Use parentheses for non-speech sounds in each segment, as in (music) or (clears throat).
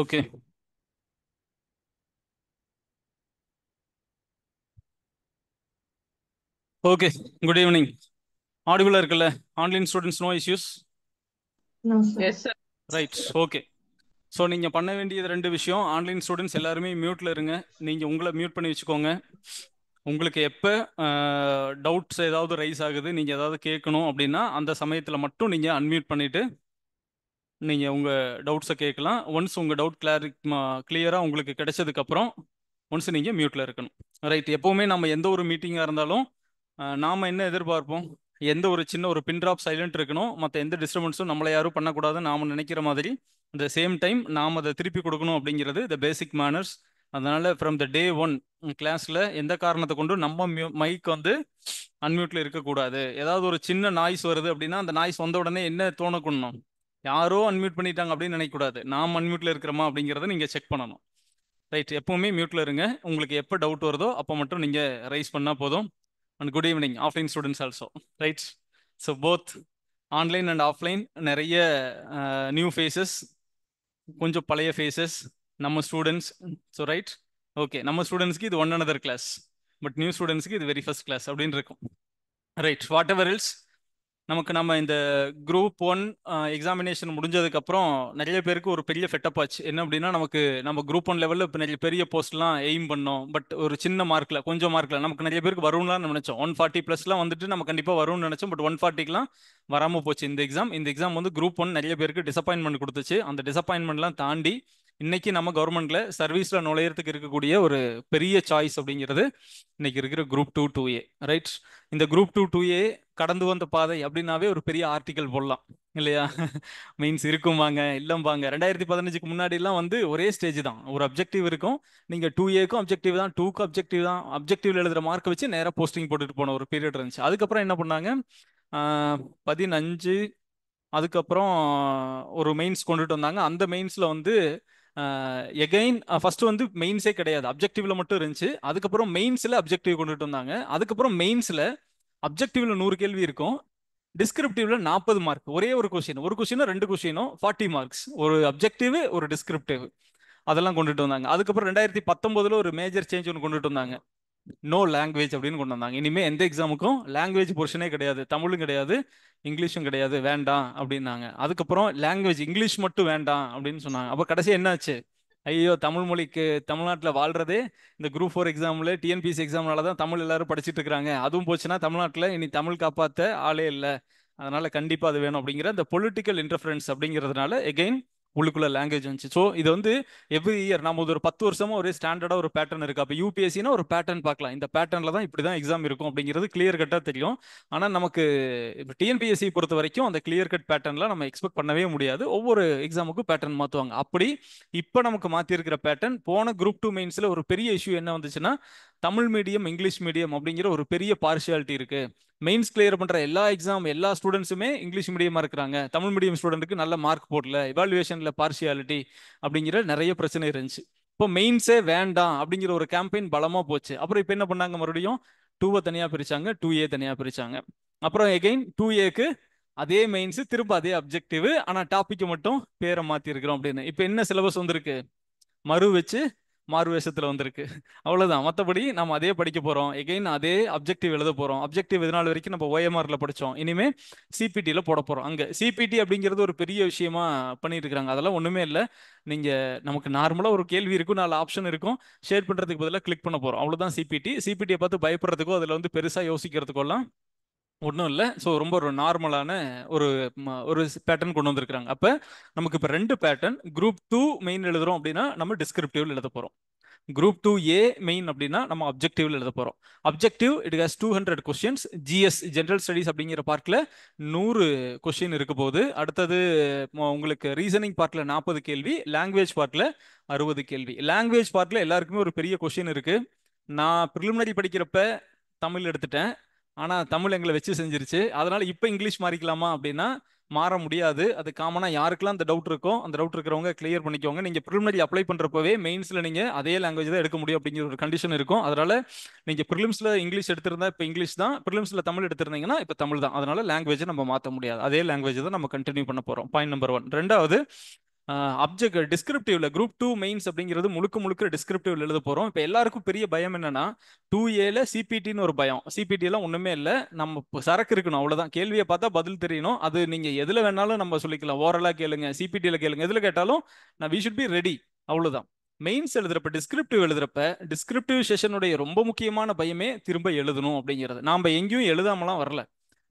Okay. Okay good evening. ஆடிபிளாக இருக்குல்ல? Online students no issues? Right okay. So நீங்கள் பண்ண வேண்டியது ரெண்டு விஷயம். ஆன்லைன் ஸ்டூடெண்ட்ஸ் எல்லாருமே மியூட்டில் இருங்க. நீங்கள் உங்களை மியூட் பண்ணி வச்சுக்கோங்க. உங்களுக்கு எப்போ டவுட்ஸ் ஏதாவது ரைஸ் ஆகுது நீங்கள் ஏதாவது கேட்கணும் அப்படின்னா அந்த சமயத்தில் மட்டும் நீங்கள் அன்மியூட் பண்ணிவிட்டு நீங்கள் உங்கள் டவுட்ஸை கேட்கலாம். ஒன்ஸ் உங்கள் டவுட் கிளாரி கிளியராக உங்களுக்கு கிடைச்சதுக்கப்புறம் ஒன்ஸ் நீங்கள் மியூட்டில் இருக்கணும். ரைட் எப்போவுமே நம்ம எந்த ஒரு மீட்டிங்காக இருந்தாலும் நாம் என்ன எதிர்பார்ப்போம்? எந்த ஒரு சின்ன ஒரு பின் ட்ராப் சைலண்ட் இருக்கணும். மற்ற எந்த டிஸ்டர்பன்ஸும் நம்மளை யாரும் பண்ணக்கூடாதுன்னு நாம் நினைக்கிற மாதிரி அந்த சேம் டைம் நாம் அதை திருப்பி கொடுக்கணும் அப்படிங்கிறது த பேசிக் மேனர்ஸ் அதனால் ஃப்ரம் த டே ஒன் கிளாஸில் எந்த காரணத்தை கொண்டும் நம்ம மியூ மைக் வந்து அன்மியூட்டில் இருக்கக்கூடாது. ஏதாவது ஒரு சின்ன நாய்ஸ் வருது அப்படின்னா அந்த நாய்ஸ் வந்த உடனே என்ன தோணக்கணும் யாரோ அன்மியூட் பண்ணிட்டாங்க அப்படின்னு நினைக்கக்கூடாது. நாம் அன்மியூட்டில் இருக்கிறோமா அப்படிங்கிறத நீங்கள் செக் பண்ணணும். ரைட் எப்பவுமே மியூட்டில் இருங்க. உங்களுக்கு எப்போ டவுட் வருதோ அப்போ மட்டும் நீங்கள் ரைஸ் பண்ணால் போதும். And good evening offline students also right so both online and offline நிறைய uh, நியூ ஃபேஸஸ் கொஞ்சம் பழைய ஃபேஸஸ் நம்ம ஸ்டூடெண்ட்ஸ் ஸோ ரைட் ஓகே நம்ம ஸ்டூடெண்ட்ஸ்க்கு இது one another class but new ஸ்டூடெண்ட்ஸ்க்கு இது வெரி ஃபர்ஸ்ட் கிளாஸ் அப்படின்னு இருக்கும் ரைட் வாட் எவர் இல்ஸ் நமக்கு நம்ம இந்த குரூப் ஒன் எக்ஸாமினேஷன் முடிஞ்சதுக்கப்புறம் நிறைய பேருக்கு ஒரு பெரிய ஃபெட்டப் ஆச்சு. என்ன அப்படின்னா நமக்கு நம்ம குரூப் ஒன் லெவலில் இப்போ நிறைய பெரிய போஸ்ட்லாம் எய்ம் பண்ணோம். பட் ஒரு சின்ன மார்க்கில் கொஞ்சம் மார்க்கில் நமக்கு நிறைய பேருக்கு வரும்லாம் நினச்சோம். ஒன் ஃபார்ட்டி ப்ளஸ்லாம் வந்துட்டு நம்ம கண்டிப்பாக வரும்னு நினச்சோம். பட் ஒன் ஃபார்ட்டிக்கெலாம் வராமல் போச்சு. இந்த எக்ஸாம் இந்த எக்ஸாம் வந்து குரூப் ஒன் நிறைய பேருக்கு டிசப்பாயின்மெண்ட் கொடுத்துச்சு. அந்த டிசப்பாயின்மெண்ட்லாம் தாண்டி இன்னைக்கு நம்ம கவர்மெண்ட்ல சர்வீஸ்ல நுழையறதுக்கு இருக்கக்கூடிய ஒரு பெரிய சாய்ஸ் அப்படிங்கிறது இன்னைக்கு இருக்கிற group two two A right இந்த குரூப் டூ டூ ஏ கடந்து வந்த பாதை அப்படின்னாவே ஒரு பெரிய ஆர்டிக்கல் போடலாம் இல்லையா? மீன்ஸ் இருக்குமாங்க இல்லம்பாங்க ரெண்டாயிரத்தி பதினஞ்சுக்கு முன்னாடி எல்லாம் வந்து ஒரே ஸ்டேஜ் தான். ஒரு அப்ஜெக்டிவ் இருக்கும். நீங்க டூ ஏக்கும் அப்ஜெக்டிவ் தான் டூக்கு அப்ஜெக்டிவ் தான். அப்ஜெக்டிவ்ல எழுதுற மார்க்கை வச்சு நேராக போஸ்டிங் போட்டுட்டு போன ஒரு பீரியட் இருந்துச்சு. அதுக்கப்புறம் என்ன பண்ணாங்க? பதினஞ்சு அதுக்கப்புறம் ஒரு மெயின்ஸ் கொண்டுட்டு வந்தாங்க. அந்த மெயின்ஸ்ல வந்து எகைன் ஃபர்ஸ்ட் வந்து மெயின்ஸே கிடையாது. அப்ஜெக்டிவ்ல மட்டும் இருந்துச்சு. அதுக்கப்புறம் மெயின்ஸ்ல அப்ஜெக்டிவ் கொண்டுட்டு வந்தாங்க. அதுக்கப்புறம் மெயின்ஸ்ல அப்ஜெக்டிவ்ல நூறு கேள்வி இருக்கும். டிஸ்கிரிப்டிவ்ல நாற்பது மார்க் ஒரே ஒரு கொஸ்டின் ஒரு கொஸ்டினும் ரெண்டு கொஸ்டினும் ஃபார்ட்டி மார்க்ஸ் ஒரு அப்ஜெக்டிவ் ஒரு டிஸ்கிரிப்டிவ் அதெல்லாம் கொண்டுட்டு வந்தாங்க. அதுக்கப்புறம் ரெண்டாயிரத்தி பத்தொன்பதுல ஒரு மேஜர் சேஞ்ச் ஒன்று கொண்டுட்டு வந்தாங்க. நோ லாங்குவேஜ் அப்படின்னு கொண்டு வந்தாங்க. இனிமேல் எந்த எக்ஸாமுக்கும் லாங்குவேஜ் போர்ஷனே கிடையாது. தமிழும் கிடையாது இங்கிலீஷும் கிடையாது. வேண்டாம் அப்படின்னாங்க. அதுக்கப்புறம் லாங்குவேஜ் இங்கிலீஷ் மட்டும் வேண்டாம் அப்படின்னு சொன்னாங்க. அப்போ கடைசி என்னாச்சு? ஐயோ தமிழ் மொழிக்கு தமிழ்நாட்டில் வாழ்றதே இந்த குரூப் ஃபோர் எக்ஸாமில் டிஎன்பிஎஸ்சி எக்ஸாம்னால தான் தமிழ் எல்லாரும் படிச்சுட்டு இருக்கிறாங்க. அதுவும் போச்சுன்னா தமிழ்நாட்டில் இனி தமிழ் காப்பாற்ற ஆளே இல்லை. அதனால கண்டிப்பாக அது வேணும் அப்படிங்கிற இந்த பொலிட்டிக்கல் இன்டர்ஃபரன்ஸ் அப்படிங்கிறதுனால எகெயின் உள்ளுக்குள்ள லாங்குவேஜ் வந்துச்சு. ஸோ இது வந்து எவ்ரி இயர் நம்ம ஒரு பத்து வருஷமா ஒரு ஸ்டாண்டர்டா ஒரு பேட்டர்ன் இருக்கு. அப்போ யூபிஎஸ்சினா ஒரு பேட்டர்ன் பார்க்கலாம். இந்த பேட்டர்ன்ல தான் இப்படி தான் எக்ஸாம் இருக்கும் அப்படிங்கிறது கிளியர் கட்டா தெரியும். ஆனால் நமக்கு இப்போ டிஎன்பிஎஸ்சி பொறுத்த வரைக்கும் அந்த கிளியர் கட் பேட்டர்ன்ல நம்ம எக்ஸ்பெக்ட் பண்ணவே முடியாது. ஒவ்வொரு எக்ஸாமுக்கும் பேட்டர்ன் மாற்றுவாங்க அப்படி இப்போ நமக்கு மாற்றிருக்கிற பேட்டர்ன் போன குரூப் டூ மெயின்ஸில் ஒரு பெரிய இஷ்யூ என்ன வந்துச்சுன்னா தமிழ் மீடியம் இங்கிலீஷ் மீடியம் அப்படிங்கிற ஒரு பெரிய பார்ஷியாலிட்டி இருக்கு. மெயின்ஸ் கிளியர் பண்ற எல்லா எக்ஸாம் எல்லா ஸ்டூடெண்ட்ஸுமே இங்கிலீஷ் மீடியமா இருக்கிறாங்க. தமிழ் மீடியம் ஸ்டூடெண்ட்டுக்கு நல்ல மார்க் போடல எவாலுவேஷன்ல பார்ஷியாலிட்டி அப்படிங்கிற நிறைய பிரச்சனை இருந்துச்சு. இப்போ மெயின்ஸே வேண்டாம் அப்படிங்கிற ஒரு கேம்பெயின் பலமா போச்சு. அப்புறம் இப்போ என்ன பண்ணாங்க? மறுபடியும் டூவை தனியா பிரிச்சாங்க டூ ஏ தனியா பிரிச்சாங்க. அப்புறம் எகெயின் டூ ஏக்கு அதே மெயின்ஸ் திரும்ப அதே அப்ஜெக்டிவ் ஆனா டாபிக் மட்டும் பேரை மாத்தி இருக்கிறோம் அப்படின்னு. இப்போ என்ன சிலபஸ் வந்திருக்கு? மறு வச்சு மாறு வேஷத்துல வந்திருக்கு. அவ்வளோதான் மற்றபடி நம்ம அதே படிக்க போகிறோம் எகைன் அதே அப்ஜெக்டிவ் எழுத போகிறோம் அப்ஜெக்டிவ் இதனால் வரைக்கும் நம்ம ஓஎம்ஆரில் படித்தோம் இனிமேல் சிபிடியில் போட போகிறோம் அங்கே சிபிடி அப்படிங்கிறது ஒரு பெரிய விஷயமா பண்ணிட்டு இருக்காங்க. அதெல்லாம் ஒன்றுமே இல்லை. நீங்கள் நமக்கு நார்மலாக ஒரு கேள்வி இருக்கும். நாலு ஆப்ஷன் இருக்கும். ஷேர் பண்ணுறதுக்கு பதிலாக கிளிக் பண்ண போகிறோம் அவ்வளோதான் சிபிடி சிபிடியை பார்த்து பயப்படுறதுக்கோ அதில் வந்து பெருசாக யோசிக்கிறதுக்கோ எல்லாம் ஒன்றும் இல்லை. ஸோ ரொம்ப ஒரு நார்மலான ஒரு ஒரு பேட்டர்ன் கொண்டு வந்திருக்கிறாங்க. அப்போ நமக்கு இப்போ ரெண்டு பேட்டர்ன் குரூப் டூ மெயின் எழுதுறோம் அப்படின்னா நம்ம டிஸ்கிரிப்டிவ்ல எழுத போகிறோம் குரூப் டூ ஏ மெயின் அப்படின்னா நம்ம அப்ஜெக்டிவ்ல எழுத போகிறோம் objective it has two hundred questions GS general studies அப்படிங்கிற பார்ட்டில் நூறு கொஸ்டின் இருக்க போது அடுத்தது உங்களுக்கு ரீசனிங் பார்ட்டில் நாற்பது கேள்வி லாங்குவேஜ் பார்ட்டில் அறுபது கேள்வி. லாங்குவேஜ் பார்ட்டில் எல்லாருக்குமே ஒரு பெரிய கொஸ்டின் இருக்கு. நான் ப்ரிலிமினரி படிக்கிறப்ப தமிழ் எடுத்துட்டேன். ஆனால் தமிழ் எங்களை வச்சு செஞ்சிருச்சு. அதனால இப்போ இங்கிலீஷ் மாறிக்கலாமா அப்படின்னா மாற முடியாது. அது காமனாக யாருக்கெல்லாம் அந்த டவுட் இருக்கோ அந்த டவுட் இருக்கிறவங்க கிளியர் பண்ணிக்கோங்க. நீங்கள் ப்ரிலிமினரி அப்ளை பண்ணுறப்பவே மெயின்ஸில் நீங்கள் அதே லாங்குவேஜ் தான் எடுக்க முடியும் அப்படிங்கிற ஒரு கண்டிஷன் இருக்கும். அதனால் நீங்கள் ப்ரிலிம்ஸில் இங்கிலீஷ் எடுத்திருந்தா இப்போ இங்கிலீஷ் தான். ப்ரிலிம்ஸில் தமிழ் எடுத்திருந்தீங்கன்னா இப்போ தமிழ் தான். அதனால் லாங்குவேஜை நம்ம மாற்ற முடியாது. அதே லாங்குவேஜ் தான் நம்ம கண்டினியூ பண்ண போகிறோம் பாயிண்ட் நம்பர் ஒன் ரெண்டாவது அப்ஜெக்ட் டிஸ்கிரிப்டிவ்ல குரூப் டூ மெயின்ஸ் அப்படிங்கிறது முழுக்க முழுக்க டிஸ்கிரிப்டிவ்ல எழுத போறோம். இப்போ எல்லாருக்கும் பெரிய பயம் என்னன்னா டூ ஏல சிபிடின்னு ஒரு பயம். சிபிடி எல்லாம் ஒண்ணுமே இல்லை. நம்ம சரக்கு இருக்கணும் அவ்வளவுதான். கேள்வியை பார்த்தா பதில் தெரியணும். அது நீங்க எதுல வேணாலும் நம்ம சொல்லிக்கலாம். ஓரலா கேளுங்க சிபிடியில் கேளுங்க. எதுல கேட்டாலும் நான் வி ஷுட் பி ரெடி அவ்வளவுதான். மெயின்ஸ் எழுதுறப்ப டிஸ்கிரிப்டிவ் எழுதுறப்ப டிஸ்கிரிப்டிவ் செஷனுடைய ரொம்ப முக்கியமான பயமே திரும்ப எழுதணும் அப்படிங்கிறது. நாம எங்கேயும் எழுதாமலாம் வரல.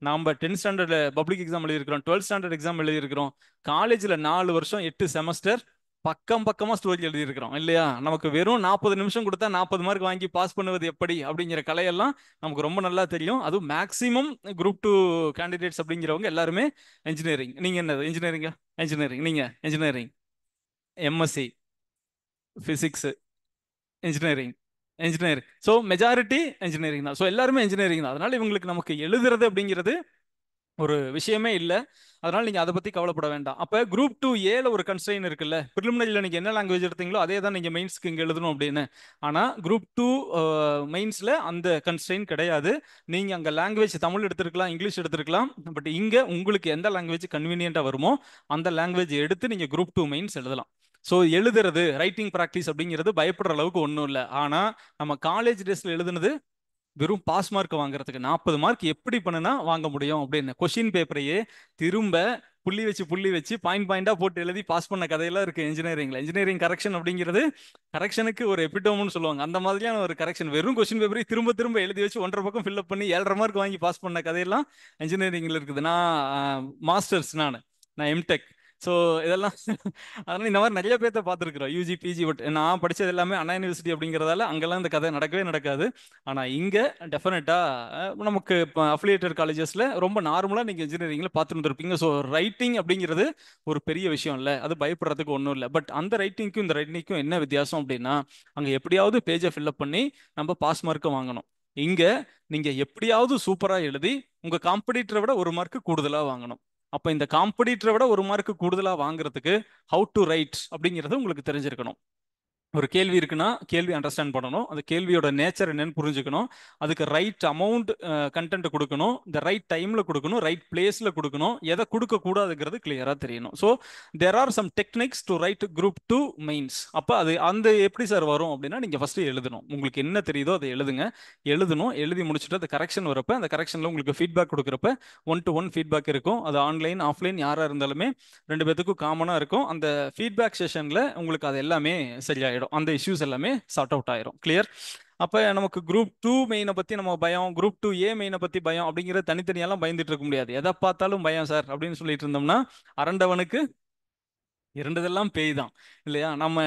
நம்ம டென்த் ஸ்டாண்டர்டில் பப்ளிக் எக்ஸாம் எழுதியிருக்கிறோம். டுவெல்த் ஸ்டாண்டர்ட் எக்ஸாம் எழுதியிருக்கிறோம். காலேஜில் நாலு வருஷம் எட்டு செமஸ்டர் பக்கம் பக்கமாக ஸ்டோரி எழுதியிருக்கிறோம். இல்லையா? நமக்கு வெறும் நாற்பது நிமிஷம் கொடுத்தா நாற்பது மார்க் வாங்கி பாஸ் பண்ணுவது எப்படி? அப்படிங்கிற கலையெல்லாம் நமக்கு ரொம்ப நல்லா தெரியும். அதுவும் மேக்ஸிமம் குரூப் டூ கேண்டிடேட்ஸ் அப்படிங்கிறவங்க எல்லாருமே இன்ஜினியரிங் நீங்கள் என்னது? இன்ஜினியரிங்கா இன்ஜினியரிங் நீங்கள் engineering MSc physics engineering engineering so majority engineering தான். ஸோ எல்லாருமே இன்ஜினியரிங் தான். அதனால இவங்களுக்கு நமக்கு எழுதுறது அப்படிங்கிறது ஒரு விஷயமே இல்லை. அதனால நீங்கள் அதை பற்றி கவலைப்பட வேண்டாம். அப்போ குரூப் டூ ஏல ஒரு கன்ஸ்ட்ரெயின் இருக்குல்ல. ப்ரிலிமினரியில் நீங்கள் என்ன லாங்குவேஜ் எடுத்தீங்களோ அதே தான் நீங்கள் மெயின்ஸ்க்கு இங்கே எழுதணும் அப்படின்னு. ஆனால் குரூப் டூ மெயின்ஸில் அந்த கன்ஸ்ட்ரெயின் கிடையாது. நீங்கள் அங்கே லாங்குவேஜ் தமிழ் எடுத்துருக்கலாம் இங்கிலீஷ் எடுத்துருக்கலாம். பட் இங்கே உங்களுக்கு எந்த லாங்குவேஜ் கன்வீனியண்ட்டாக வருமோ அந்த லாங்குவேஜ் எடுத்து நீங்கள் குரூப் டூ மெயின்ஸ் எழுதலாம். ஸோ எழுதுறது ரைட்டிங் ப்ராக்டிஸ் அப்படிங்கிறது பயப்படுற அளவுக்கு ஒன்றும் இல்லை. ஆனால் நம்ம காலேஜ் டேஸில் எழுதுனது வெறும் பாஸ் மார்க் வாங்குறதுக்கு நாற்பது மார்க் எப்படி பண்ணுனா வாங்க முடியும் அப்படின்னு. கொஷின் பேப்பரையே திரும்ப புள்ளி வச்சு புள்ளி வச்சு பாயிண்ட் பாயிண்டா போட்டு எழுதி பாஸ் பண்ண கதையெல்லாம் இருக்கு இன்ஜினியரிங்ல இன்ஜினியரிங் கரெக்ஷன் அப்படிங்கிறது கரெக்ஷனுக்கு ஒரு எபிட்டோம்னு சொல்லுவாங்க. அந்த மாதிரியான ஒரு கரெக்ஷன் வெறும் கொஸ்டின் பேப்பரை திரும்ப திரும்ப எழுதி வச்சு ஒன்றரை பக்கம் ஃபில்அப் பண்ணி ஏழரை மார்க் வாங்கி பாஸ் பண்ண கதையெல்லாம் இன்ஜினியரிங்ல இருக்குது. நான் மாஸ்டர்ஸ் நான். நான் எம்டெக் ஸோ இதெல்லாம் (laughs) அதனால இந்த மாதிரி நிறைய பேர்த்த பார்த்துருக்குறோம். யூஜி பிஜி பட் நான் படித்தது எல்லாமே அண்ணா யூனிவர்சிட்டி அப்படிங்கிறதால அங்கெல்லாம் இந்த கதை நடக்கவே நடக்காது. ஆனால் இங்கே டெஃபினட்டாக நமக்கு இப்போ அஃபிலியேட்டட் காலேஜஸில் ரொம்ப நார்மலாக நீங்கள் இன்ஜினியரிங்கில் பார்த்துட்டு இருப்பீங்க ஸோ ரைட்டிங் அப்படிங்கிறது ஒரு பெரிய விஷயம் இல்லை. அது பயப்படுறதுக்கு ஒன்றும் இல்லை. பட் அந்த ரைட்டிங்க்கும் இந்த ரைட்டிங்க்கும் என்ன வித்தியாசம் அப்படின்னா அங்கே எப்படியாவது பேஜை ஃபில்அப் பண்ணி நம்ம பாஸ் மார்க்கை வாங்கணும். இங்கே நீங்கள் எப்படியாவது சூப்பராக எழுதி உங்கள் காம்படிட்டரை விட ஒரு மார்க்கு கூடுதலாக வாங்கணும். அப்ப இந்த காம்படிட்டரை விட ஒரு மார்க் கூடுதலா வாங்குறதுக்கு ஹவு டு ரைட் அப்படிங்கிறது உங்களுக்கு தெரிஞ்சிருக்கணும். ஒரு கேள்வி இருக்குன்னா கேள்வி அண்டர்ஸ்டாண்ட் பண்ணணும். அந்த கேள்வியோட நேச்சர் என்னன்னு புரிஞ்சுக்கணும். அதுக்கு ரைட் அமௌண்ட் கண்டென்ட் கொடுக்கணும். இந்த ரைட் டைமில் கொடுக்கணும். ரைட் பிளேஸில் கொடுக்கணும். எதை கொடுக்கக்கூடாதுங்கிறது கிளியராக தெரியணும். So there are some techniques to write group two mains அப்போ அது அந்த எப்படி சார் வரும் அப்படின்னா நீங்கள் ஃபஸ்ட்டு எழுதணும். உங்களுக்கு என்ன தெரியுதோ அதை எழுதுங்க. எழுதணும். எழுதி முடிச்சுட்டு அந்த கரெக்ஷன் வரப்ப அந்த கரெக்ஷனில் உங்களுக்கு ஃபீட்பேக் கொடுக்குறப்ப ஒன் டு ஒன் ஃபீட்பேக் இருக்கும். அது ஆன்லைன் ஆஃப்லைன் யாராக இருந்தாலுமே ரெண்டு பேத்துக்கும் காமனாக இருக்கும். அந்த ஃபீட்பேக் செஷனில் உங்களுக்கு அது எல்லாமே சரியாயிடும். ஆயிடும். அந்த இஷ்யூஸ் எல்லாமே சார்ட் அவுட் ஆயிரும். கிளியர் அப்போ நமக்கு குரூப் டூ மெயினை பற்றி நம்ம பயம் குரூப் டூ ஏ மெயினை பற்றி பயம் அப்படிங்கிறது தனித்தனியெல்லாம் பயந்துட்டு இருக்க முடியாது. எதை பார்த்தாலும் பயம் சார் அப்படின்னு சொல்லிட்டு இருந்தோம்னா அரண்டவனுக்கு இரண்டதெல்லாம் பேய் தான் இல்லையா? நம்ம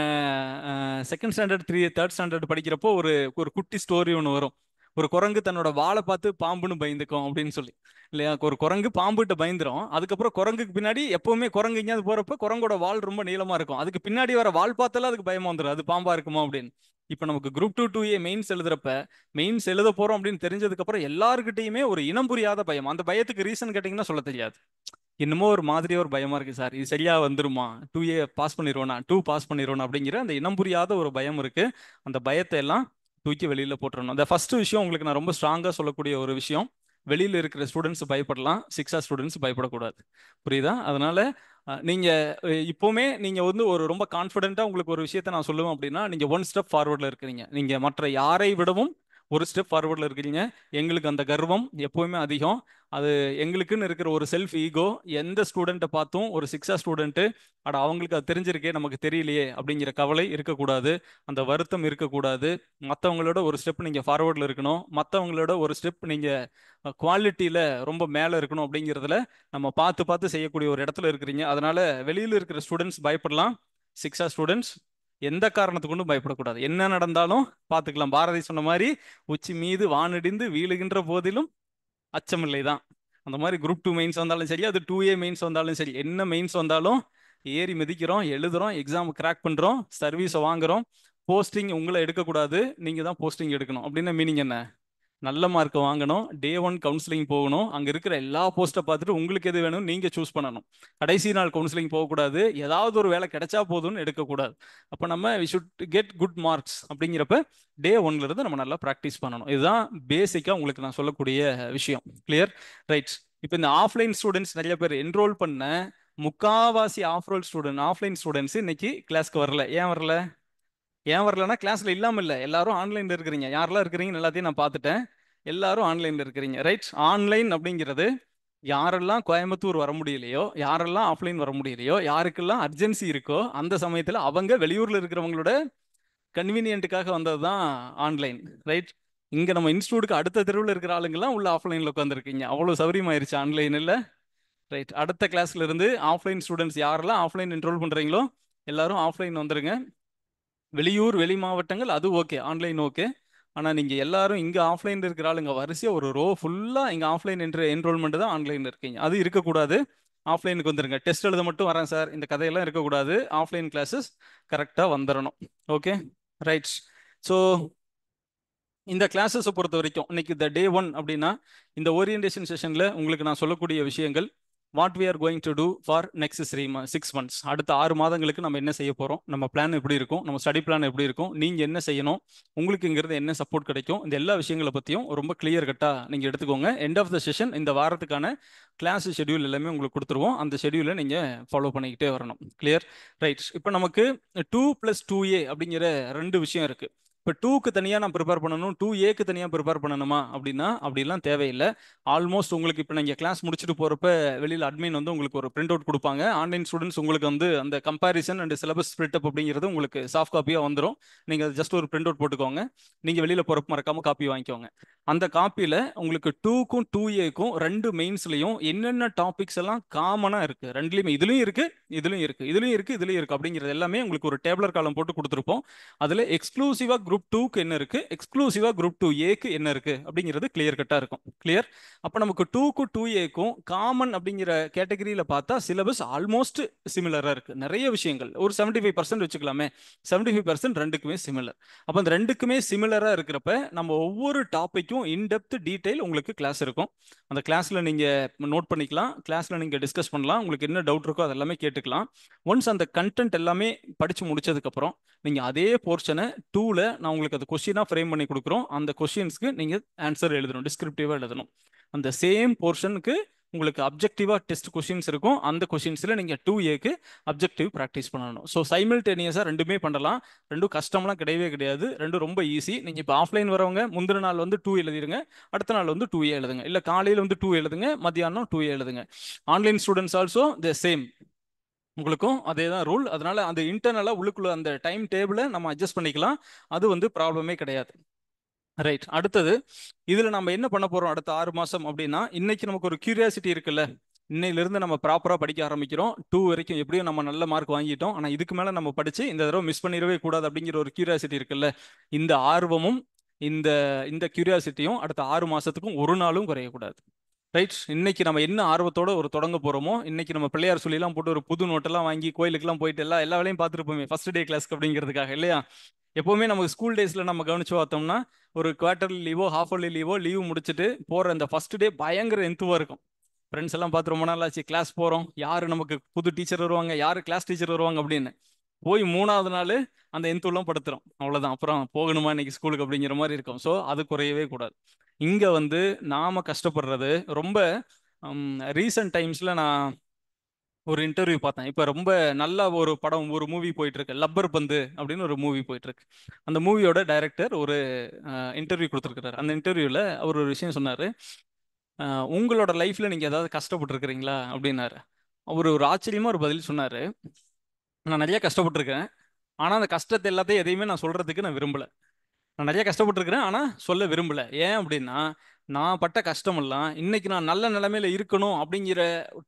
second standard three third standard படிக்கிறப்போ ஒரு ஒரு குட்டி ஸ்டோரி ஒன்று வரும். ஒரு குரங்கு தன்னோட வாழை பார்த்து பாம்புன்னு பயந்துக்கும் அப்படின்னு சொல்லி. இல்லையா? ஒரு குரங்கு பாம்புகிட்ட பயந்துரும். அதுக்கப்புறம் குரங்குக்கு பின்னாடி எப்பவுமே குரங்கு எங்கேயாவது போறப்ப குரங்கோட வால் ரொம்ப நீளமா இருக்கும். அதுக்கு பின்னாடி வர வால் பார்த்தாலும் அதுக்கு பயமா வந்துடும் அது பாம்பா இருக்குமா அப்படின்னு. இப்போ நமக்கு group two two A mains எழுதுறப்ப mains எழுத போறோம் அப்படின்னு தெரிஞ்சதுக்கப்புறம் எல்லாருக்கிட்டையுமே ஒரு இனம் புரியாத பயம். அந்த பயத்துக்கு ரீசன் கேட்டிங்கன்னா சொல்ல தெரியாது. என்னமோ ஒரு மாதிரியே ஒரு பயமா இருக்கு சார். இது சரியா வந்துருமா? டூ ஏ பாஸ் பண்ணிடுவோனா டூ பாஸ் பண்ணிடுவோம் அப்படிங்கிற அந்த இனம் புரியாத ஒரு பயம் இருக்கு. அந்த பயத்தை எல்லாம் தூக்கி வெளியில் போட்டுறணும். அந்த ஃபர்ஸ்ட் விஷயம் உங்களுக்கு நான் ரொம்ப ஸ்ட்ராங்காக சொல்லக்கூடிய ஒரு விஷயம். வெளியில் இருக்கிற ஸ்டூடெண்ட்ஸ் பயப்படலாம். சிக்ஸா ஸ்டூடெண்ட்ஸ் பயப்படக்கூடாது. புரியுதா? அதனால நீங்கள் இப்போவுமே நீங்கள் வந்து ஒரு ரொம்ப கான்ஃபிடென்ட்டாக உங்களுக்கு ஒரு விஷயத்த நான் சொல்லுவேன் அப்படின்னா நீங்கள் ஒன் ஸ்டெப் ஃபார்வர்டில் இருக்கிறீங்க. நீங்கள் மற்ற யாரை விடவும் ஒரு ஸ்டெப் ஃபார்வர்டில் இருக்கீங்க. எங்களுக்கு அந்த கர்வம் எப்போவுமே அதிகம். அது எங்களுக்குன்னு இருக்கிற ஒரு செல்ஃப் ஈகோ எந்த ஸ்டூடெண்ட்டை பார்த்தும் ஒரு சிக்ஸா ஸ்டூடெண்ட்டு அட அவங்களுக்கு அது தெரிஞ்சிருக்கே நமக்கு தெரியலையே அப்படிங்கிற கவலை இருக்கக்கூடாது. அந்த வருத்தம் இருக்கக்கூடாது. மற்றவங்களோட ஒரு ஸ்டெப் நீங்கள் ஃபார்வர்டில் இருக்கணும். மற்றவங்களோட ஒரு ஸ்டெப் நீங்கள் குவாலிட்டியில் ரொம்ப மேலே இருக்கணும் அப்படிங்கிறதுல நம்ம பார்த்து பார்த்து செய்யக்கூடிய ஒரு இடத்துல இருக்கிறீங்க. அதனால வெளியில் இருக்கிற ஸ்டூடெண்ட்ஸ் பயப்படலாம். சிக்ஸா ஸ்டூடெண்ட்ஸ் எந்த காரணத்து கொண்டும் பயப்படக்கூடாது. என்ன நடந்தாலும் பார்த்துக்கலாம். பாரதி சொன்ன மாதிரி உச்சி மீது வானிடிந்து வீழுகின்ற போதிலும் அச்சமில்லை தான். அந்த மாதிரி குரூப் டூ மெயின்ஸ் வந்தாலும் சரி அது டூ ஏ மெயின்ஸ் வந்தாலும் சரி என்ன மெயின்ஸ் வந்தாலும் ஏறி மிதிக்கிறோம் எழுதுறோம் எக்ஸாம் கிராக் பண்ணுறோம் சர்வீஸை வாங்குறோம் போஸ்டிங் உங்களை எடுக்கக்கூடாது நீங்கள் தான் போஸ்டிங் எடுக்கணும். அப்படின்னு மீனிங் என்ன? நல்ல மார்க் வாங்கணும். டே ஒன் கவுன்சிலிங் போகணும். அங்கே இருக்கிற எல்லா போஸ்ட்டை பார்த்துட்டு உங்களுக்கு எது வேணும் நீங்கள் சூஸ் பண்ணணும். கடைசி நாள் கவுன்சிலிங் போகக்கூடாது. ஏதாவது ஒரு வேலை கிடைச்சா போதும்னு எடுக்கக்கூடாது. அப்போ நம்ம we should get good marks அப்படிங்கிறப்ப டே ஒன்லேருந்து நம்ம நல்லா ப்ராக்டிஸ் பண்ணணும். இதுதான் பேசிக்காக உங்களுக்கு நான் சொல்லக்கூடிய விஷயம். கிளியர் ரைட்ஸ் இப்போ இந்த ஆஃப்லைன் ஸ்டூடெண்ட்ஸ் நிறைய பேர் என்ரோல் பண்ண முக்காவாசி ஆஃப்ரோல் ஸ்டூடெண்ட் ஆஃப்லைன் ஸ்டூடெண்ட்ஸ் இன்னைக்கு கிளாஸ்க்கு வரல. ஏன் வரல? ஏன் வரலன்னா கிளாஸ்ல இல்லாம இல்ல. எல்லாரும் ஆன்லைன்ல இருக்கிறீங்க. யாரெல்லாம் இருக்கிறீங்கன்னு எல்லாத்தையும் நான் பார்த்துட்டேன். எல்லாரும் ஆன்லைன்ல இருக்கிறீங்க. ரைட் ஆன்லைன் அப்படிங்கிறது யாரெல்லாம் கோயம்புத்தூர் வர முடியலையோ யாரெல்லாம் ஆஃப்லைன் வர முடியலையோ யாருக்கெல்லாம் அர்ஜென்சி இருக்கோ அந்த சமயத்தில் அவங்க வெளியூர்ல இருக்கிறவங்களோட கன்வீனியன்ட்டுக்காக வந்தது தான் ஆன்லைன் ரைட் இங்க நம்ம இன்ஸ்டியூட்டுக்கு அடுத்த தெருவில் இருக்கிற ஆளுங்கெல்லாம் உள்ள ஆஃப்லைன்ல உட்காந்துருக்கீங்க அவ்வளோ சௌரியமாயிருச்சு ஆன்லைன் இல்லை ரைட் அடுத்த கிளாஸ்ல இருந்து ஆஃப்லைன் ஸ்டூடெண்ட்ஸ் யாரெல்லாம் ஆஃப்லைன் என்ரோல் பண்றீங்களோ எல்லாரும் ஆஃப்லைன் வந்துருங்க. வெளியூர் வெளி மாவட்டங்கள் அது ஓகே ஆன்லைன் ஓகே ஆனால் நீங்கள் எல்லாரும் இங்கே ஆஃப்லைனில் இருக்கிற ஆளுங்க வரிசையாக ஒரு ரோ ஃபுல்லாக இங்கே ஆஃப்லைன் என்ற என்ரோல்மெண்ட் தான் ஆன்லைனில் இருக்கீங்க. அது இருக்கக்கூடாது. ஆஃப்லைனுக்கு வந்துருங்க. டெஸ்ட் எழுத மட்டும் வரேன் சார் இந்த கதையெல்லாம் இருக்கக்கூடாது. ஆஃப்லைன் கிளாஸஸ் கரெக்டாக வந்துடணும் ஓகே ரைட் ஸோ இந்த கிளாஸஸை பொறுத்த வரைக்கும் இன்னைக்கு இந்த டே ஒன் அப்படின்னா இந்த ஓரியன்டேஷன் செஷனில் உங்களுக்கு நான் சொல்லக்கூடிய விஷயங்கள் what we are going to do for next three six months அடுத்த ஆறு மாதங்களுக்கு நம்ம என்ன செய்ய போகிறோம் நம்ம பிளான் எப்படி இருக்கும்? நம்ம ஸ்டடி பிளான் எப்படி இருக்கும்? நீங்கள் என்ன செய்யணும்? உங்களுக்குங்கிறது என்ன சப்போர்ட் கிடைக்கும்? இந்த எல்லா விஷயங்களை பற்றியும் ரொம்ப கிளியர் கட்டாக நீங்கள் எடுத்துக்கோங்க. எண்ட் ஆஃப் த செஷன் இந்த வாரத்துக்கான கிளாஸ் ஷெடியூல் எல்லாமே உங்களுக்கு கொடுத்துருவோம். அந்த ஷெடியூலை நீங்கள் ஃபாலோ பண்ணிக்கிட்டே வரணும். கிளியர் ரைட் இப்போ நமக்கு டூ ப்ளஸ் டூ ஏ அப்படிங்கிற ரெண்டு விஷயம் இருக்குது இப்போ டூக்கு தனியாக நான் ப்ரிப்பேர் பண்ணணும் டூ ஏக்கு தனியாக ப்ரிப்பேர் பண்ணணுமா அப்படின்னா அப்படிலாம் தேவையில்லை. ஆல்மோஸ்ட் உங்களுக்கு இப்போ நீங்கள் கிளாஸ் முடிச்சுட்டு போகிறப்ப வெளியில் அட்மின் வந்து உங்களுக்கு ஒரு பிரிண்ட் அவுட் கொடுப்பாங்க. ஆன்லைன் ஸ்டூடெண்ட்ஸ் உங்களுக்கு வந்து அந்த comparison and syllabus split up அப்படிங்கிறது உங்களுக்கு சாஃப்ட் காப்பியாக வந்துடும் நீங்கள் ஜஸ்ட் ஒரு பிரிண்ட் அவுட் போட்டுக்கோங்க. நீங்கள் வெளியில் போகிறப்ப மறக்காமல் காப்பி வாங்கிக்கோங்க. அந்த காப்பியில் உங்களுக்கு டூக்கும் டூ ஏக்கும் ரெண்டு மெயின்ஸ்லையும் என்னென்ன டாபிக்ஸ் எல்லாம் காமனாக இருக்குது ரெண்டுலேயுமே இதுலையும் இருக்குது இதுலையும் இருக்குது இதுலையும் இருக்குது இதுலையும் இருக்குது அப்படிங்கிறது எல்லாமே உங்களுக்கு ஒரு டேபிளர் காலம் போட்டு கொடுத்துருப்போம். அதில் எக்ஸ்க்ளூசிவாக குரூப் டூக்கு என்ன இருக்குது எக்ஸ்க்ளூசிவா குரூப் டூ ஏக்கு என்ன இருக்குது அப்படிங்கிறது கிளியர் கட்டா இருக்கும். கிளியர் அப்போ நமக்கு டூக்கும் டூ ஏக்கும் காமன் அப்படிங்கிற கேட்டகரியில பார்த்தா சிலபஸ் ஆல்மோஸ்ட் சிமிலராக இருக்குது நிறைய விஷயங்கள். ஒரு செவன்டி ஃபைவ் பர்சன்ட் வச்சுக்கலாமே. செவன்டி ஃபைவ் பர்சன்ட் ரெண்டுக்குமே சிமிலர் அப்போ அந்த ரெண்டுக்குமே சிமிலராக இருக்கிறப்ப நம்ம ஒவ்வொரு டாப்பிக்கும் இன்டெப்த் டீட்டெயில் உங்களுக்கு கிளாஸ் இருக்கும். அந்த கிளாஸ்ல நீங்கள் நோட் பண்ணிக்கலாம். கிளாஸ்ல நீங்கள் டிஸ்கஸ் பண்ணலாம். உங்களுக்கு என்ன டவுட் இருக்கோ அதெல்லாமே கேட்டுக்கலாம். ஒன்ஸ் அந்த கண்டென்ட் எல்லாமே படித்து முடிச்சதுக்கப்புறம் நீங்கள் அதே போர்ஷனை டூவில் நான் உங்களுக்கு அது கொஸ்டினாக ஃப்ரேம் பண்ணி கொடுக்குறோம். அந்த கொஸ்டின்ஸ்க்கு நீங்கள் ஆன்சர் எழுதணும். டிஸ்கிரிப்டிவாக எழுதணும். அந்த சேம் போர்ஷனுக்கு உங்களுக்கு அப்ஜெக்டிவாக டெஸ்ட் கொஷின்ஸ் இருக்கும். அந்த கொஷின்ஸில் நீங்கள் டூ ஏக்கு அப்ஜெக்டிவ் ப்ராக்டிஸ் பண்ணணும். ஸோ சைமில்டேனியஸாக ரெண்டுமே பண்ணலாம். ரெண்டும் கஷ்டம்லாம் கிடையவே கிடையாது. ரெண்டும் ரொம்ப ஈஸி நீங்கள் இப்போ ஆஃப்லைன் வரவங்க முந்தின நாள் வந்து டூ எழுதிடுங்க அடுத்த நாள் வந்து டூ ஏ எழுதுங்க. இல்லை காலையில் வந்து டூ எழுதுங்க. மத்தியானம் டூ ஏ எழுதுங்க. Online students also the same உங்களுக்கும் அதே தான் ரூல் அதனால அந்த இன்டர்னலாக உள்ளுக்குள்ள அந்த டைம் டேபிளை நம்ம அட்ஜஸ்ட் பண்ணிக்கலாம். அது வந்து ப்ராப்ளமே கிடையாது. ரைட் அடுத்தது இதில் நம்ம என்ன பண்ண போகிறோம் அடுத்த ஆறு மாதம் அப்படின்னா இன்னைக்கு நமக்கு ஒரு கியூரியாசிட்டி இருக்குல்ல. இன்னையிலிருந்து நம்ம ப்ராப்பராக படிக்க ஆரம்பிக்கிறோம். டூ வரைக்கும் எப்படியும் நம்ம நல்ல மார்க் வாங்கிட்டோம். ஆனால் இதுக்கு மேலே நம்ம படித்து இந்த தடவை மிஸ் பண்ணிடவே கூடாது அப்படிங்கிற ஒரு கியூரியாசிட்டி இருக்குல்ல. இந்த ஆர்வமும் இந்த இந்த கியூரியாசிட்டியும் அடுத்த ஆறு மாதத்துக்கும் ஒரு நாளும் குறையக்கூடாது ரைட் இன்னைக்கு நம்ம என்ன ஆர்வத்தோட ஒரு தொடங்க போறோமோ இன்னைக்கு நம்ம பிள்ளையார் சொல்லிலாம் போட்டு ஒரு புது நோட்டெல்லாம் வாங்கி கோயிலுக்குலாம் போயிட்டு எல்லா எல்லா வேலையும் பார்த்துருப்போமே ஃபர்ஸ்ட் டே கிளாஸ்க்கு அப்படிங்கிறதுக்காக இல்லையா? எப்போவுமே நமக்கு ஸ்கூல் டேஸில் நம்ம கவனிச்சு பார்த்தோம்னா ஒரு குவார்டர்லி லீவோ ஹாஃப் இயர்லி லீவோ லீவ் முடிச்சுட்டு போகிற அந்த ஃபர்ஸ்ட் டே பயங்கர எந்துவாக இருக்கும். ஃப்ரெண்ட்ஸ் எல்லாம் பார்த்து ரொம்ப நாள் ஆச்சு கிளாஸ் போகிறோம் யார் நமக்கு புது டீச்சர் வருவாங்க? யார் கிளாஸ் டீச்சர் வருவாங்க அப்படின்னு. போய் மூணாவது நாள் அந்த எந்தூர்லாம் படுத்துறோம் அவ்வளோதான் அப்புறம் போகணுமா இன்னைக்கு ஸ்கூலுக்கு அப்படிங்கிற மாதிரி இருக்கும். ஸோ அது குறையவே கூடாது. இங்கே வந்து நாம் கஷ்டப்படுறது ரொம்ப ரீசன்ட் டைம்ஸில் நான் ஒரு இன்டர்வியூ பார்த்தேன். இப்போ ரொம்ப நல்ல ஒரு படம் ஒரு மூவி போயிட்டு இருக்கு லப்பர் பந்து அப்படின்னு ஒரு மூவி போயிட்டு இருக்கு அந்த மூவியோட டைரக்டர் ஒரு இன்டர்வியூ கொடுத்துருக்காரு அந்த இன்டர்வியூவில் அவர் ஒரு விஷயம் சொன்னார். உங்களோட லைஃப்பில் நீங்கள் ஏதாவது கஷ்டப்பட்டுருக்கிறீங்களா? அப்படின்னாரு. அவர் ஒரு ஆச்சரியமாக ஒரு பதில் சொன்னார். நான் நிறைய கஷ்டப்பட்டிருக்கேன். ஆனால் அந்த கஷ்டத்தை எல்லாத்தையும் எதையுமே நான் சொல்கிறதுக்கு நான் விரும்பலை. நான் நிறைய கஷ்டப்பட்டுருக்கிறேன் ஆனால் சொல்ல விரும்பலை. ஏன் அப்படின்னா நான் பட்ட கஷ்டமெல்லாம் இன்னைக்கு நான் நல்ல நிலைமையில இருக்கணும் அப்படிங்கிற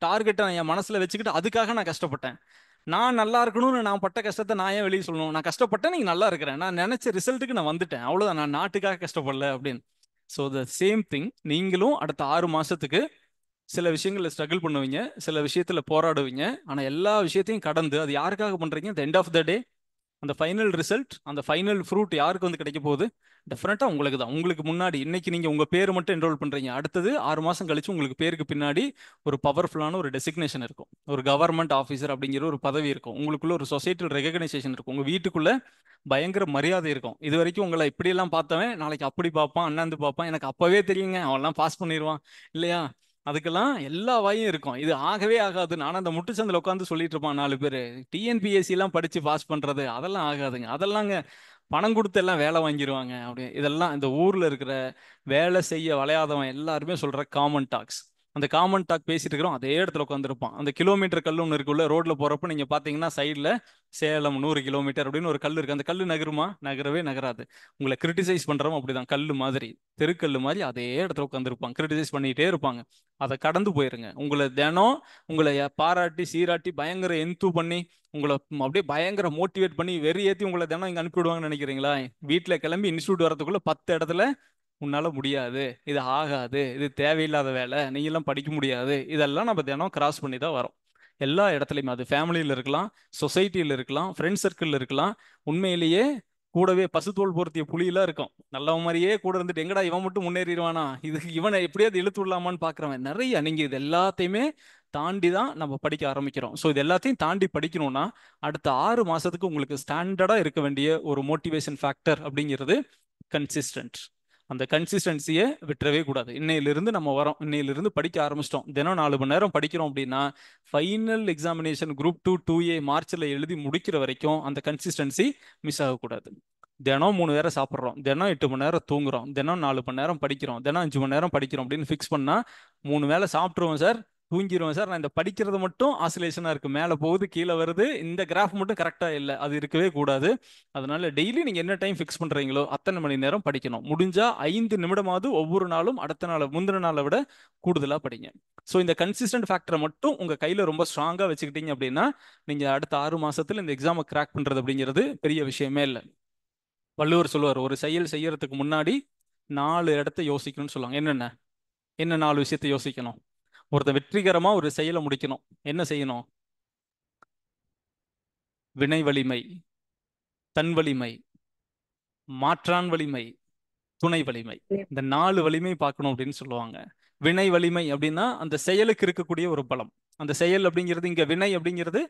டார்கெட்டை நான் என் மனசில் வச்சுக்கிட்டு அதுக்காக நான் கஷ்டப்பட்டேன். நான் நல்லா இருக்கணும்னு நான் பட்ட கஷ்டத்தை நான் ஏன் வெளியே சொல்லணும்? நான் கஷ்டப்பட்டேன் நீங்கள் நல்லா இருக்கிறேன். நான் நினச்ச ரிசல்ட்டுக்கு நான் வந்துட்டேன். அவ்வளோதான் நான் நாட்டுக்காக கஷ்டப்படல அப்படின்னு. ஸோ த சேம் திங் நீங்களும் அடுத்த ஆறு மாதத்துக்கு சில விஷயங்களில் ஸ்ட்ரகிள் பண்ணுவீங்க சில விஷயத்தில் போராடுவீங்க. ஆனால் எல்லா விஷயத்தையும் கடந்து அது யாருக்காக பண்ணுறீங்க the end of the day அந்த ஃபைனல் ரிசல்ட் அந்த ஃபைனல் ஃப்ரூட் யாருக்கு வந்து கிடைக்க போகுது? டெஃபினட்டாக உங்களுக்கு தான். உங்களுக்கு முன்னாடி இன்னைக்கு நீங்கள் உங்கள் பேர் மட்டும் என்ரோல் பண்ணுறீங்க அடுத்தது ஆறு மாதம் கழிச்சு உங்களுக்கு பேருக்கு பின்னாடி ஒரு பவர்ஃபுல்லான ஒரு டெசிக்னேஷன் இருக்கும். ஒரு கவர்மெண்ட் ஆஃபீஸர் அப்படிங்கிற ஒரு பதவி இருக்கும். உங்களுக்குள்ள ஒரு சொசைட்டியில் ரெகக்னைசேஷன் இருக்கும். உங்கள் வீட்டுக்குள்ளே பயங்கர மரியாதை இருக்கும். இது வரைக்கும் உங்களை இப்படியெல்லாம் பார்த்தவன் நாளைக்கு அப்படி பார்ப்பான் அண்ணாந்து பார்ப்பான். எனக்கு அப்போவே தெரியுங்க. அவன்லாம் பாஸ் பண்ணிடுவான் இல்லையா? அதுக்கெல்லாம் எல்லா வாயும் இருக்கும். இது ஆகவே ஆகாது. நானும் அந்த முட்டுச்சந்தில் உட்காந்து சொல்லிட்டு இருப்பான் நாலு பேர். டிஎன்பிஎஸ்சி எல்லாம் படிச்சு பாஸ் பண்றது அதெல்லாம் ஆகாதுங்க. அதெல்லாங்க பணம் கொடுத்து எல்லாம் வேலை வாங்கிடுவாங்க அப்படி இதெல்லாம் இந்த ஊர்ல இருக்கிற வேலை செய்ய வளையாதவன் எல்லாருமே சொல்ற காமன் டாக்ஸ் அந்த காமன் டாக் பேசிட்டு இருக்கிறோம் அதே இடத்துல உட்காந்துருப்பான் அந்த கிலோமீட்டர் கல் ஒன்று இருக்குல்ல ரோட்ல போறப்ப நீங்க பாத்தீங்கன்னா சைட்ல சேலம் நூறு கிலோமீட்டர் அப்படின்னு ஒரு கல் இருக்கு. அந்த கல் நகருமா? நகரவே நகராது. உங்களை கிரிட்டிசைஸ் பண்றோம் அப்படிதான். கல் மாதிரி தெருக்கல் மாதிரி அதே இடத்துல உட்காந்துருப்பாங்க கிரிட்டிசைஸ் பண்ணிட்டே இருப்பாங்க. அதை கடந்து போயிருங்க. உங்களை தினம் உங்களை பாராட்டி சீராட்டி பயங்கர எந்தூ பண்ணி உங்களை அப்படியே பயங்கர மோட்டிவேட் பண்ணி வெறி ஏற்றி உங்களை தினம் இங்கே அனுப்பிவிடுவாங்கன்னு நினைக்கிறீங்களா? வீட்டில் கிளம்பி இன்ஸ்டியூட் வரதுக்குள்ள பத்து இடத்துல உன்னால் முடியாது இது ஆகாது இது தேவையில்லாத வேலை நீங்களாம் படிக்க முடியாது இதெல்லாம் நம்ம தினம் கிராஸ் பண்ணி தான் வரோம் எல்லா இடத்துலையுமே அது ஃபேமிலியில் இருக்கலாம் சொசைட்டியில் இருக்கலாம் ஃப்ரெண்ட் சர்க்கிளில் இருக்கலாம் உண்மையிலேயே கூடவே பசுத்தோல் பொருத்திய புலியெல்லாம் இருக்கும். நல்ல மாதிரியே கூட இருந்துட்டு எங்கடா இவன் மட்டும் முன்னேறிடுவானா? இதுக்கு இவனை எப்படியாவது இழுத்து விடலாமான்னு பார்க்குறவன் நிறைய நீங்கள் இது எல்லாத்தையுமே தாண்டி தான் நம்ம படிக்க ஆரம்பிக்கிறோம். ஸோ இது எல்லாத்தையும் தாண்டி படிக்கணும்னா அடுத்த ஆறு மாதத்துக்கு உங்களுக்கு ஸ்டாண்டர்டாக இருக்க வேண்டிய ஒரு மோட்டிவேஷன் ஃபேக்டர் அப்படிங்கிறது கன்சிஸ்டன்ட் அந்த கன்சிஸ்டன்சியை விட்டுறவே கூடாது. இன்னையிலிருந்து நம்ம வரோம். இன்னையிலிருந்து படிக்க ஆரம்பிச்சிட்டோம். தினம் நாலு மணி நேரம் படிக்கிறோம் அப்படின்னா final examination group two two A மார்ச்சில் எழுதி முடிக்கிற வரைக்கும் அந்த கன்சிஸ்டன்சி மிஸ் ஆகக்கூடாது. தினம் மூணு நேரம் சாப்பிட்றோம். தினம் எட்டு மணி நேரம் தூங்குறோம். தினம் நாலு மணி நேரம் படிக்கிறோம். தினம் அஞ்சு மணி நேரம் படிக்கிறோம் அப்படின்னு ஃபிக்ஸ் பண்ணால் மூணு வேலை சாப்பிட்ருவோம் சார். தூங்கிடுவேன் சார். நான் இந்த படிக்கிறது மட்டும் ஆசிலேஷனாக இருக்குது மேலே போகுது கீழே வருது. இந்த கிராஃப் மட்டும் கரெக்டாக இல்லை. அது இருக்கவே கூடாது. அதனால டெய்லி நீங்கள் என்ன டைம் ஃபிக்ஸ் பண்ணுறீங்களோ அத்தனை மணி நேரம் படிக்கணும். முடிஞ்சால் ஐந்து நிமிடமாவது ஒவ்வொரு நாளும் அடுத்த நாள் முந்தின நாளை விட கூடுதலாக படிங்க. ஸோ இந்த கன்சிஸ்டன்ட் ஃபேக்டரை மட்டும் உங்கள் கையில் ரொம்ப ஸ்ட்ராங்காக வச்சுக்கிட்டீங்க அப்படின்னா நீங்கள் அடுத்த ஆறு மாதத்தில் இந்த எக்ஸாமை கிராக் பண்ணுறது அப்படிங்கிறது பெரிய விஷயமே இல்லை. வள்ளுவர் சொல்லுவார் ஒரு செயல் செய்யறதுக்கு முன்னாடி நாலு இடத்த யோசிக்கணும்னு சொல்லுவாங்க. என்னென்ன? என்ன நாலு விஷயத்த யோசிக்கணும்? ஒருத்தன் வெற்றிகரமா ஒரு செயலை முடிக்கணும். என்ன செய்யணும்? வினை வலிமை தன் வலிமை மாற்றான் வலிமை துணை வலிமை. இந்த நாலு வலிமை பார்க்கணும் அப்படின்னு சொல்லுவாங்க. வினை வலிமை அப்படின்னா அந்த செயலுக்கு இருக்கக்கூடிய ஒரு பலம். அந்த செயல் அப்படிங்கிறது இங்க வினை அப்படிங்கிறது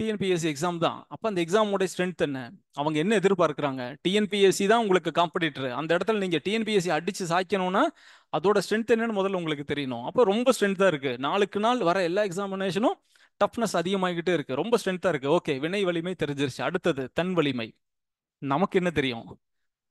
டிஎன்பிஎஸ்சி எக்ஸாம் தான். அப்போ அந்த எக்ஸாமோட ஸ்ட்ரென்த் என்ன? அவங்க என்ன எதிர்பார்க்குறாங்க? டிஎன்பிஎஸ்சி தான் உங்களுக்கு காம்படிட்டர் அந்த இடத்துல நீங்கள் டிஎன்பிஎஸ்சி அடித்து சாய்க்கணும்னா அதோட ஸ்ட்ரென்த் என்னன்னு முதல்ல உங்களுக்கு தெரியணும். அப்போ ரொம்ப ஸ்ட்ரென்த்தாக இருக்குது நாளுக்கு நாள் வர எல்லா எக்ஸாமினேஷனும் டஃப்னஸ் அதிகமாகிக்கிட்டே இருக்குது ரொம்ப ஸ்ட்ரென்த்தாக இருக்குது ஓகே வினை வலிமை தெரிஞ்சிருச்சு. அடுத்தது தன் வலிமை. நமக்கு என்ன தெரியும்?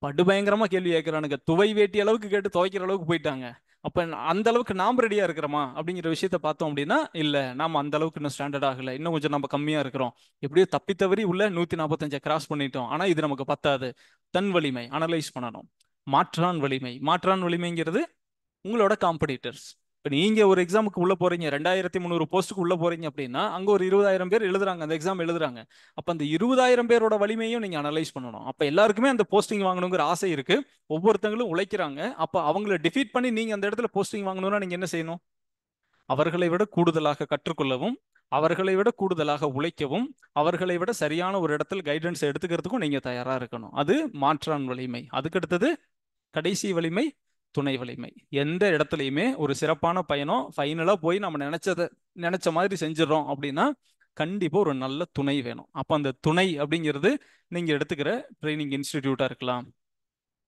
படுபயங்கரமா கேள்வி கேட்குறானுங்க துவை வேட்டி அளவுக்கு கேட்டு துவைக்கிற அளவுக்கு போயிட்டாங்க. அப்போ அந்த அளவுக்கு நாம் ரெடியாக இருக்கிறோமா? அப்படிங்கிற விஷயத்த பார்த்தோம் அப்படின்னா இல்லை நாம் அந்த அளவுக்கு இன்னும் ஸ்டாண்டர்ட் ஆகலை. இன்னும் கொஞ்சம் நம்ம கம்மியாக இருக்கிறோம். எப்படியோ தப்பி தவறி உள்ள நூற்றி நாற்பத்தஞ்சை கிராஸ் பண்ணிட்டோம். ஆனால் இது நமக்கு பத்தாது. தன் வலிமை அனலைஸ் பண்ணணும். மாற்றான் வலிமை. மாற்றான் வலிமைங்கிறது உங்களோட காம்படிட்டர்ஸ் இப்போ நீங்கள் ஒரு எக்ஸாமுக்கு உள்ளே போகிறீங்க ரெண்டாயிரத்தி முந்நூறு போஸ்ட்டுக்கு உள்ளே போகிறீங்க அப்படின்னா அங்கே ஒரு இருபதாயிரம் பேர் எழுதுறாங்க அந்த எக்ஸாம் எழுதுறாங்க. அப்போ அந்த இருபதாயிரம் பேரோட வலிமையும் நீங்கள் அனலைஸ் பண்ணணும். அப்போ எல்லாருக்குமே அந்த போஸ்டிங் வாங்கணுங்கிற ஆசை இருக்குது ஒவ்வொருத்தங்களும் உழைக்கிறாங்க. அப்போ அவங்கள டிஃபீட் பண்ணி நீங்கள் அந்த இடத்துல போஸ்டிங் வாங்கணும்னா நீங்கள் என்ன செய்யணும்? அவர்களை விட கூடுதலாக கற்றுக்கொள்ளவும் அவர்களை விட கூடுதலாக உழைக்கவும் அவர்களை விட சரியான ஒரு இடத்துல கைடன்ஸ் எடுத்துக்கிறதுக்கும் நீங்கள் தயாராக இருக்கணும். அது மாற்றான் வலிமை. அதுக்கடுத்தது கடைசி வலிமை துணை வலிமை எந்த இடத்துலையுமே ஒரு சிறப்பான பயணம் ஃபைனலாக போய் நம்ம நினைச்சதை நினைச்ச மாதிரி செஞ்சிடறோம் அப்படின்னா கண்டிப்பாக ஒரு நல்ல துணை வேணும். அப்போ அந்த துணை அப்படிங்கிறது நீங்கள் எடுத்துக்கிற ட்ரைனிங் இன்ஸ்டிடியூட்டாக இருக்கலாம்.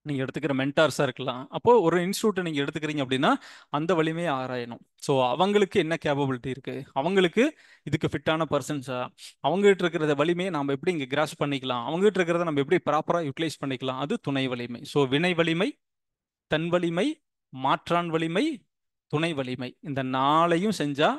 நீங்கள் எடுத்துக்கிற மென்டார்ஸாக இருக்கலாம். அப்போது ஒரு இன்ஸ்டியூட்டை நீங்கள் எடுத்துக்கிறீங்க அப்படின்னா அந்த வலிமையை ஆராயணும். ஸோ அவங்களுக்கு என்ன கேப்பபிலிட்டி இருக்குது அவங்களுக்கு இதுக்கு ஃபிட்டான பர்சன்ஸா அவங்ககிட்ட இருக்கிறத வலிமையை நம்ம எப்படி இங்கே கிராஸ் பண்ணிக்கலாம்? அவங்ககிட்ட இருக்கிறத நம்ம எப்படி ப்ராப்பராக யூட்டிலைஸ் பண்ணிக்கலாம்? அது துணை வலிமை. ஸோ வினை வலிமை தன் வலிமை மாற்றான் வலிமை துணை வலிமை. இந்த நாளையும் செஞ்சா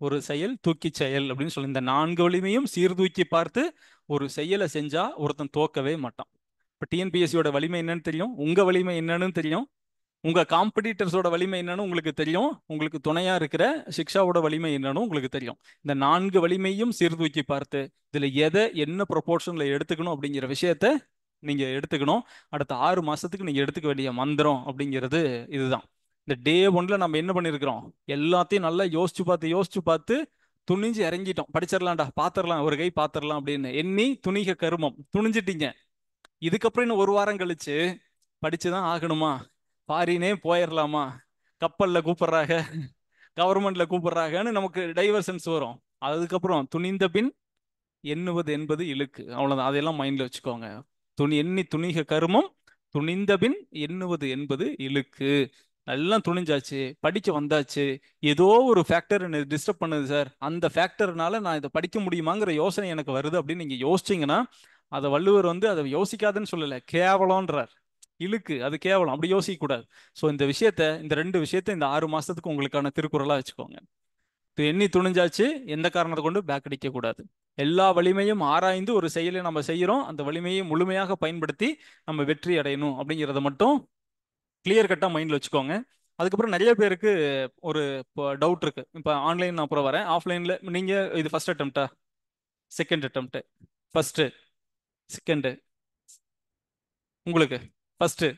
ஒரு செயல் தூக்கி செயல் அப்படின்னு சொல்லி இந்த நான்கு வலிமையும் சீர்தூக்கி பார்த்து ஒரு செயலை செஞ்சா ஒருத்தன் தோக்கவே மாட்டான். இப்போ டிஎன்பிஎஸ்சியோட வலிமை என்னன்னு தெரியும்? உங்க வலிமை என்னன்னு தெரியும். உங்க காம்படிட்டர்ஸோட வலிமை என்னன்னு உங்களுக்கு தெரியும். உங்களுக்கு துணையா இருக்கிற சிக்ஷாவோட வலிமை என்னன்னு உங்களுக்கு தெரியும். இந்த நான்கு வலிமையும் சீர்தூக்கி பார்த்து இதுல எதை என்ன ப்ரொபோர்ஷன்ல எடுத்துக்கணும் அப்படிங்கிற விஷயத்த நீங்கள் எடுத்துக்கணும். அடுத்த ஆறு மாதத்துக்கு நீங்கள் எடுத்துக்க வேண்டிய மந்திரம் அப்படிங்கிறது இதுதான். இந்த டே ஒன்ல நம்ம என்ன பண்ணியிருக்கிறோம் எல்லாத்தையும் நல்லா யோசிச்சு பார்த்து யோசிச்சு பார்த்து துணிஞ்சு இறங்கிட்டோம். படிச்சிடலாம்டா பாத்திரலாம் ஒரு கை பாத்திரலாம் அப்படின்னு எண்ணி துணிக கருமம். துணிஞ்சிட்டீங்க. இதுக்கப்புறம் இன்னும் ஒரு வாரம் கழிச்சு படிச்சுதான் ஆகணுமா? பாரினே போயிடலாமா கப்பல்ல கூப்பிடுறாங்க கவர்மெண்ட்ல கூப்பிடுறாங்கன்னு நமக்கு டைவர்சன்ஸ் வரும். அதுக்கப்புறம் துணிந்த பின் எண்ணுவது என்பது இழுக்கு. அவ்வளோதான் அதையெல்லாம் மைண்டில் வச்சுக்கோங்க. துணி எண்ணி துணிக கருமம் துணிந்த பின் எண்ணுவது என்பது இழுக்கு. எல்லாம் துணிஞ்சாச்சு படிக்க வந்தாச்சு. ஏதோ ஒரு ஃபேக்டர் என்ன டிஸ்டர்ப் பண்ணுது சார் அந்த ஃபேக்டர்னால நான் இதை படிக்க முடியுமாங்கிற யோசனை எனக்கு வருது அப்படின்னு நீங்க யோசிச்சீங்கன்னா அதை வள்ளுவர் வந்து அதை யோசிக்காதுன்னு சொல்லல. கேவலம்ன்றார். இழுக்கு அது கேவலம். அப்படி யோசிக்க கூடாது. ஸோ இந்த விஷயத்த இந்த ரெண்டு விஷயத்த இந்த ஆறு மாசத்துக்கு உங்களுக்கான திருக்குறளா வச்சுக்கோங்க. எண்ணி துணிஞ்சாச்சு எந்த காரணத்தை கொண்டு பேக் அடிக்க கூடாது. எல்லா வலிமையும் ஆராய்ந்து ஒரு செயலை நம்ம செய்கிறோம். அந்த வலிமையை முழுமையாக பயன்படுத்தி நம்ம வெற்றி அடையணும் அப்படிங்கிறத மட்டும் கிளியர் கட்டாக மைண்டில் வச்சுக்கோங்க. அதுக்கப்புறம் நிறைய பேருக்கு ஒரு டவுட் இருக்கு. இப்போ ஆன்லைன் நான் அப்புறம் வரேன். ஆஃப்லைனில் நீங்கள் இது ஃபர்ஸ்ட் அட்டம்ப்டா செகண்ட் அட்டம்ப்ட் ஃபஸ்ட்டு செகண்டு உங்களுக்கு first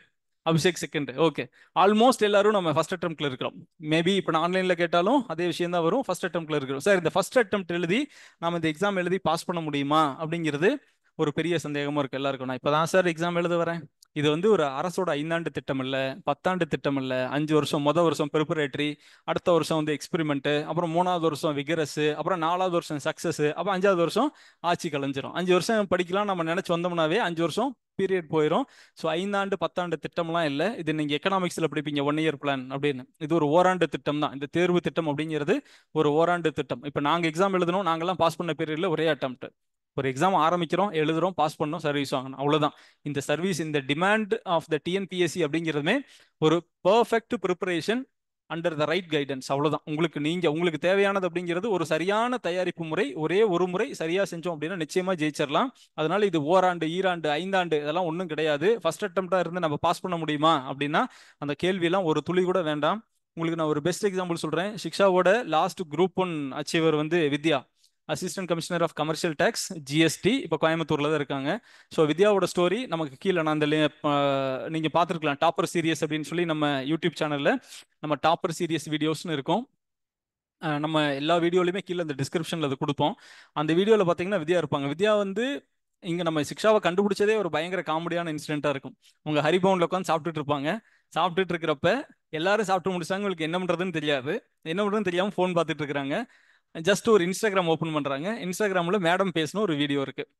Abhishek second okay almost எல்லாரும் நம்ம ஃபர்ஸ்ட் அட்டம்ப்ட்ல இருக்கிறோம். மேபி இப்போ நான் ஆன்லைன்ல கேட்டாலும் அதே விஷயம் தான் வரும். ஃபர்ஸ்ட் அட்டம்ப்ட்ல இருக்கிறோம். சார் இந்த ஃபர்ஸ்ட் அட்டம்ப்ட் எழுதி நம்ம இந்த எக்ஸாம் எழுதி பாஸ் பண்ண முடியுமா? அப்படிங்கிறது ஒரு பெரிய சந்தேகமா இருக்கு எல்லாருக்கும். நான் இப்போதான் சார் எக்ஸாம் எழுத வரேன். இது வந்து ஒரு அரசோட ஐந்தாண்டு திட்டம் இல்லை பத்தாண்டு திட்டம் இல்லை அஞ்சு வருஷம் மொதல் வருஷம் ப்ரிப்பரேட்டரி அடுத்த வருஷம் வந்து எக்ஸ்பெரிமெண்ட்டு அப்புறம் மூணாவது வருஷம் விகரஸ் அப்புறம் நாலாவது வருஷம் சக்ஸஸ் அப்புறம் அஞ்சாவது வருஷம் ஆட்சி கலைஞ்சிரும். அஞ்சு வருஷம் படிக்கலாம் நம்ம நினச்சி வந்தோம்னாவே அஞ்சு வருஷம் பீரியட் போயிடும் ஸோ ஐந்தாண்டு பத்தாண்டு திட்டம்லாம் இல்லை. இது நீங்கள் எக்கனாமிக்ஸில் படிப்பீங்க ஒன் இயர் பிளான் அப்படின்னு. இது ஒரு ஓராண்டு திட்டம் தான். இந்த தேர்வு திட்டம் அப்படிங்கிறது ஒரு ஓராண்டு திட்டம். இப்போ நாங்கள் எக்ஸாம் எழுதணும் நாங்கள்லாம் பாஸ் பண்ண பீரியடில் ஒரே அட்டம்ப்ட் ஒரு எக்ஸாம் ஆரம்பிக்கிறோம் எழுதுறோம் பாஸ் பண்ணோம் சர்வீஸ் வாங்கணும். அவ்வளோதான் இந்த சர்வீஸ் இந்த டிமாண்ட் ஆஃப் த டிஎன்பிஎஸ்சி அப்படிங்கிறதுமே ஒரு perfect preparation under the right guidance அவ்வளோதான் உங்களுக்கு நீங்கள் உங்களுக்கு தேவையானது அப்படிங்கிறது ஒரு சரியான தயாரிப்பு முறை ஒரே ஒரு முறை சரியாக செஞ்சோம் அப்படின்னா நிச்சயமாக ஜெயிச்சிடலாம் அதனால இது ஓராண்டு ஈராண்டு ஐந்தாண்டு இதெல்லாம் ஒன்றும் கிடையாது. ஃபர்ஸ்ட் அட்டம்ப்டாக இருந்து நம்ம பாஸ் பண்ண முடியுமா அப்படின்னா அந்த கேள்வியெல்லாம் ஒரு துளி கூட வேண்டாம். உங்களுக்கு நான் ஒரு பெஸ்ட் எக்ஸாம்பிள் சொல்கிறேன் சிக்ஷாவோட லாஸ்ட் குரூப் ஒன் அச்சீவர் வந்து Vidya. Assistant commissioner of commercial taxes GST இப்போ கோயம்புத்தூரில் தான் இருக்காங்க. ஸோ வித்யாவோட ஸ்டோரி நமக்கு கீழே நான் அந்த நீங்கள் பார்த்துருக்கலாம். டாப்பர் சீரியஸ் அப்படின்னு சொல்லி நம்ம யூடியூப் சேனலில் நம்ம டாப்பர் சீரியஸ் வீடியோஸ்னு இருக்கும். நம்ம எல்லா வீடியோலையுமே கீழே அந்த டிஸ்கிரிப்ஷனில் அது கொடுப்போம். அந்த வீடியோவில் பார்த்தீங்கன்னா வித்யா இருப்பாங்க. வித்யா வந்து இங்கே நம்ம சிக்ஷாவை கண்டுபிடிச்சதே ஒரு பயங்கர காமெடியான இன்சிடென்ட்டாக இருக்கும். உங்கள் ஹரிபவுண்டில் உட்காந்து சாப்பிட்டுட்டு இருப்பாங்க. சாப்பிட்டுட்டு இருக்கிறப்ப எல்லாரும் சாப்பிட்டு முடிச்சாங்க. உங்களுக்கு என்ன பண்ணுறதுன்னு தெரியாது. என்ன பண்ணுறதுன்னு தெரியாமல் ஃபோன் பார்த்துட்டு இருக்கிறாங்க. ஜஸ்ட் ஒரு இன்ஸ்டாகிராம் ஓப்பன் பண்ணுறாங்க இன்ஸ்டாகிராமில் மேடம் பேசின ஒரு வீடியோ இருக்குது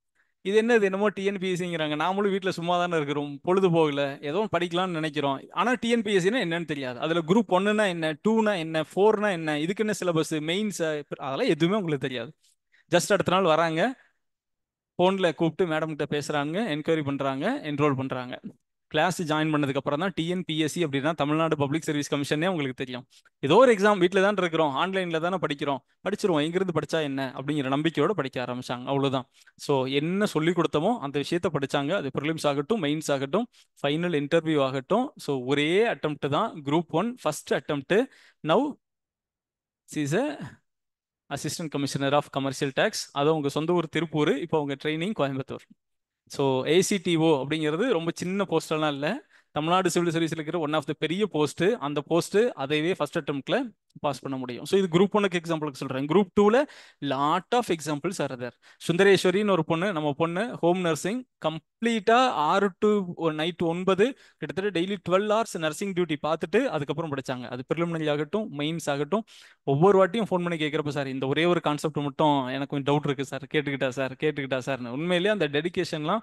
இது என்னது என்னமோ டிஎன்பிஎஸ்சிங்கிறாங்க நாமளும் வீட்டில் சும்மா தானே இருக்கிறோம். பொழுது போகல. ஏதோ படிக்கலாம்னு நினைக்கிறோம். ஆனால் டிஎன்பிஎஸ்சினா என்னன்னு தெரியாது. அதில் குரூப் ஒன்றுனா என்ன டூனா என்ன ஃபோர்னா என்ன இதுக்கு என்ன சிலபஸ் மெயின்ஸ் அதெல்லாம் எதுவுமே உங்களுக்கு தெரியாது. ஜஸ்ட் அடுத்த நாள் வராங்க. ஃபோனில் கூப்பிட்டு மேடம் கிட்ட பேசுகிறாங்க என்கொயரி பண்ணுறாங்க என்ரோல் பண்ணுறாங்க கிளாஸ் ஜாயின் பண்ணதுக்கு அப்புறம் தான் டிஎன்பிஎஸ்சி அப்படின்னா தமிழ்நாடு பப்ளிக் சர்வீஸ் கமிஷனே உங்களுக்கு தெரியும். ஏதோ ஒரு எக்ஸாம் வீட்டில் தான் இருக்கிறோம். ஆன்லைனில் தானே படிக்கிறோம். படிச்சிருவோம். எங்கிருந்து படித்தா என்ன? அப்படிங்கிற நம்பிக்கையோட படிக்க ஆரம்பிச்சாங்க. அவ்வளோதான் ஸோ என்ன சொல்லி கொடுத்தமோ அந்த விஷயத்த படிச்சாங்க. அது ப்ரிலிம்ஸ் ஆகட்டும் மெயின்ஸ் ஆகட்டும் ஃபைனல் இன்டர்வியூ ஆகட்டும். ஸோ ஒரே அட்டம்ப்ட் தான். Group one first attempt now she's assistant commissioner of commercial taxes அது உங்கள் சொந்த ஊர் திருப்பூர். இப்போ உங்கள் ட்ரைனிங் கோயம்புத்தூர். ஸோ ஏசிடிஓ அப்படிங்கிறது ரொம்ப சின்ன போஸ்டெல்லாம் இல்லை. தமிழ்நாடு சிவில் சர்வீஸில் இருக்கிற ஒன் ஆஃப் த பெரிய போஸ்ட்டு அந்த போஸ்ட்டு அதைவே ஃபஸ்ட் அட்டம்ப்டில் பாஸ் பண்ண முடியும். ஸோ இது குரூப் ஒனுக்கு எக்ஸாம்பிளுக்கு சொல்கிறேன் குரூப் டூவில் lot of examples are other சுந்தரேஸ்வரின்னு ஒரு பொண்ணு நம்ம பொண்ணு ஹோம் நர்சிங் கம்ப்ளீட்டாக ஆறு டு நைட் ஒன்பது கிட்டத்தட்ட daily twelve hours nursing duty பார்த்துட்டு அதுக்கப்புறம் படிச்சாங்க. அது ப்ரிலிமினரி ஆகட்டும் மெயின்ஸ் ஆகட்டும் ஒவ்வொரு வாட்டியும் ஃபோன் பண்ணி கேட்குறப்ப சார் இந்த ஒரே ஒரு கான்செப்ட் மட்டும் எனக்கு கொஞ்சம் டவுட் இருக்குது சார் கேட்டுக்கிட்டா சார் கேட்டுக்கிட்டா சார்னு. உண்மையிலேயே அந்த டெடிக்கேஷன்லாம்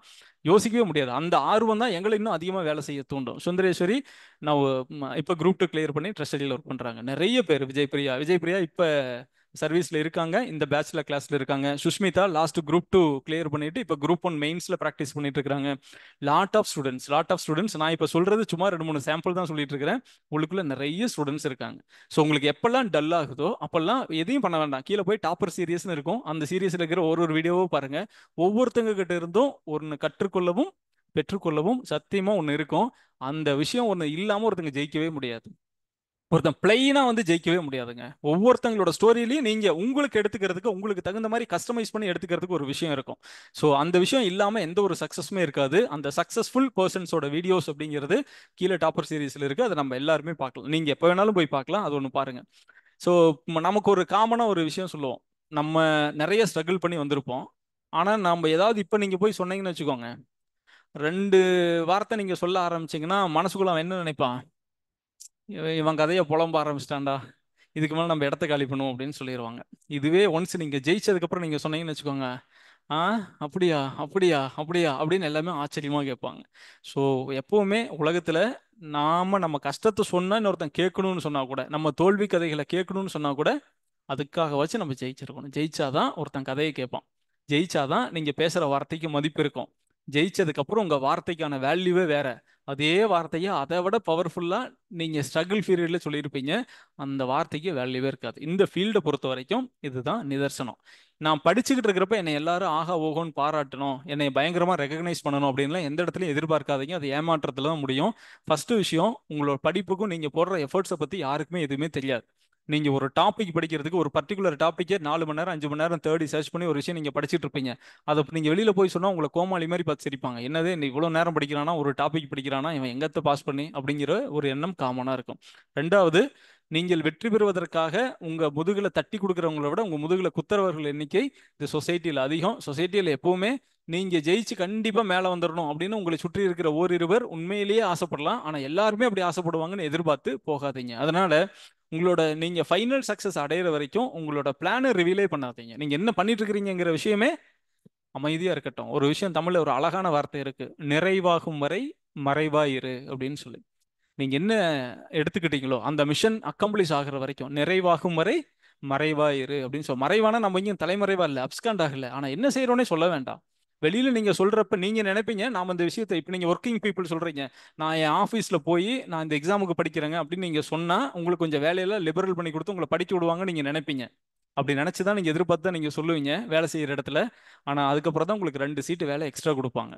யோசிக்கவே முடியாது. அந்த ஆர்வம் தான் எங்களை இன்னும் அதிகமாக வேலை செய்ய தூண்டும். சுந்தரேஸ்வரி நான் இப்போ குரூப் டூ கிளியர் பண்ணி ட்ரெஸ்டடியில் ஒர்க் பண்ணுறாங்க நிறைய பேர். விஜய் பிரியா விஜய் பிரியா இப்போ சர்வீஸ்ல இருக்காங்க இந்த பேச்சுல கிளாஸ்ல இருக்காங்க. Sushmita last group two clear பண்ணிட்டு இப்போ குரூப் ஒன் மெயின்ஸ்ல ப்ராக்டிஸ் பண்ணிட்டு இருக்காங்க. Lot of students lot of students நான் இப்போ சொல்றது சும்மா ரெண்டு மூணு சாம்பிள் தான் சொல்லிட்டு இருக்கிறேன். உங்களுக்குள்ள நிறைய ஸ்டூடெண்ட்ஸ் இருக்காங்க. ஸோ உங்களுக்கு எப்பெல்லாம் டல் ஆகுதோ அப்பெல்லாம் எதையும் பண்ண வேண்டாம். கீழே போய் டாப்பர் சீரியஸ்னு இருக்கும். அந்த சீரியஸ்ல இருக்கிற ஒரு ஒரு வீடியோவும் பாருங்க. ஒவ்வொருத்தங்க கிட்ட இருந்தும் ஒன்று கற்றுக்கொள்ளவும் பெற்றுக்கொள்ளவும் சத்தியமா ஒன்று இருக்கும். அந்த விஷயம் ஒன்று இல்லாமல் ஒருத்தங்க ஜெயிக்கவே முடியாது. ஒருத்தன் பிளெயினா வந்து ஜெயிக்கவே முடியாதுங்க. ஒவ்வொருத்தங்களோட ஸ்டோரியிலையும் நீங்க உங்களுக்கு எடுத்துக்கிறதுக்கு உங்களுக்கு தகுந்த மாதிரி கஸ்டமைஸ் பண்ணி எடுத்துக்கிறதுக்கு ஒரு விஷயம் இருக்கும். ஸோ அந்த விஷயம் இல்லாம எந்த ஒரு சக்சஸுமே இருக்காது. அந்த சக்சஸ்ஃபுல் பர்சன்ஸோட வீடியோஸ் அப்படிங்கிறது கீழே டாப்பர் சீரீஸ்ல இருக்கு. அதை நம்ம எல்லாருமே பார்க்கலாம். நீங்க எப்போ வேணாலும் போய் பார்க்கலாம். அது ஒன்று பாருங்க. ஸோ நமக்கு ஒரு காமனா ஒரு விஷயம் சொல்லுவோம். நம்ம நிறைய ஸ்ட்ரகிள் பண்ணி வந்திருப்போம். ஆனால் நம்ம ஏதாவது இப்போ நீங்கள் போய் சொன்னீங்கன்னு வச்சுக்கோங்க. ரெண்டு வார்த்தை நீங்கள் சொல்ல ஆரம்பிச்சிங்கன்னா மனசுக்குள்ள அவன் என்ன நினைப்பான்? இவன் கதையை புலம்ப ஆரம்பிச்சிட்டான்டா. இதுக்கு மேலே நம்ம இடத்த காலி பண்ணுவோம் அப்படின்னு சொல்லிடுவாங்க இதுவே ஒன்ஸ் நீங்கள் ஜெயிச்சதுக்கப்புறம் நீங்கள் சொன்னீங்கன்னு வச்சுக்கோங்க. ஆ அப்படியா அப்படியா அப்படியா அப்படின்னு எல்லாமே ஆச்சரியமாக கேட்பாங்க. ஸோ எப்போவுமே உலகத்தில் நாம் நம்ம கஷ்டத்தை சொன்னால் இன்னொருத்தன் கேட்கணும்னு சொன்னால் கூட நம்ம தோல்வி கதைகளை கேட்கணும்னு சொன்னால் கூட அதுக்காக வச்சு நம்ம ஜெயிச்சிருக்கணும். ஜெயிச்சாதான் ஒருத்தன் கதையை கேட்பான். ஜெயிச்சாதான் நீங்கள் பேசுகிற வார்த்தைக்கு மதிப்பு இருக்கும். ஜெயிச்சதுக்கப்புறம் உங்கள் வார்த்தைக்கான வேல்யூவே வேற. அதே வார்த்தையை அதை விட பவர்ஃபுல்லாக நீங்கள் ஸ்ட்ரகிள் பீரியடில் சொல்லியிருப்பீங்க. அந்த வார்த்தைக்கு வேல்யூவே இருக்காது. இந்த ஃபீல்டை பொறுத்த வரைக்கும் இதுதான் நிதர்சனம். நான் படிச்சுக்கிட்டு இருக்கிறப்ப என்னை எல்லாரும் ஆகா ஓகோன்னு பாராட்டணும் என்னை பயங்கரமாக ரெகக்னைஸ் பண்ணணும் அப்படின்லாம் எந்த இடத்துலையும் எதிர்பார்க்காதீங்க. அது ஏமாற்றத்தில் தான் முடியும். ஃபஸ்ட்டு விஷயம் உங்களோட படிப்புக்கும் நீங்கள் போடுற எஃபர்ட்ஸை பற்றி யாருக்குமே எதுவுமே தெரியாது. நீங்க ஒரு டாபிக் படிக்கிறதுக்கு ஒரு பர்டிகுலர் டாப்பிக்கே நாலு மணி நேரம் அஞ்சு மணி நேரம் தேடி சர்ச் பண்ணி ஒரு விஷயம் நீங்க படிச்சுட்டு இருப்பீங்க. அதை நீங்க வெளியில போய் சொன்னா உங்களை கோமாளி மாதிரி பார்த்து சிரிப்பாங்க என்னது இந்த இவ்வளவு நேரம் படிக்கிறானா ஒரு டாபிக் படிக்கிறானா இவன் எங்கத்த பாஸ் பண்ணி அப்படிங்கிற ஒரு எண்ணம் காமனா இருக்கும். ரெண்டாவது நீங்கள் வெற்றி பெறுவதற்காக உங்க முதுகுல தட்டி கொடுக்குறவங்கள விட உங்க முதுகுல குத்துறவர்கள் எண்ணிக்கை இந்த சொசைட்டியில் அதிகம். சொசைட்டியில் எப்பவுமே நீங்க ஜெயிச்சு கண்டிப்பா மேல வந்துடணும் அப்படின்னு உங்களை சுற்றி இருக்கிற ஓரிருவர் உண்மையிலேயே ஆசைப்படலாம். ஆனா எல்லாருமே அப்படி ஆசைப்படுவாங்கன்னு எதிர்பார்த்து போகாதீங்க. அதனால உங்களோட நீங்கள் ஃபைனல் சக்ஸஸ் அடையிற வரைக்கும் உங்களோட பிளானை ரிவீலே பண்ணாதீங்க. நீங்கள் என்ன பண்ணிட்டு இருக்கிறீங்கிற விஷயமே அமைதியாக இருக்கட்டும். ஒரு விஷயம் தமிழில் ஒரு அழகான வார்த்தை இருக்குது நிறைவாகும் வரை மறைவாயிரு இரு அப்படின்னு சொல்லி. நீங்கள் என்ன எடுத்துக்கிட்டீங்களோ அந்த மிஷன் அக்கம்ப்ளிஷ் ஆகிற வரைக்கும் நிறைவாகும் வரை மறைவாயிரு இரு அப்படின்னு சொல்லி மறைவானா நம்ம இங்கே தலைமறைவா இல்லை அப்ஸ்காண்ட் ஆகலை. ஆனால் என்ன செய்கிறோன்னே சொல்ல வேண்டாம். வெளியில நீங்க சொல்றப்ப நீங்க நினைப்பீங்க நாம இந்த விஷயத்தை இப்ப நீங்க ஒர்க்கிங் பீப்புள் சொல்றீங்க. நான் என் ஆஃபீஸ்ல போய் நான் இந்த எக்ஸாமுக்கு படிக்கிறேங்க அப்படின்னு நீங்க சொன்னா உங்களுக்கு கொஞ்சம் வேலையில லிபரல் பண்ணி கொடுத்து உங்களை படிக்க விடுவாங்க நீங்க நினைப்பீங்க. அப்படி நினைச்சுதான் நீங்க எதிர்பார்த்து தான் நீங்க சொல்லுவீங்க வேலை செய்யற இடத்துல. ஆனா அதுக்கப்புறம் தான் உங்களுக்கு ரெண்டு சீட்டு வேலை எக்ஸ்ட்ரா கொடுப்பாங்க.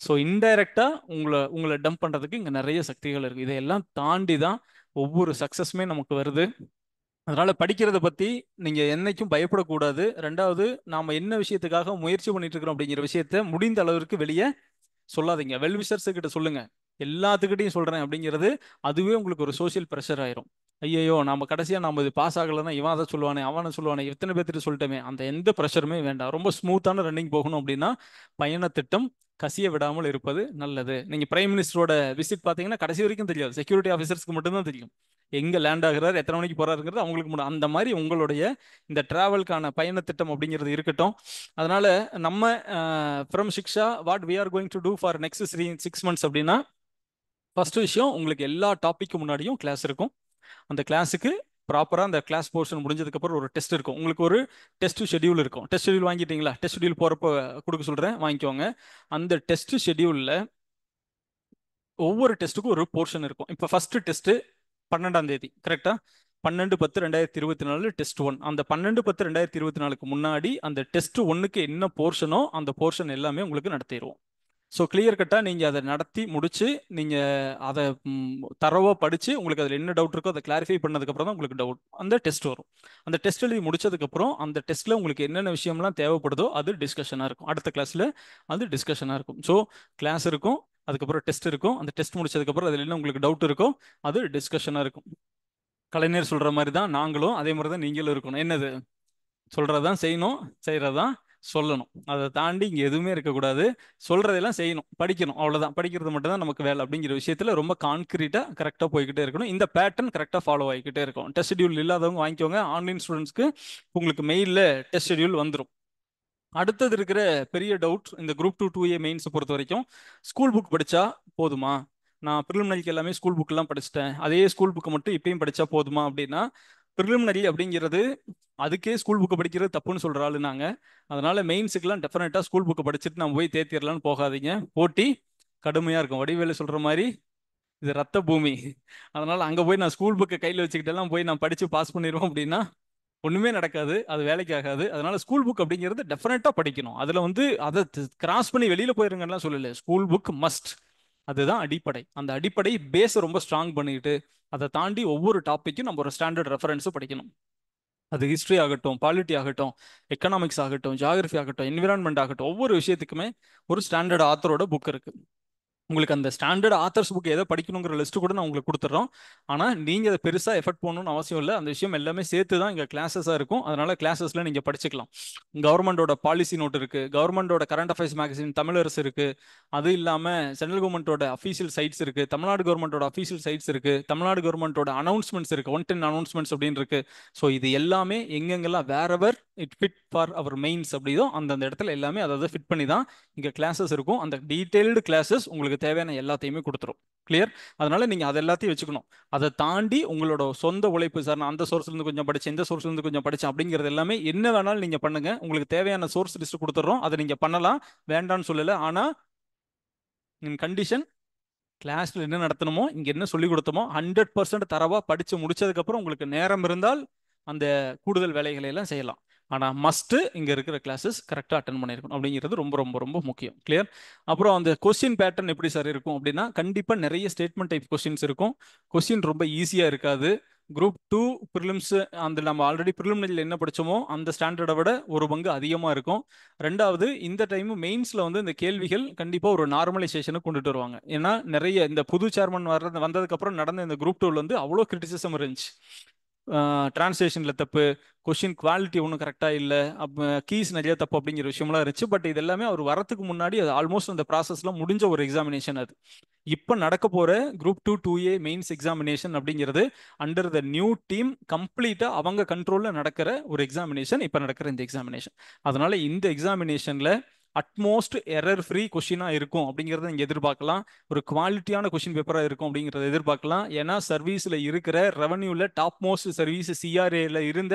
ஸோ இன்டைரக்டா உங்களை உங்களை டம்ப் பண்றதுக்கு இங்க நிறைய சக்திகள் இருக்கு. இதையெல்லாம் தாண்டி தான் ஒவ்வொரு சக்சஸுமே நமக்கு வருது. அதனால படிக்கிறத பத்தி நீங்க என்னைக்கும் பயப்படக்கூடாது. ரெண்டாவது நாம என்ன விஷயத்துக்காக முயற்சி பண்ணிட்டு இருக்கிறோம் அப்படிங்கிற விஷயத்த முடிந்த அளவிற்கு வெளியே சொல்லாதீங்க. வெல்விஷர்ஸ் கிட்ட சொல்லுங்க. எல்லாத்துக்கிட்டையும் சொல்றேன் அப்படிங்கிறது அதுவே உங்களுக்கு ஒரு சோஷியல் ப்ரெஷர் ஆயிரும். ஐயோ நம்ம கடைசியாக நம்ம இது பாஸ் ஆகலைன்னா இவன் அதை சொல்லுவானே அவனை சொல்லுவானே எத்தனை பேர்த்திட்ட சொல்லிட்டோமே அந்த எந்த ப்ரெஷருமே வேண்டாம். ரொம்ப ஸ்மூத்தான ரன்னிங் போகணும் அப்படின்னா பயண திட்டம் கசிய விடாமல் இருப்பது நல்லது. நீங்கள் பிரைம் மினிஸ்டரோட விசிட் பார்த்தீங்கன்னா கடைசி வரைக்கும் தெரியாது. செக்யூரிட்டி ஆஃபீஸர்ஸ்க்கு மட்டும்தான் தெரியும். எங்கே லேண்ட் ஆகிறார் எத்தனை மணிக்கு போறாருங்கிறது அவங்களுக்கு மட்டும் அந்த மாதிரி உங்களுடைய இந்த டிராவலுக்கான பயண திட்டம் அப்படிங்கிறது இருக்கட்டும். அதனால நம்ம from Shiksha what we are going to do for next three six months அப்படின்னா ஃபர்ஸ்ட் விஷயம் உங்களுக்கு எல்லா டாப்பிக்கு முன்னாடியும் கிளாஸ் இருக்கும். அந்த கிளாஸுக்கு ப்ராப்பராக அந்த கிளாஸ் போர்ஷன் முடிஞ்சதுக்கப்புறம் ஒரு டெஸ்ட் இருக்கும். உங்களுக்கு ஒரு டெஸ்ட் ஷெடியூல் இருக்கும். டெஸ்ட் ஷெடியூல் வாங்கிட்டீங்களா? டெஸ்ட் ஷெடியூல் போகிறப்ப கொடுக்க சொல்கிறேன் வாங்கிக்கோங்க. அந்த டெஸ்ட் ஷெடியூலில் ஒவ்வொரு டெஸ்ட்டுக்கும் ஒரு போர்ஷன் இருக்கும். இப்போ ஃபஸ்ட்டு டெஸ்ட்டு பன்னெண்டாம் தேதி கரெக்டாக பன்னெண்டு பத்து ரெண்டாயிரத்தி இருபத்தி நாலு டெஸ்ட் ஒன் அந்த பன்னெண்டு பத்து ரெண்டாயிரத்தி இருபத்தி நாலுக்கு முன்னாடி அந்த டெஸ்ட் ஒன்னுக்கு என்ன போர்ஷனோ அந்த போர்ஷன் எல்லாமே உங்களுக்கு நடத்திடுவோம். ஸோ கிளியர் கட்டாக நீங்கள் அதை நடத்தி முடிச்சு நீங்கள் அதை தரவாக படித்து உங்களுக்கு அதில் என்ன டவுட் இருக்கோ அதை கிளாரிஃபை பண்ணதுக்கப்புறம் தான் உங்களுக்கு டவுட் அந்த டெஸ்ட் வரும். அந்த டெஸ்ட் எழுதி முடிச்சதுக்கப்புறம் அந்த டெஸ்ட்டில் உங்களுக்கு என்னென்ன விஷயம்லாம் தேவைப்படுதோ அது டிஸ்கஷனாக இருக்கும். அடுத்த கிளாஸில் அது டிஸ்கஷனாக இருக்கும். ஸோ கிளாஸ் இருக்கும் அதுக்கப்புறம் டெஸ்ட் இருக்கும். அந்த டெஸ்ட் முடிச்சதுக்கப்புறம் அதில் என்ன உங்களுக்கு டவுட் இருக்கோ அது டிஸ்கஷனாக இருக்கும். கலைஞர் சொல்கிற மாதிரி தான் நாங்களும் அதே மாதிரி தான் நீங்களும் இருக்கணும். என்னது? சொல்கிறதான் செய்யணும் செய்கிறது தான் சொல்லணும். அதை தாண்டி இங்கே எதுவுமே இருக்கக்கூடாது. சொல்கிறதெல்லாம் செய்யணும். படிக்கணும். அவ்வளோதான் படிக்கிறது மட்டும் தான் நமக்கு வேலை அப்படிங்கிற விஷயத்தில் ரொம்ப கான்கிரீட்டாக கரெக்டாக போய்கிட்டே இருக்கணும். இந்த பேட்டர்ன் கரெக்டாக ஃபாலோ ஆகிக்கிட்டே இருக்கும். டெஸ்ட் ஷெடியூல் இல்லாதவங்க வாங்கிக்கோங்க. ஆன்லைன் ஸ்டூடெண்ட்ஸ்க்கு உங்களுக்கு மெயிலில் டெஸ்ட் ஷெடியூல் வந்துடும் அடுத்தது இருக்கிற பெரிய டவுட் இந்த குரூப் டூ டூ ஏ மெயின்ஸை பொறுத்த வரைக்கும் ஸ்கூல் புக் படித்தா போதுமா? நான் ப்ரிலிமினரிக்கு எல்லாமே ஸ்கூல் புக்கெல்லாம் படிச்சிட்டேன். அதே ஸ்கூல் புக்கை மட்டும் இப்பயும் படித்தா போதுமா அப்படின்னா ப்ரிலிமினரி அப்படிங்கிறது அதுக்கே ஸ்கூல் புக்கை படிக்கிறது தப்புன்னு சொல்கிற ஆளு நாங்கள் அதனால மெயின்ஸுக்கெல்லாம் டெஃபினட்டாக ஸ்கூல் புக்கை படிச்சுட்டு நம்ம போய் தேத்திடலான்னு போகாதீங்க. போட்டி கடுமையாக இருக்கும். வடிவேலு சொல்கிற மாதிரி இது ரத்த பூமி. அதனால் அங்கே போய் நான் ஸ்கூல் புக்கை கையில் வச்சுக்கிட்டெல்லாம் போய் நான் படித்து பாஸ் பண்ணிடுவோம் அப்படின்னா ஒன்றுமே நடக்காது. அது வேலைக்கு ஆகாது. அதனால ஸ்கூல் புக் அப்படிங்கிறது டெஃபினட்டாக படிக்கணும். அதில் வந்து அதை கிராஸ் பண்ணி வெளியில் போயிருங்கன்னா சொல்லலை. ஸ்கூல் புக் மஸ்ட் அதுதான் அடிப்படை. அந்த அடிப்படை பேஸை ரொம்ப ஸ்ட்ராங் பண்ணிக்கிட்டு அதை தாண்டி ஒவ்வொரு டாப்பிக்கும் நம்ம ஒரு ஸ்டாண்டர்ட் ரெஃபரன்ஸும் படிக்கணும். அது ஹிஸ்ட்ரி ஆகட்டும் பாலிட்டி ஆகட்டும் எக்கனாமிக்ஸ் ஆகட்டும் ஜியாகிரஃபி ஆகட்டும் என்விரான்மெண்ட் ஆகட்டும் ஒவ்வொரு விஷயத்துக்குமே ஒரு ஸ்டாண்டர்ட் ஆத்தரோட புக் இருக்குது உங்களுக்கு அந்த ஸ்டாண்டர்ட் ஆத்தர்ஸ் புக் எதை படிக்கணுங்கிற லிஸ்ட் கூட நான் உங்களுக்கு கொடுத்துட்றோம் ஆனால் நீங்கள் அதை பெருசாக எஃபர்ட் போகணும்னு அவசியம் இல்லை. அந்த விஷயம் எல்லாமே சேர்த்து தான் இங்கே கிளாஸஸாக இருக்கும். அதனால கிளாஸஸில் நீங்கள் படிச்சுக்கலாம். கவர்மெண்டோட பாலிசி நோட் இருக்குது கவர்மெண்டோட கரண்ட் அஃபேர்ஸ் மேகசின் தமிழரசு இருக்குது அது இல்லாமல் சென்ட்ரல் கவர்மெண்ட்டோட அஃபீஷியல் சைட்ஸ் இருக்குது தமிழ்நாடு கவர்மெண்ட்டோட அஃபீஷியல் சைட்ஸ் இருக்குது தமிழ்நாடு கவர்மெண்ட்டோட அனௌன்ஸ்மெண்ட்ஸ் இருக்குது ஒன் டென் அனௌன்ஸ்மெண்ட்ஸ் அப்படின்னு இருக்குது ஸோ இது எல்லாமே எங்கெங்கெல்லாம் wherever it fit for our mains அப்படிதோ அந்தந்த இடத்துல எல்லாமே அதாவது ஃபிட் பண்ணி தான் இங்கே கிளாஸஸ் இருக்கும். அந்த டீட்டெயில்டு கிளாஸஸ் உங்களுக்கு தேவையான எல்லாத்தையுமே கொடுத்துரும். கிளியர் அதனால நீங்கள் அதை எல்லாத்தையும் வச்சுக்கணும். அதை தாண்டி உங்களோட சொந்த உழைப்பு சார் நான் அந்த சோர்ஸ்லேருந்து கொஞ்சம் படித்தேன் இந்த சோர்ஸ்லேருந்து கொஞ்சம் படித்தேன் அப்படிங்கிறது எல்லாமே என்ன வேணாலும் நீங்கள் பண்ணுங்கள் உங்களுக்கு தேவையான சோர்ஸ் லிஸ்ட் கொடுத்துட்றோம். அதை நீங்கள் பண்ணலாம். வேண்டாம்னு சொல்லலை. ஆனால் கண்டிஷன் கிளாஸில் என்ன நடத்தணுமோ இங்கே என்ன சொல்லி கொடுத்தோமோ ஹண்ட்ரட் பர்சன்ட் தரவாக படித்து முடிச்சதுக்கப்புறம் உங்களுக்கு நேரம் இருந்தால் அந்த கூடுதல் வேலைகளை எல்லாம் செய்யலாம். ஆனால் மஸ்ட்டு இங்கே இருக்கிற கிளாஸஸ் கரெக்டாக அட்டன் பண்ணியிருக்கணும் அப்படிங்கிறது ரொம்ப ரொம்ப ரொம்ப முக்கியம். கிளியர் அப்புறம் அந்த கொஸ்டின் பேட்டர்ன் எப்படி சார் இருக்கும் அப்படின்னா கண்டிப்பாக நிறைய ஸ்டேட்மெண்ட் டைப் கொஸ்டின்ஸ் இருக்கும். கொஸ்டின் ரொம்ப ஈஸியாக இருக்காது. குரூப் டூ ப்ரிலிம்ஸ் அந்த நம்ம ஆல்ரெடி ப்ரிலிமினரியில் என்ன படித்தோமோ அந்த ஸ்டாண்டர்டை விட ஒரு பங்கு அதிகமாக இருக்கும். ரெண்டாவது இந்த டைம் மெயின்ஸில் வந்து இந்த கேள்விகள் கண்டிப்பாக ஒரு நார்மலைசேஷனை கொண்டுட்டு வருவாங்க. ஏன்னா நிறைய இந்த புது சேர்மன் வர்றது வந்ததுக்கப்புறம் நடந்த இந்த குரூப் டூவில் வந்து அவ்வளோ கிரிட்டிசிசம் இருந்துச்சு. டிரான்ஸ்லேஷனில் தப்பு கொஷின் குவாலிட்டி ஒன்றும் கரெக்டாக இல்லை அப்போ கீஸ் நிறைய தப்பு அப்படிங்கிற விஷயம்லாம் இருந்துச்சு. பட் இது எல்லாமே அவர் வரத்துக்கு முன்னாடி அது ஆல்மோஸ்ட் அந்த ப்ராசஸ்லாம் முடிஞ்ச ஒரு எக்ஸாமினேஷன் அது. இப்போ நடக்க போகிற group two two A mains examination அப்படிங்கிறது அண்டர் த நியூ டீம் கம்ப்ளீட்டாக அவங்க கண்ட்ரோலில் நடக்கிற ஒரு எக்ஸாமினேஷன் இப்போ நடக்கிற இந்த எக்ஸாமினேஷன் அதனால இந்த எக்ஸாமினேஷனில் அட்மோஸ்ட் எரர் ஃப்ரீ கொஷினாக இருக்கும் அப்படிங்கிறத நீங்கள் எதிர்பார்க்கலாம். ஒரு குவாலிட்டியான கொஷின் பேப்பராக இருக்கும் அப்படிங்கிறத எதிர்பார்க்கலாம். ஏன்னா சர்வீஸில் இருக்கிற ரெவன்யூவில் டாப் மோஸ்ட் சர்வீஸ் சிஆர்ஏல இருந்த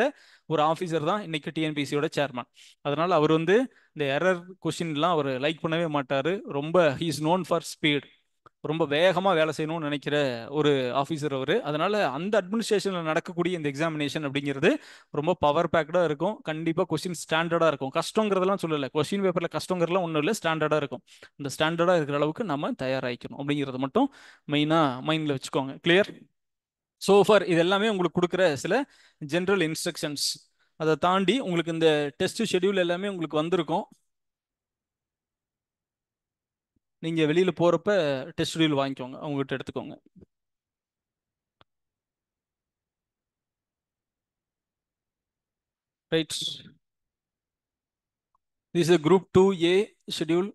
ஒரு ஆஃபீஸர் தான் இன்னைக்கு டிஎன்பிசியோட சேர்மன் அதனால் அவர் வந்து இந்த எரர் கொஷின்லாம் அவர் லைக் பண்ணவே மாட்டார். ரொம்ப he is known for speed ரொம்ப வேகமாக வேலை செய்யணும்னு நினைக்கிற ஒரு ஆஃபீஸர் அவர். அதனால் அந்த அட்மினிஸ்ட்ரேஷனில் நடக்கக்கூடிய இந்த எக்ஸாமினேஷன் அப்படிங்கிறது ரொம்ப பவர் பேக்டாக இருக்கும். கண்டிப்பாக கொஸ்டின் ஸ்டாண்டர்டாக இருக்கும். கஷ்டங்கிறதெல்லாம் சொல்லலை. கொஸ்டின் பேப்பரில் கஷ்டங்கிறதுலாம் ஒன்றும் இல்லை. ஸ்டாண்டர்டாக இருக்கும். இந்த ஸ்டாண்டர்டாக இருக்கிற அளவுக்கு நம்ம தயாராகிக்கணும் அப்படிங்கிறத மட்டும் மெயினாக மைண்டில் வச்சுக்கோங்க. கிளியர் ஸோ ஃபார் இது எல்லாமே உங்களுக்கு கொடுக்குற சில ஜென்ரல் இன்ஸ்ட்ரக்ஷன்ஸ் அதை தாண்டி உங்களுக்கு இந்த டெஸ்ட் ஷெடியூல் எல்லாமே உங்களுக்கு வந்திருக்கும். நீங்கள் வெளியில் போகிறப்ப டெஸ்ட் ஷெடியூல் வாங்கிக்கோங்க. அவங்ககிட்ட எடுத்துக்கோங்க. Right this a group two A schedule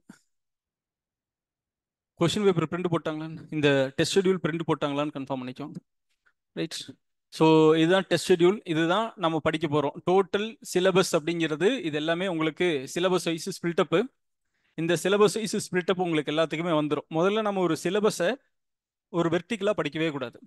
question paper print போட்டாங்களான்னு? இந்த டெஸ்ட் ஷெடியூல் பிரிண்ட் போட்டாங்களான்னு கன்ஃபார்ம் பண்ணிக்கோங்க. ரைட் ஸோ இதுதான் டெஸ்ட் ஷெடியூல் இதுதான் நம்ம படிக்க போகிறோம் டோட்டல் சிலபஸ் அப்படிங்கிறது இது எல்லாமே உங்களுக்கு சிலபஸ் வைஸ் ஸ்பில்டப்பு இந்த சிலபஸ் இஸ் வைஸ் ஸ்பிளிட்டப் உங்களுக்கு எல்லாத்துக்குமே வந்துடும் முதல்ல நம்ம ஒரு சிலபஸை ஒரு வெர்டிக்கலாக படிக்கவே கூடாது.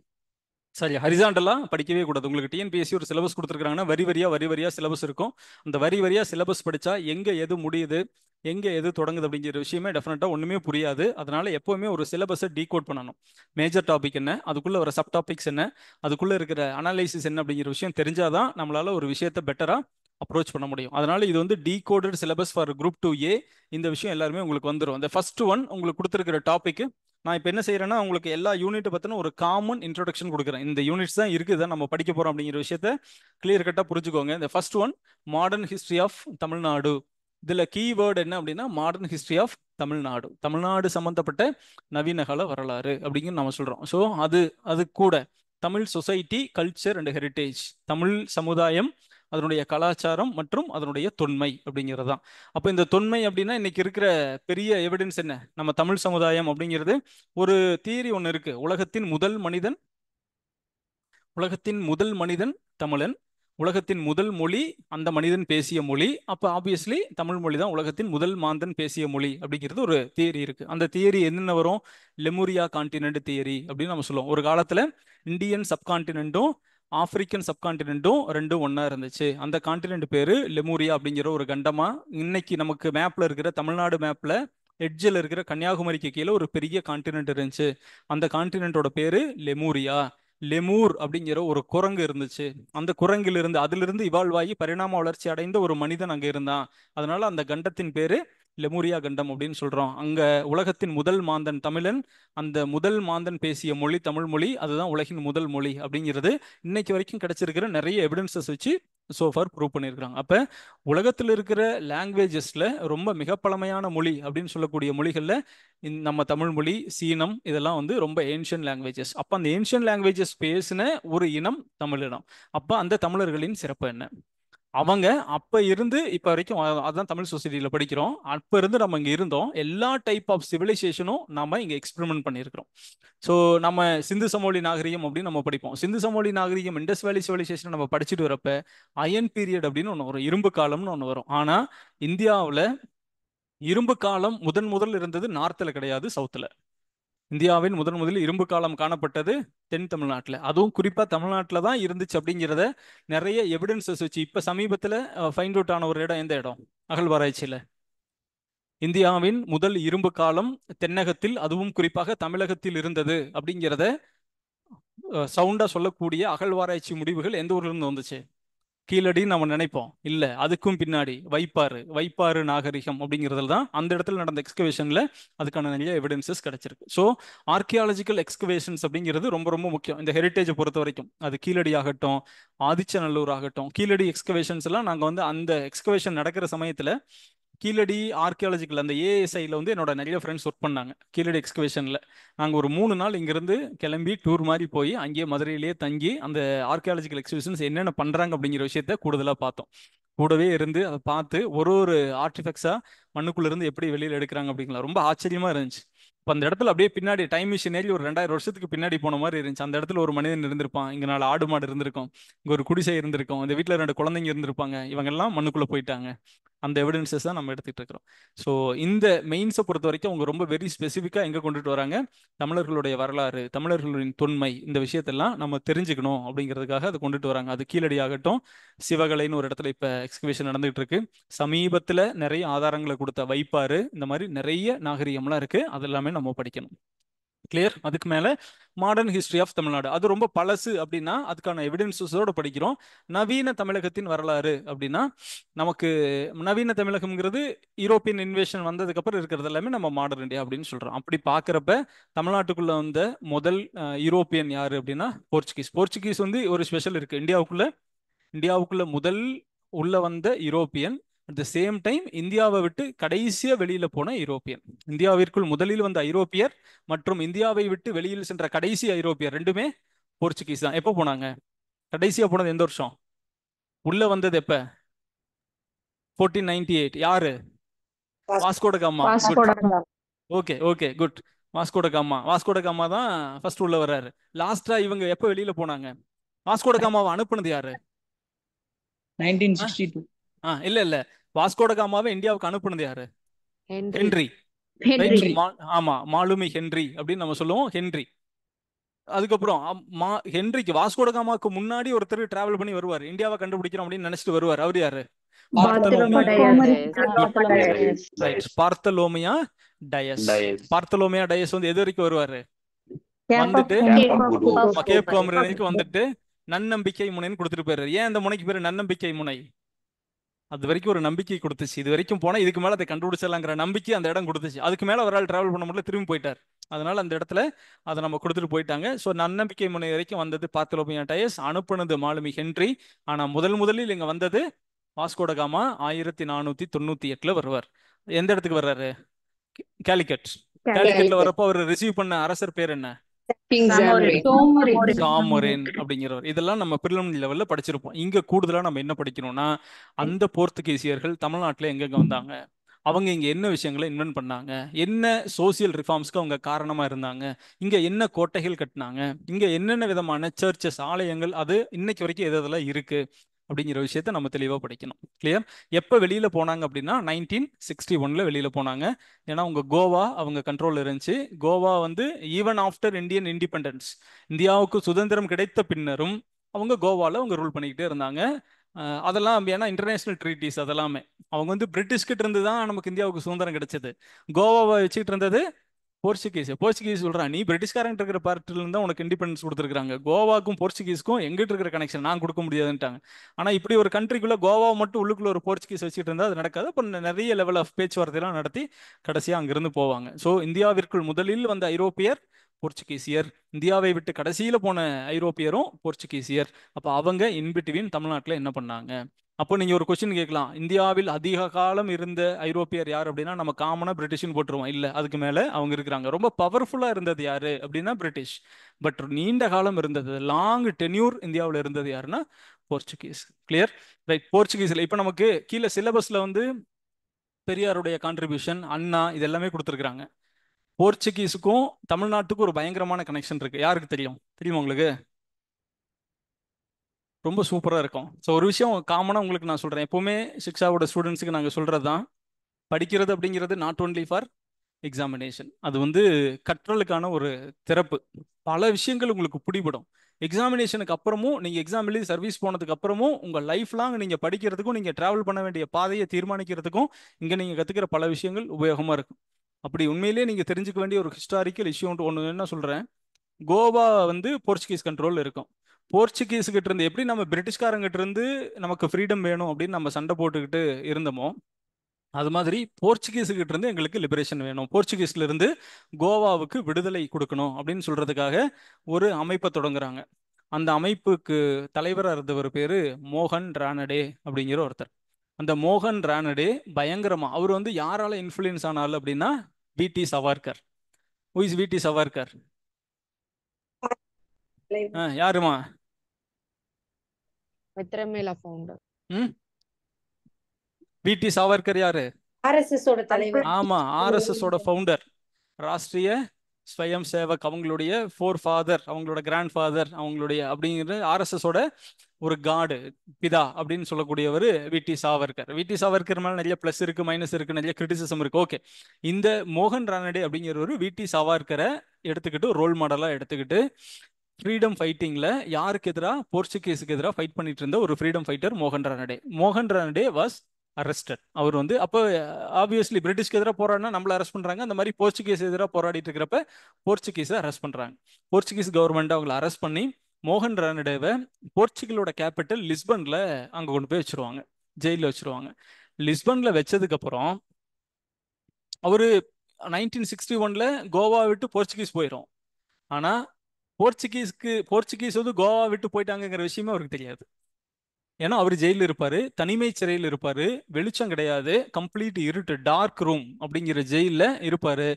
சரி ஹரிசாண்டலாக படிக்கவே கூடாது. உங்களுக்கு டிஎன்பிஎஸ்சி ஒரு சிலபஸ் கொடுத்துருக்காங்கன்னா வரி வரியாக வரி வரியாக சிலபஸ் இருக்கும். அந்த வரி வரியாக சிலபஸ் படித்தா எங்கே எது முடியுது எங்கே எது தொடங்குது அப்படிங்கிற விஷயமே டெஃபினட்டாக ஒன்றுமே புரியாது. அதனால எப்போவுமே ஒரு சிலபஸை டீகோட் பண்ணணும். மேஜர் டாபிக் என்ன அதுக்குள்ளே வர சப் டாபிக்ஸ் என்ன அதுக்குள்ளே இருக்கிற அனாலிசிஸ் என்ன அப்படிங்கிற விஷயம் தெரிஞ்சாதான் நம்மளால் ஒரு விஷயத்தை பெட்டராக அப்ரோச் பண்ண முடியும். அதனால இது வந்து decoded syllabus for group two A இந்த விஷயம் எல்லாருமே உங்களுக்கு வந்துடும் அந்த ஃபர்ஸ்ட் ஒன் உங்களுக்கு கொடுத்துருக்கிற டாபிக் நான் இப்போ என்ன செய்யறேன்னா உங்களுக்கு எல்லா யூனிட்டை பற்றின ஒரு காமன் இன்ட்ரோடக்ஷன் கொடுக்குறேன். இந்த யூனிட்ஸ் தான் இருக்குது. நம்ம படிக்க போகிறோம் அப்படிங்கிற விஷயத்த கிளியர் கட்டாக புரிஞ்சுக்கோங்க. இந்த first one modern history of Tamil Nadu இதில் கீவேர்டு என்ன அப்படின்னா modern history of Tamil Nadu Tamil Nadu சம்மந்தப்பட்ட நவீன கால வரலாறு அப்படிங்கிற நம்ம சொல்கிறோம் ஸோ அது அது கூட Tamil society culture and heritage Tamil சமுதாயம் அதனுடைய கலாச்சாரம் மற்றும் அதனுடைய தொன்மை அப்படிங்கிறது தான் அப்போ இந்த தொன்மை அப்படின்னா இன்னைக்கு இருக்கிற பெரிய எவிடன்ஸ் என்ன? நம்ம தமிழ் சமுதாயம் அப்படிங்கிறது ஒரு தியரி ஒன்று இருக்கு. உலகத்தின் முதல் மனிதன் உலகத்தின் முதல் மனிதன் தமிழன் உலகத்தின் முதல் மொழி அந்த மனிதன் பேசிய மொழி. அப்போ ஆப்வியஸ்லி தமிழ் மொழி தான் உலகத்தின் முதல் மாந்தன் பேசிய மொழி அப்படிங்கிறது ஒரு தியரி இருக்கு. அந்த தியரி என்னென்ன வரும்? லெமுரியா கான்டினென்ட் தியரி அப்படின்னு நம்ம சொல்லுவோம். ஒரு காலத்தில் இந்தியன் சப்கான்டினென்ட்டும் ஆப்பிரிக்கன் சப்கான்டினென்ட்டும் ரெண்டும் ஒன்றா இருந்துச்சு. அந்த கான்டினென்ட் பேர் லெமூரியா அப்படிங்கிற ஒரு கண்டமாக இன்னைக்கு நமக்கு மேப்பில் இருக்கிற தமிழ்நாடு மேப்பில் எட்ஜில் இருக்கிற கன்னியாகுமரிக்கு கீழே ஒரு பெரிய கான்டினென்ட் இருந்துச்சு. அந்த கான்டினென்ட்டோட பேர் லெமூரியா. லெமூர் அப்படிங்கிற ஒரு குரங்கு இருந்துச்சு. அந்த குரங்கிலிருந்து அதிலிருந்து இவால்வ் ஆகி பரிணாம வளர்ச்சி அடைந்த ஒரு மனிதன் அங்கே இருந்தான். அதனால அந்த கண்டத்தின் பேர் லெமூரியா கண்டம் அப்படின்னு சொல்றோம். அங்க உலகத்தின் முதல் மாந்தன் தமிழன் அந்த முதல் மாந்தன் பேசிய மொழி தமிழ் மொழி அதுதான் உலகின் முதல் மொழி அப்படிங்கிறது இன்னைக்கு வரைக்கும் கிடைச்சிருக்கிற நிறைய எவிடன்சஸ் வச்சு சோஃபார் ப்ரூவ் பண்ணியிருக்கிறாங்க. அப்ப உலகத்தில் இருக்கிற லாங்குவேஜஸ்ல ரொம்ப மிக பழமையான மொழி அப்படின்னு சொல்லக்கூடிய மொழிகள்ல நம்ம தமிழ் மொழி சீனம் இதெல்லாம் வந்து ரொம்ப ஏன்ஷியன் லாங்குவேஜஸ் அப்ப அந்த ஏன்ஷியன் லாங்குவேஜஸ் பேசின ஒரு இனம் தமிழினம். அப்ப அந்த தமிழர்களின் சிறப்பு என்ன? அவங்க அப்ப இருந்து இப்ப வரைக்கும் அதான் தமிழ் சொசைட்டியில் படிக்கிறோம். அப்ப இருந்து நம்ம இங்க இருந்தோம். எல்லா டைப் ஆஃப் சிவிலைசேஷனும் நம்ம இங்க எக்ஸ்பெரிமெண்ட் பண்ணியிருக்கிறோம். ஸோ நம்ம சிந்து சமோலி நாகரிகம் அப்படின்னு நம்ம படிப்போம். சிந்து சமோலி நாகரிகம் இண்டஸ் வேலி சிவிலைசேஷன் நம்ம படிச்சுட்டு வரப்ப அயன் பீரியட் அப்படின்னு ஒன்று வரும். இரும்பு காலம்னு ஒன்று வரும். ஆனா இந்தியாவில் இரும்பு காலம் முதன் முதல் இருந்தது நார்த்தில் கிடையாது சவுத்தில் இந்தியாவின் முதன் முதலில் இரும்பு காலம் காணப்பட்டது தென் தமிழ்நாட்டில். அதுவும் குறிப்பாக தமிழ்நாட்டில் தான் இருந்துச்சு அப்படிங்கிறத நிறைய எவிடன்சஸ் வச்சு இப்போ சமீபத்தில் ஃபைண்ட் அவுட் ஆன ஒரு இடம் எந்த இடம்? அகழ்வாராய்ச்சியில். இந்தியாவின் முதல் இரும்பு காலம் தென்னகத்தில் அதுவும் குறிப்பாக தமிழகத்தில் இருந்தது அப்படிங்கிறத சவுண்டாக சொல்லக்கூடிய அகழ்வாராய்ச்சி முடிவுகள் எந்த ஊர்லேருந்து வந்துச்சு? கீழடின்னு நம்ம நினைப்போம். இல்லை அதுக்கும் பின்னாடி வைப்பாறு வைப்பாறு நாகரிகம் அப்படிங்கிறதுல தான் அந்த இடத்துல நடந்த எக்ஸ்கவேஷனில் அதுக்கான நிறைய எவிடன்சஸ் கிடைச்சிருக்கு. ஸோ ஆர்கியாலஜிக்கல் எக்ஸ்கவேஷன்ஸ் அப்படிங்கிறது ரொம்ப ரொம்ப முக்கியம். இந்த ஹெரிட்டேஜை பொறுத்த வரைக்கும். அது கீழடி ஆகட்டும் ஆதிச்சநல்லூர் ஆகட்டும் கீழடி எக்ஸ்கவேஷன்ஸ் எல்லாம் நாங்கள் வந்து அந்த எக்ஸ்கவேஷன் நடக்கிற சமயத்தில் கீழடி ஆர்கியாலஜிக்கல் அந்த ஏஎஸ்ஐயில் வந்து என்னோட நிறைய ஃப்ரெண்ட்ஸ் ஒர்க் பண்ணாங்க. கீழடி எக்ஸ்கவேஷனில் நாங்கள் ஒரு மூணு நாள் இங்கேருந்து கிளம்பி டூர் மாதிரி போய் அங்கேயே மதுரையிலேயே தங்கி அந்த ஆர்கியாலஜிக்கல் எக்ஸ்கவேஷன்ஸ் என்னென்ன பண்ணுறாங்க அப்படிங்கிற விஷயத்த கூடுதலாக பார்த்தோம். கூடவே இருந்து அதை பார்த்து ஒரு ஒரு ஆர்டிஃபெக்ட்ஸாக மண்ணுக்குள்ளேருந்து எப்படி வெளியில் எடுக்கிறாங்க அப்படிங்களா ரொம்ப ஆச்சரியமாக இருந்துச்சு. இப்போ அந்த இடத்துல அப்படியே பின்னாடி டைம் மிஷின் ஏறி ஒரு ரெண்டாயிரம் வருஷத்துக்கு பின்னாடி போன மாதிரி இருந்துச்சு. அந்த இடத்துல ஒரு மனிதன் இருந்திருப்பான். இங்கே நாலு ஆடு மாடு இருந்திருக்கும். இங்கே ஒரு குடிசை இருந்திருக்கும். இந்த வீட்டில் ரெண்டு குழந்தைங்க இருந்திருப்பாங்க. இவங்கெல்லாம் மண்ணுக்குள்ளே போயிட்டாங்க. அந்த எவிடன்சஸ் தான் நம்ம எடுத்துகிட்டு இருக்கிறோம். ஸோ இந்த மெயின்ஸை பொறுத்த வரைக்கும் அவங்க ரொம்ப வெரி ஸ்பெசிஃபிக்காக எங்கே கொண்டுட்டு வராங்க? தமிழர்களுடைய வரலாறு தமிழர்களின் தொன்மை இந்த விஷயத்தெல்லாம் நம்ம தெரிஞ்சுக்கணும் அப்படிங்கிறதுக்காக அதை கொண்டுட்டு வராங்க. அது கீழடி ஆகட்டும் சிவகலைன்னு ஒரு இடத்துல இப்போ எக்ஸ்கிபிஷன் நடந்துகிட்டு இருக்கு. சமீபத்தில் நிறைய ஆதாரங்களை கொடுத்த வைப்பாறு இந்த மாதிரி நிறைய நாகரிகம்லாம் இருக்குது அது எல்லாமே நம்ம படிக்கணும். கிளியர் அதுக்கு மேல மாடர்ன் ஹிஸ்ட்ரி ஆஃப் தமிழ்நாடு. அது ரொம்ப பழசு அப்படின்னா அதுக்கான எவிடன்சஸோட படிக்கிறோம். நவீன தமிழகத்தின் வரலாறு அப்படின்னா நமக்கு நவீன தமிழகம்ங்கிறது யூரோப்பியன் இன்வேஷன் வந்ததுக்கு அப்புறம் இருக்கிறது எல்லாமே நம்ம மாடர்ன் இந்தியா அப்படின்னு சொல்றோம். அப்படி பார்க்குறப்ப தமிழ்நாட்டுக்குள்ள வந்த முதல் யூரோப்பியன் யாரு அப்படின்னா போர்ச்சுகீஸ் போர்ச்சுகீஸ் வந்து ஒரு ஸ்பெஷல் இருக்கு. இந்தியாவுக்குள்ள இந்தியாவுக்குள்ள முதல் உள்ள வந்த European at the same time இந்தியாவை விட்டு கடைசியா வெளியில போன யூரோப்பியன் இந்தியாவிற்குள் முதலில் வந்த ஐரோப்பியர் மற்றும் இந்தியாவை விட்டு வெளியில் சென்ற கடைசி ஐரோப்பியர் ரெண்டுமே போர்ச்சுகீஸ் தான். எப்போ போனாங்க? கடைசியா போனது எந்த வருஷம்? உள்ள வந்தது எப்ப? ஃபோர்டீன் நைன்டி எயிட் யாரு Vasco da Gama good Vasco da Gama. Okay okay good Vasco da Gama Vasco da Gama தான் ஃபர்ஸ்ட் உள்ள வர்றாரு. லாஸ்டா இவங்க எப்போ வெளியில போனாங்க? வாஸ்கோட காமாவை அனுப்புனது யாரு? நைன்டீன் சிக்ஸ்டி டூ ஆ இல்ல இல்ல வாஸ்கோட காமாவை இந்தியாவுக்கு அனுப்புனது யாரு ஹென்றி ஆமா மாலுமி ஹென்றி அப்படின்னு நம்ம சொல்லுவோம் ஹென்றி அதுக்கப்புறம் மா ஹென்ரிக்கு வாஸ்கோட காமாவுக்கு முன்னாடி ஒருத்தர் டிராவல் பண்ணி வருவார் இந்தியாவை கண்டுபிடிக்கிறோம் அப்படின்னு நினைச்சிட்டு வருவார் அவர் யாரு Bartholomew Dias. Bartholomew Dias Dias. Bartholomew Dias வந்து எது வரைக்கும் வருவாரு வந்துட்டு கேப் வரைக்கும் வந்துட்டு நன்னம்பிக்கை முனைன்னு கொடுத்துட்டு போயிரு ஏன் அந்த முனைக்கு பேரு நன்னம்பிக்கை முனை அது வரைக்கும் ஒரு நம்பிக்கை கொடுத்துச்சு. இது வரைக்கும் போனா இதுக்கு மேல அதை கண்டுபிடிச்சிடலாங்கிற நம்பிக்கை அந்த இடம் கொடுத்துச்சு. அதுக்கு மேல ஒரு ஆள் டிராவல் பண்ண முடியல திரும்பி போயிட்டார். அதனால அந்த இடத்துல அதை நம்ம கொடுத்துட்டு போயிட்டாங்க. ஸோ நன்னம்பிக்கை முனை வரைக்கும் வந்தது பார்த்தலோமியா டயஸ் அனுப்புனது மாலுமி ஹென்றி. ஆனா முதல் முதலில் இங்க வந்தது வாஸ்கோட காமா ஆயிரத்தி நானூத்தி தொண்ணூத்தி எட்டுல வருவார். எந்த இடத்துக்கு வர்றாரு? கேலிக்கட் கேலிக்கட்ல வரப்போ அவர் ரிசீவ் பண்ண அரசர் பேர் என்ன? அப்படிங்கிறவர். இதெல்லாம் நம்ம பிரிலிமினரி லெவல்ல படிச்சிருப்போம். இங்க கூடுதலா நம்ம என்ன படிக்கணும்னா அந்த போர்த்துகீசியர்கள் தமிழ்நாட்டுல எங்கெங்க வந்தாங்க? அவங்க இங்க என்ன விஷயங்களை இன்வென்ட் பண்ணாங்க? என்ன சோசியல் ரிஃபார்ம்ஸ்க்கு அவங்க காரணமா இருந்தாங்க? இங்க என்ன கோட்டைகள் கட்டினாங்க? இங்க என்னென்ன விதமான சர்ச்சஸ் ஆலயங்கள் அது இன்னைக்கு வரைக்கும் எது எதெல்லாம் இருக்கு? அப்படிங்கிற விஷயத்த நம்ம தெளிவாக படிக்கணும். கிளியர் எப்போ வெளியில் போனாங்க அப்படின்னா நைன்டீன் சிக்ஸ்டி ஒன்ல வெளியில் போனாங்க. ஏன்னா அவங்க கோவா அவங்க கண்ட்ரோலில் இருந்துச்சு. கோவா வந்து ஈவன் ஆஃப்டர் இந்தியன் இண்டிபெண்டன்ஸ் இந்தியாவுக்கு சுதந்திரம் கிடைத்த பின்னரும் அவங்க கோவாவில் அவங்க ரூல் பண்ணிக்கிட்டே இருந்தாங்க. அதெல்லாம் ஏன்னா இன்டர்நேஷ்னல் ட்ரீட்டிஸ் அதெல்லாமே. அவங்க வந்து பிரிட்டிஷ்கிட்ட இருந்து தான் நமக்கு இந்தியாவுக்கு சுதந்திரம் கிடைச்சது. கோவாவை வச்சுக்கிட்டு இருந்தது போர்ச்சுகீஸ் போர்ச்சுகீஸ் சொல்கிறான் நீ பிரிட்டிஷ்காரங்க இருக்கிற பார்ட்டிலேருந்து தான் உனக்கு இண்டிபெண்டன்ஸ் கொடுத்துருக்காங்க கோவாக்கும் போர்ச்சுகீஸ்க்கும் எங்கிட்ட இருக்கிற கனெக்ஷன் நான் கொடுக்க முடியாதுன்ட்டாங்க. ஆனால் இப்படி ஒரு கண்ட்ரிக்குள்ளே கோவாவை மட்டும் உள்ளுக்குள்ள ஒரு போர்ச்சுகீஸ் வச்சுட்டு இருந்தால் அது நடக்காது. அப்போ நிறைய லெவல் ஆஃப் பேச்சுவார்த்தையெல்லாம் நடத்தி கடைசியாக அங்கிருந்து போவாங்க. ஸோ இந்தியாவிற்குள் முதலில் வந்த ஐரோப்பியர் போர்ச்சுகீசியர். இந்தியாவை விட்டு கடைசியில் போன ஐரோப்பியரும் போர்ச்சுகீசியர். அப்போ அவங்க இன்பிட்வீன் தமிழ்நாட்டில் என்ன பண்ணாங்க? அப்போ நீங்க ஒரு கொஸ்டின் கேட்கலாம். இந்தியாவில் அதிக காலம் இருந்த ஐரோப்பியர் யார் அப்படின்னா நம்ம காமனா பிரிட்டிஷ்னு போட்டுருவோம். இல்ல அதுக்கு மேல அவங்க இருக்கிறாங்க. ரொம்ப பவர்ஃபுல்லா இருந்தது யாரு அப்படின்னா பிரிட்டிஷ். பட் நீண்ட காலம் இருந்தது லாங் டென்யூர் இந்தியாவில் இருந்தது யாருன்னா போர்ச்சுகீஸ். Clear right போர்ச்சுகீஸில். இப்போ நமக்கு கீழே சிலபஸில் வந்து பெரியாருடைய கான்ட்ரிபியூஷன் அண்ணா இது எல்லாமே கொடுத்துருக்குறாங்க. போர்ச்சுகீஸுக்கும் தமிழ்நாட்டுக்கும் ஒரு பயங்கரமான கனெக்ஷன் இருக்கு. யாருக்கு தெரியும்? தெரியுமா உங்களுக்கு? ரொம்ப சூப்பராக இருக்கும். ஸோ ஒரு விஷயம் காமனாக உங்களுக்கு நான் சொல்கிறேன் எப்போவுமே சிக்ஷாவோட ஸ்டூடெண்ட்ஸுக்கு நாங்கள் சொல்கிறது தான் படிக்கிறது அப்படிங்கிறது நாட் ஒன்லி ஃபார் எக்ஸாமினேஷன் அது வந்து கற்றலுக்கான ஒரு திறப்பு. பல விஷயங்கள் உங்களுக்கு பிடிபடும். எக்ஸாமினேஷனுக்கு அப்புறமும் நீங்கள் எக்ஸாம் எழுதி சர்வீஸ் போனதுக்கு அப்புறமும் உங்கள் லைஃப் லாங் நீங்கள் படிக்கிறதுக்கும் நீங்கள் ட்ராவல் பண்ண வேண்டிய பாதையை தீர்மானிக்கிறதுக்கும் இங்கே நீங்கள் கற்றுக்கிற பல விஷயங்கள் உபயோகமாக இருக்கும். அப்படி உண்மையிலேயே நீங்கள் தெரிஞ்சுக்க வேண்டிய ஒரு ஹிஸ்டாரிக்கல் இஷ்யூ ஒன்று என்ன சொல்கிறேன் கோவா வந்து போர்ச்சுகீஸ் கண்ட்ரோலில் இருக்கும். போர்ச்சுகீஸ் கிட்ட இருந்து எப்படி நம்ம பிரிட்டிஷ்காரங்கிட்ட இருந்து நமக்கு ஃப்ரீடம் வேணும் அப்படின்னு நம்ம சண்டை போட்டுக்கிட்டு இருந்தோமோ அது மாதிரி போர்ச்சுகீஸுக்கிட்ட இருந்து எங்களுக்கு லிபரேஷன் வேணும். போர்ச்சுகீஸ்ல இருந்து கோவாவுக்கு விடுதலை கொடுக்கணும் அப்படின்னு சொல்றதுக்காக ஒரு அமைப்பை தொடங்குறாங்க. அந்த அமைப்புக்கு தலைவராக இருந்தவர் பேரு மோகன் ரானடே அப்படிங்கிற ஒருத்தர். அந்த மோகன் ரானடே பயங்கரமா அவர் வந்து யாரால இன்ஃப்ளூயன்ஸ் ஆனாலும் அப்படின்னா விடி சவார்கர். இஸ் விடி சவார்கர்? ஆ யாருமா? Founder. ம். விடி சாவர்கர் யாரு? ஆர்எஸ்எஸ் ஓட தலைவர். ஆமா ஆர்எஸ்எஸ் ஓட ஃபவுண்டர் ராஷ்ட்ரிய ஸ்வயம் சேவக் அவங்களுடைய ஃபோர் ஃபாதர் அவங்களோட கிராண்ட் ஃபாதர் அவங்களுடைய அப்படிங்கிற ஆர்எஸ்எஸ் ஓட ஒரு காடு பிதா அப்படின்னு சொல்லக்கூடியவர் விடி சாவர்கர். விடி சாவர்கர் மேல நிறைய ப்ளஸ் இருக்கு மைனஸ் இருக்கு நிறைய கிரிட்டிசிசம் இருக்கு. ஓகே இந்த மோகன் ரானடே அப்படிங்கிறவர் விடி சாவர்கரை எடுத்துக்கிட்டு ரோல் மாடலா எடுத்துக்கிட்டு ஃப்ரீடம் ஃபைட்டிங்கில் யாருக்கு எதிராக போர்ச்சுகீஸுக்கு எதிராக ஃபைட் பண்ணிட்டு இருந்த ஒரு ஃப்ரீடம் ஃபைட்டர் மோகன் ரானடே மோகன் ரானடே வாஸ் அரெஸ்டட் அவர் வந்து அப்போ ஆப்வியஸ்லி பிரிட்டிஷ்க்கு எதிராக போராடினா நம்மள அரெஸ்ட் பண்ணுறாங்க அந்த மாதிரி போர்ச்சுகீஸ் எதிராக போராடிட்டு இருக்கிறப்ப போர்ச்சுகீஸை அரெஸ்ட் பண்ணுறாங்க போர்ச்சுகீஸ் கவர்மெண்ட் அவங்களை அரெஸ்ட் பண்ணி மோகன் ரானடேவை போர்ச்சுகலோட கேபிட்டல் லிஸ்பனில் அங்கே கொண்டு போய் வச்சிருவாங்க. ஜெயிலில் வச்சுருவாங்க. லிஸ்பனில் வச்சதுக்கப்புறம் அவர் நைன்டீன் சிக்ஸ்டி ஒன்ல கோவா விட்டு போர்ச்சுகீஸ் போயிடும் ஆனால் போர்ச்சுகீஸ்க்கு போர்ச்சுகீஸ் வந்து கோவா விட்டு போயிட்டாங்கிற விஷயமே அவருக்கு தெரியாது. ஏன்னா அவர் ஜெயிலில் இருப்பாரு தனிமை சிறையில் இருப்பாரு வெளிச்சம் கிடையாது கம்ப்ளீட் இருட்டு டார்க் ரூம் அப்படிங்கிற ஜெயிலில் இருப்பாரு.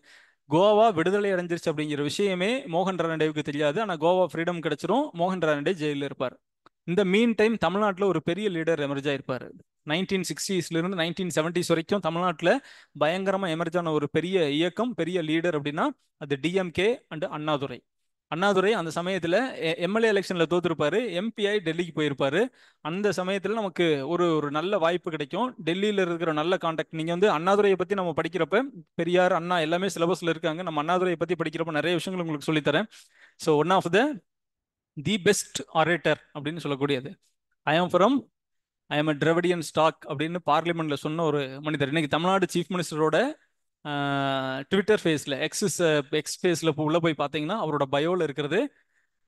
கோவா விடுதலை அடைஞ்சிருச்சு அப்படிங்கிற விஷயமே மோகன் ரானடேவுக்கு தெரியாது. ஆனால் கோவா ஃப்ரீடம் கிடைச்சிரும் மோகன் ரானடே ஜெயிலில் இருப்பார். இந்த மீன் டைம் தமிழ்நாட்டில் ஒரு பெரிய லீடர் எமர்ஜ் ஆயிருப்பார். நைன்டீன் சிக்ஸ்டீஸ்லேருந்து நைன்டீன் செவன்டிஸ் வரைக்கும் தமிழ்நாட்டில் பயங்கரமாக எமர்ஜான ஒரு பெரிய இயக்கம் பெரிய லீடர் அப்படின்னா அது டிஎம்கே அண்ட் அண்ணாதுரை. அண்ணாதுரை அந்த சமயத்தில் எம்எல்ஏ எலெக்ஷனில் தோத்துருப்பாரு. எம்பிஐ டெல்லிக்கு போயிருப்பாரு. அந்த சமயத்தில் நமக்கு ஒரு ஒரு நல்ல வாய்ப்பு கிடைக்கும். டெல்லியில் இருக்கிற நல்ல கான்டாக்ட் நீங்கள் வந்து அண்ணாதுரையை பற்றி நம்ம படிக்கிறப்ப பெரியார் அண்ணா எல்லாமே சிலபஸில் இருக்காங்க. நம்ம அண்ணாதுரையை பற்றி படிக்கிறப்ப நிறைய விஷயங்கள் உங்களுக்கு சொல்லித்தரேன். So one of the the best orator அப்படின்னு சொல்லக்கூடியது. I am from I am a Dravidian stock அப்படின்னு பார்லிமெண்ட்ல சொன்ன ஒரு மனிதர். இன்னைக்கு தமிழ்நாடு சீஃப் மினிஸ்டரோட ட்விட்டர் ஃபேஸில் எக்ஸஸ் எக்ஸ் ஃபேஸில் உள்ளே போய் பார்த்தீங்கன்னா அவரோட பயோவில் இருக்கிறது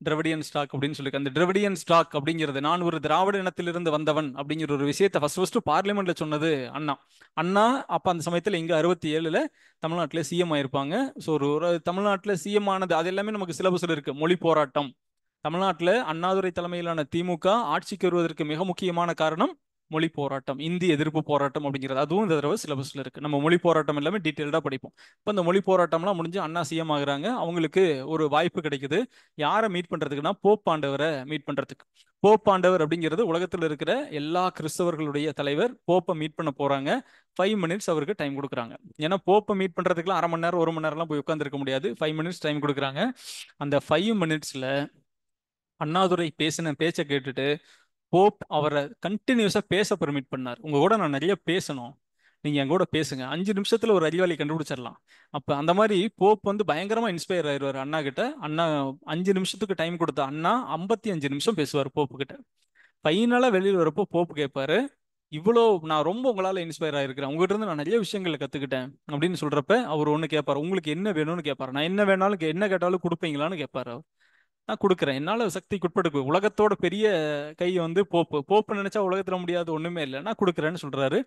திரவிடியன் ஸ்டாக் அப்படின்னு சொல்லியிருக்கு. அந்த திரவிடியன் ஸ்டாக் அப்படிங்கிறது நான் ஒரு திராவிட இனத்திலிருந்து வந்தவன் அப்படிங்கிற ஒரு விஷயத்தை ஃபர்ஸ்ட் ஃபர்ஸ்ட் பார்லிமெண்ட்ல சொன்னது அண்ணா. அண்ணா அப்போ அந்த சமயத்தில் இங்கே அறுபத்தி ஏழில் தமிழ்நாட்டில் சிஎம் ஆயிருப்பாங்க. ஸோ ஒரு ஒரு தமிழ்நாட்டில் சிஎம் ஆனது அது எல்லாமே நமக்கு சிலபஸில் இருக்கு. மொழி போராட்டம். தமிழ்நாட்டில் அண்ணாதுரை தலைமையிலான திமுக ஆட்சிக்கு வருவதற்கு மிக முக்கியமான காரணம் மொழி போராட்டம் இந்தி எதிர்ப்பு போராட்டம் அப்படிங்கிறது அதுவும் இந்த தடவை சிலபஸ்ல இருக்கு. நம்ம மொழி போராட்டம் எல்லாமே டீட்டெயில்டா படிப்போம். இப்போ இந்த மொழி போராட்டம்லாம் முடிஞ்சு அண்ணா சிஎம் ஆகுறாங்க. அவங்களுக்கு ஒரு வாய்ப்பு கிடைக்குது. யாரை மீட் பண்றதுக்குன்னா போப் பாண்டவரை மீட் பண்றதுக்கு. போப் பாண்டவர் அப்படிங்கிறது உலகத்தில் இருக்கிற எல்லா கிறிஸ்தவர்களுடைய தலைவர் போப்பை மீட் பண்ண போறாங்க. ஃபைவ் மினிட்ஸ் அவருக்கு டைம் கொடுக்குறாங்க. ஏன்னா போப்பை மீட் பண்றதுக்குலாம் அரை மணி நேரம் ஒரு மணி நேரம்லாம் போய் உட்காந்துருக்க முடியாது. ஃபைவ் மினிட்ஸ் டைம் கொடுக்குறாங்க. அந்த ஃபைவ் மினிட்ஸ்ல அண்ணாதுரை பேசின பேச்சை கேட்டுட்டு போப் அவரை கண்டினியூஸாக பேச பெர்மிட் பண்ணார். உங்கள் கூட நான் நிறைய பேசணும். நீங்கள் என் கூட பேசுங்க. அஞ்சு நிமிஷத்தில் ஒரு அறிவாளி கண்டுபிடிச்சிடலாம். அப்போ அந்த மாதிரி போப் வந்து பயங்கரமாக இன்ஸ்பயர் ஆயிடுவார் அண்ணா கிட்ட. அண்ணா அஞ்சு நிமிஷத்துக்கு டைம் கொடுத்த அண்ணா ஐம்பத்தி அஞ்சு நிமிஷம் பேசுவார் போப்பு கிட்ட. ஃபைனலாக வெளியில் வரப்போ போப்பு கேட்பாரு இவ்வளோ நான் ரொம்ப உங்களால் இன்ஸ்பயர் ஆகிருக்கிறேன் உங்ககிட்ட இருந்து நான் நிறைய விஷயங்களை கற்றுக்கிட்டேன் அப்படின்னு சொல்கிறப்ப அவர் ஒன்று கேட்பார் உங்களுக்கு என்ன வேணும்னு கேட்பார். நான் என்ன வேணாலும் என்ன கேட்டாலும் கொடுப்பீங்களான்னு கேட்பார் அவர். நான் கொடுக்குறேன். என்னால் சக்திக்கு உட்பட்டு உலகத்தோட பெரிய கை வந்து போப்பு. போப்பு நினைச்சா உலகத்தில் முடியாது ஒன்றுமே இல்லை. நான் கொடுக்குறேன்னு சொல்றாரு.